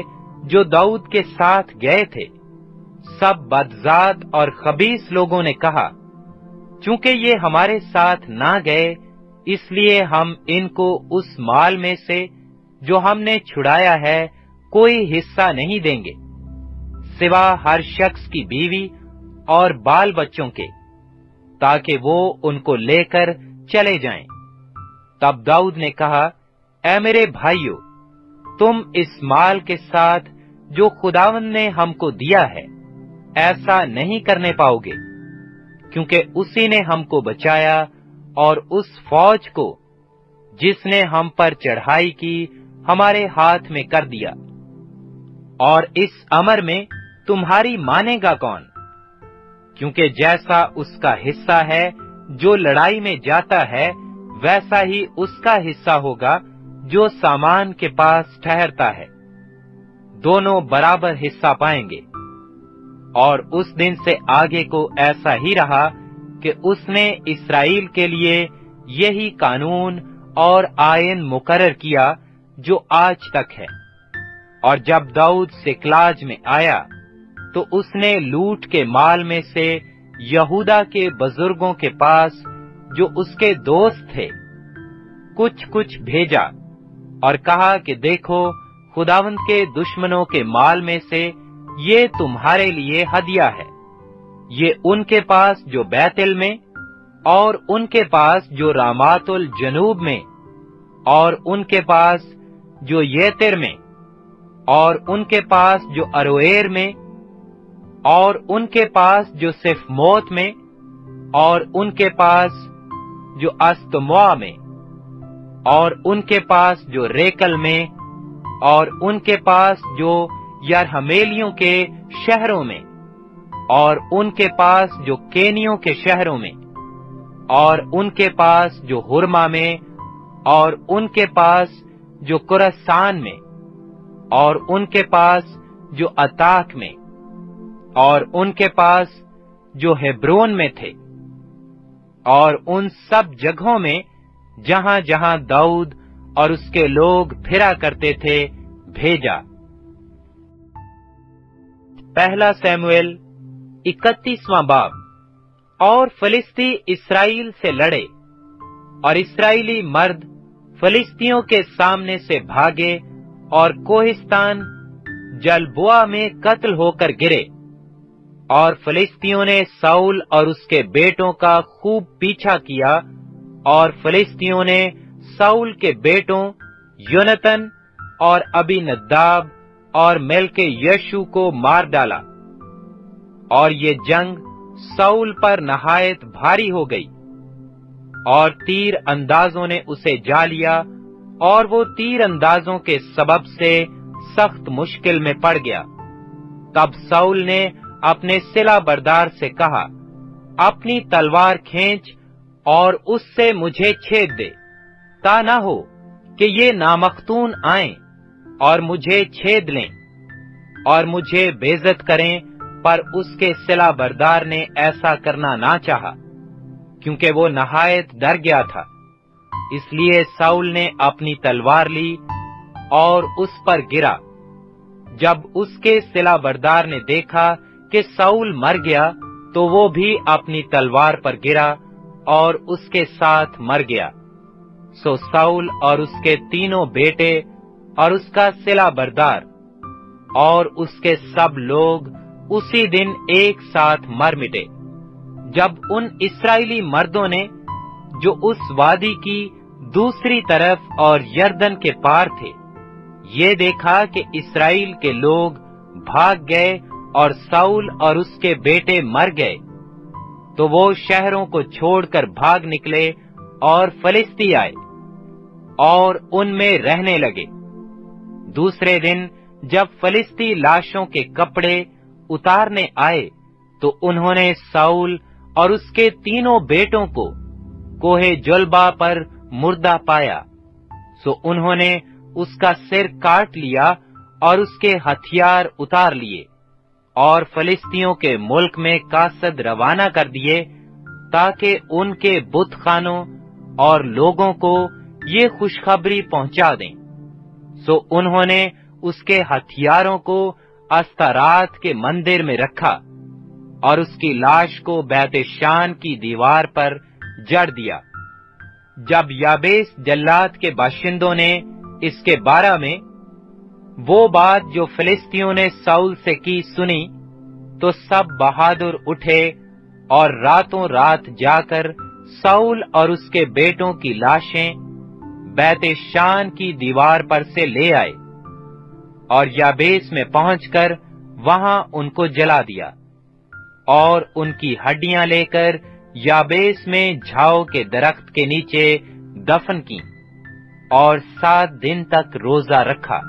जो दाऊद के साथ गए थे, सब बदजात और खबीस लोगों ने कहा चूँकि ये हमारे साथ ना गए, इसलिए हम इनको उस माल में से, जो हमने छुड़ाया है, कोई हिस्सा नहीं देंगे सिवा हर शख्स की बीवी और बाल बच्चों के, ताकि वो उनको लेकर चले जाएँ। तब दाऊद ने कहा, ऐ मेरे भाइयों, तुम इस माल के साथ जो खुदावन ने हमको दिया है, ऐसा नहीं करने पाओगे क्योंकि उसी ने हमको बचाया और उस फौज को, जिसने हम पर चढ़ाई की, हमारे हाथ में कर दिया। और इस अमर में तुम्हारी मानेगा कौन? क्योंकि जैसा उसका हिस्सा है, जो लड़ाई में जाता है, वैसा ही उसका हिस्सा होगा, जो सामान के पास ठहरता है। दोनों बराबर हिस्सा पाएँगे। और उस दिन से आगे को ऐसा ही रहा कि उसने इसराइल के लिए यही कानून और आयन मुकरर किया जो आज तक है। और जब दाऊद सिकलाज में आया तो उसने लूट के माल में से यहूदा के बुज़ुर्गों के पास, जो उसके दोस्त थे कुछ कुछ भेजा और कहा कि देखो, खुदावंत के दुश्मनों के माल में से ये तुम्हारे लिए हदिया है। ये उनके पास जो बैतल में और उनके पास जो रामातुल जनूब में और उनके पास जो येतिर में और उनके पास जो अरोएर में और उनके पास जो सिर्फ़ मौत में और उनके पास जो अस्तमुआ में और उनके पास जो रेकल में और उनके पास जो यरहमेलियों के शहरों में, और उनके पास जो केनियों के शहरों में, और उनके पास जो हुरमा में, और उनके पास जो कुरसान में, और उनके पास जो अताक में, और उनके पास जो हेब्रोन में थे, और उन सब जगहों में जहाँ जहाँ दाऊद और उसके लोग फिरा करते थे भेजा। पहला सैमुएल, इकतीसवां बाब, और फलिस्ती इसराइल से लड़े, और इसराइली मर्द फलिस्तियों के सामने से भागे, और कोहिस्तान जलबुआ में कत्ल होकर गिरे, और फलिस्तियों ने साउल और उसके बेटों का खूब पीछा किया, और फलिस्तियों ने साउल के बेटों योनतन और अबिनदाब और मेल के यशु को मार डाला। और ये जंग सऊल पर नहायत भारी हो गई। और तीर अंदाजों ने उसे जा लिया और वो तीर अंदाजों के सबब से सख्त मुश्किल में पड़ गया। तब सऊल ने अपने सिला बरदार से कहा, अपनी तलवार खींच और उससे मुझे छेद दे। ता ना हो कि ये नामख्तून आए। और मुझे छेद लें, और मुझे बेजत करें, पर उसके सिला बरदार ने ऐसा करना ना चाहा, क्योंकि वो नहायत डर गया था। इसलिए साउल ने अपनी तलवार ली और उस पर गिरा। जब उसके सिला बरदार ने देखा कि साउल मर गया तो वो भी अपनी तलवार पर गिरा और उसके साथ मर गया। सो साउल और उसके तीनों बेटे और उसका सिला बरदार, और उसके सब लोग उसी दिन एक साथ मर मिटे। जब उन इसराइली मर्दों ने, जो उस वादी की दूसरी तरफ़ और यर्दन के पार थे, ये देखा कि इसराइल के लोग भाग गए और साउल और उसके बेटे मर गए तो वो शहरों को छोड़कर भाग निकले और फलिस्ती आए और उनमें रहने लगे। दूसरे दिन जब फलिस्ती लाशों के कपड़े उतारने आए तो उन्होंने साउल और उसके तीनों बेटों को कोहे जुलबा पर मुर्दा पाया। सो उन्होंने उसका सिर काट लिया और उसके हथियार उतार लिए और फलिस्तियों के मुल्क में कासद रवाना कर दिए, ताकि उनके बुत खानों और लोगों को ये खुशखबरी पहुँचा दें। सो उन्होंने उसके हथियारों को अस्तारात के मंदिर में रखा और उसकी लाश को बैत शान की दीवार पर जड़ दिया। जब याबेस जल्लाद के बाशिंदों ने इसके बारे में वो बात जो फिलिस्तियों ने साउल से की सुनी तो सब बहादुर उठे और रातों रात जाकर साउल और उसके बेटों की लाशें बैत शान की दीवार पर से ले आए और याबेस में पहुंचकर वहाँ उनको जला दिया और उनकी हड्डियाँ लेकर याबेस में झाओ के दरख्त के नीचे दफन की और सात दिन तक रोजा रखा।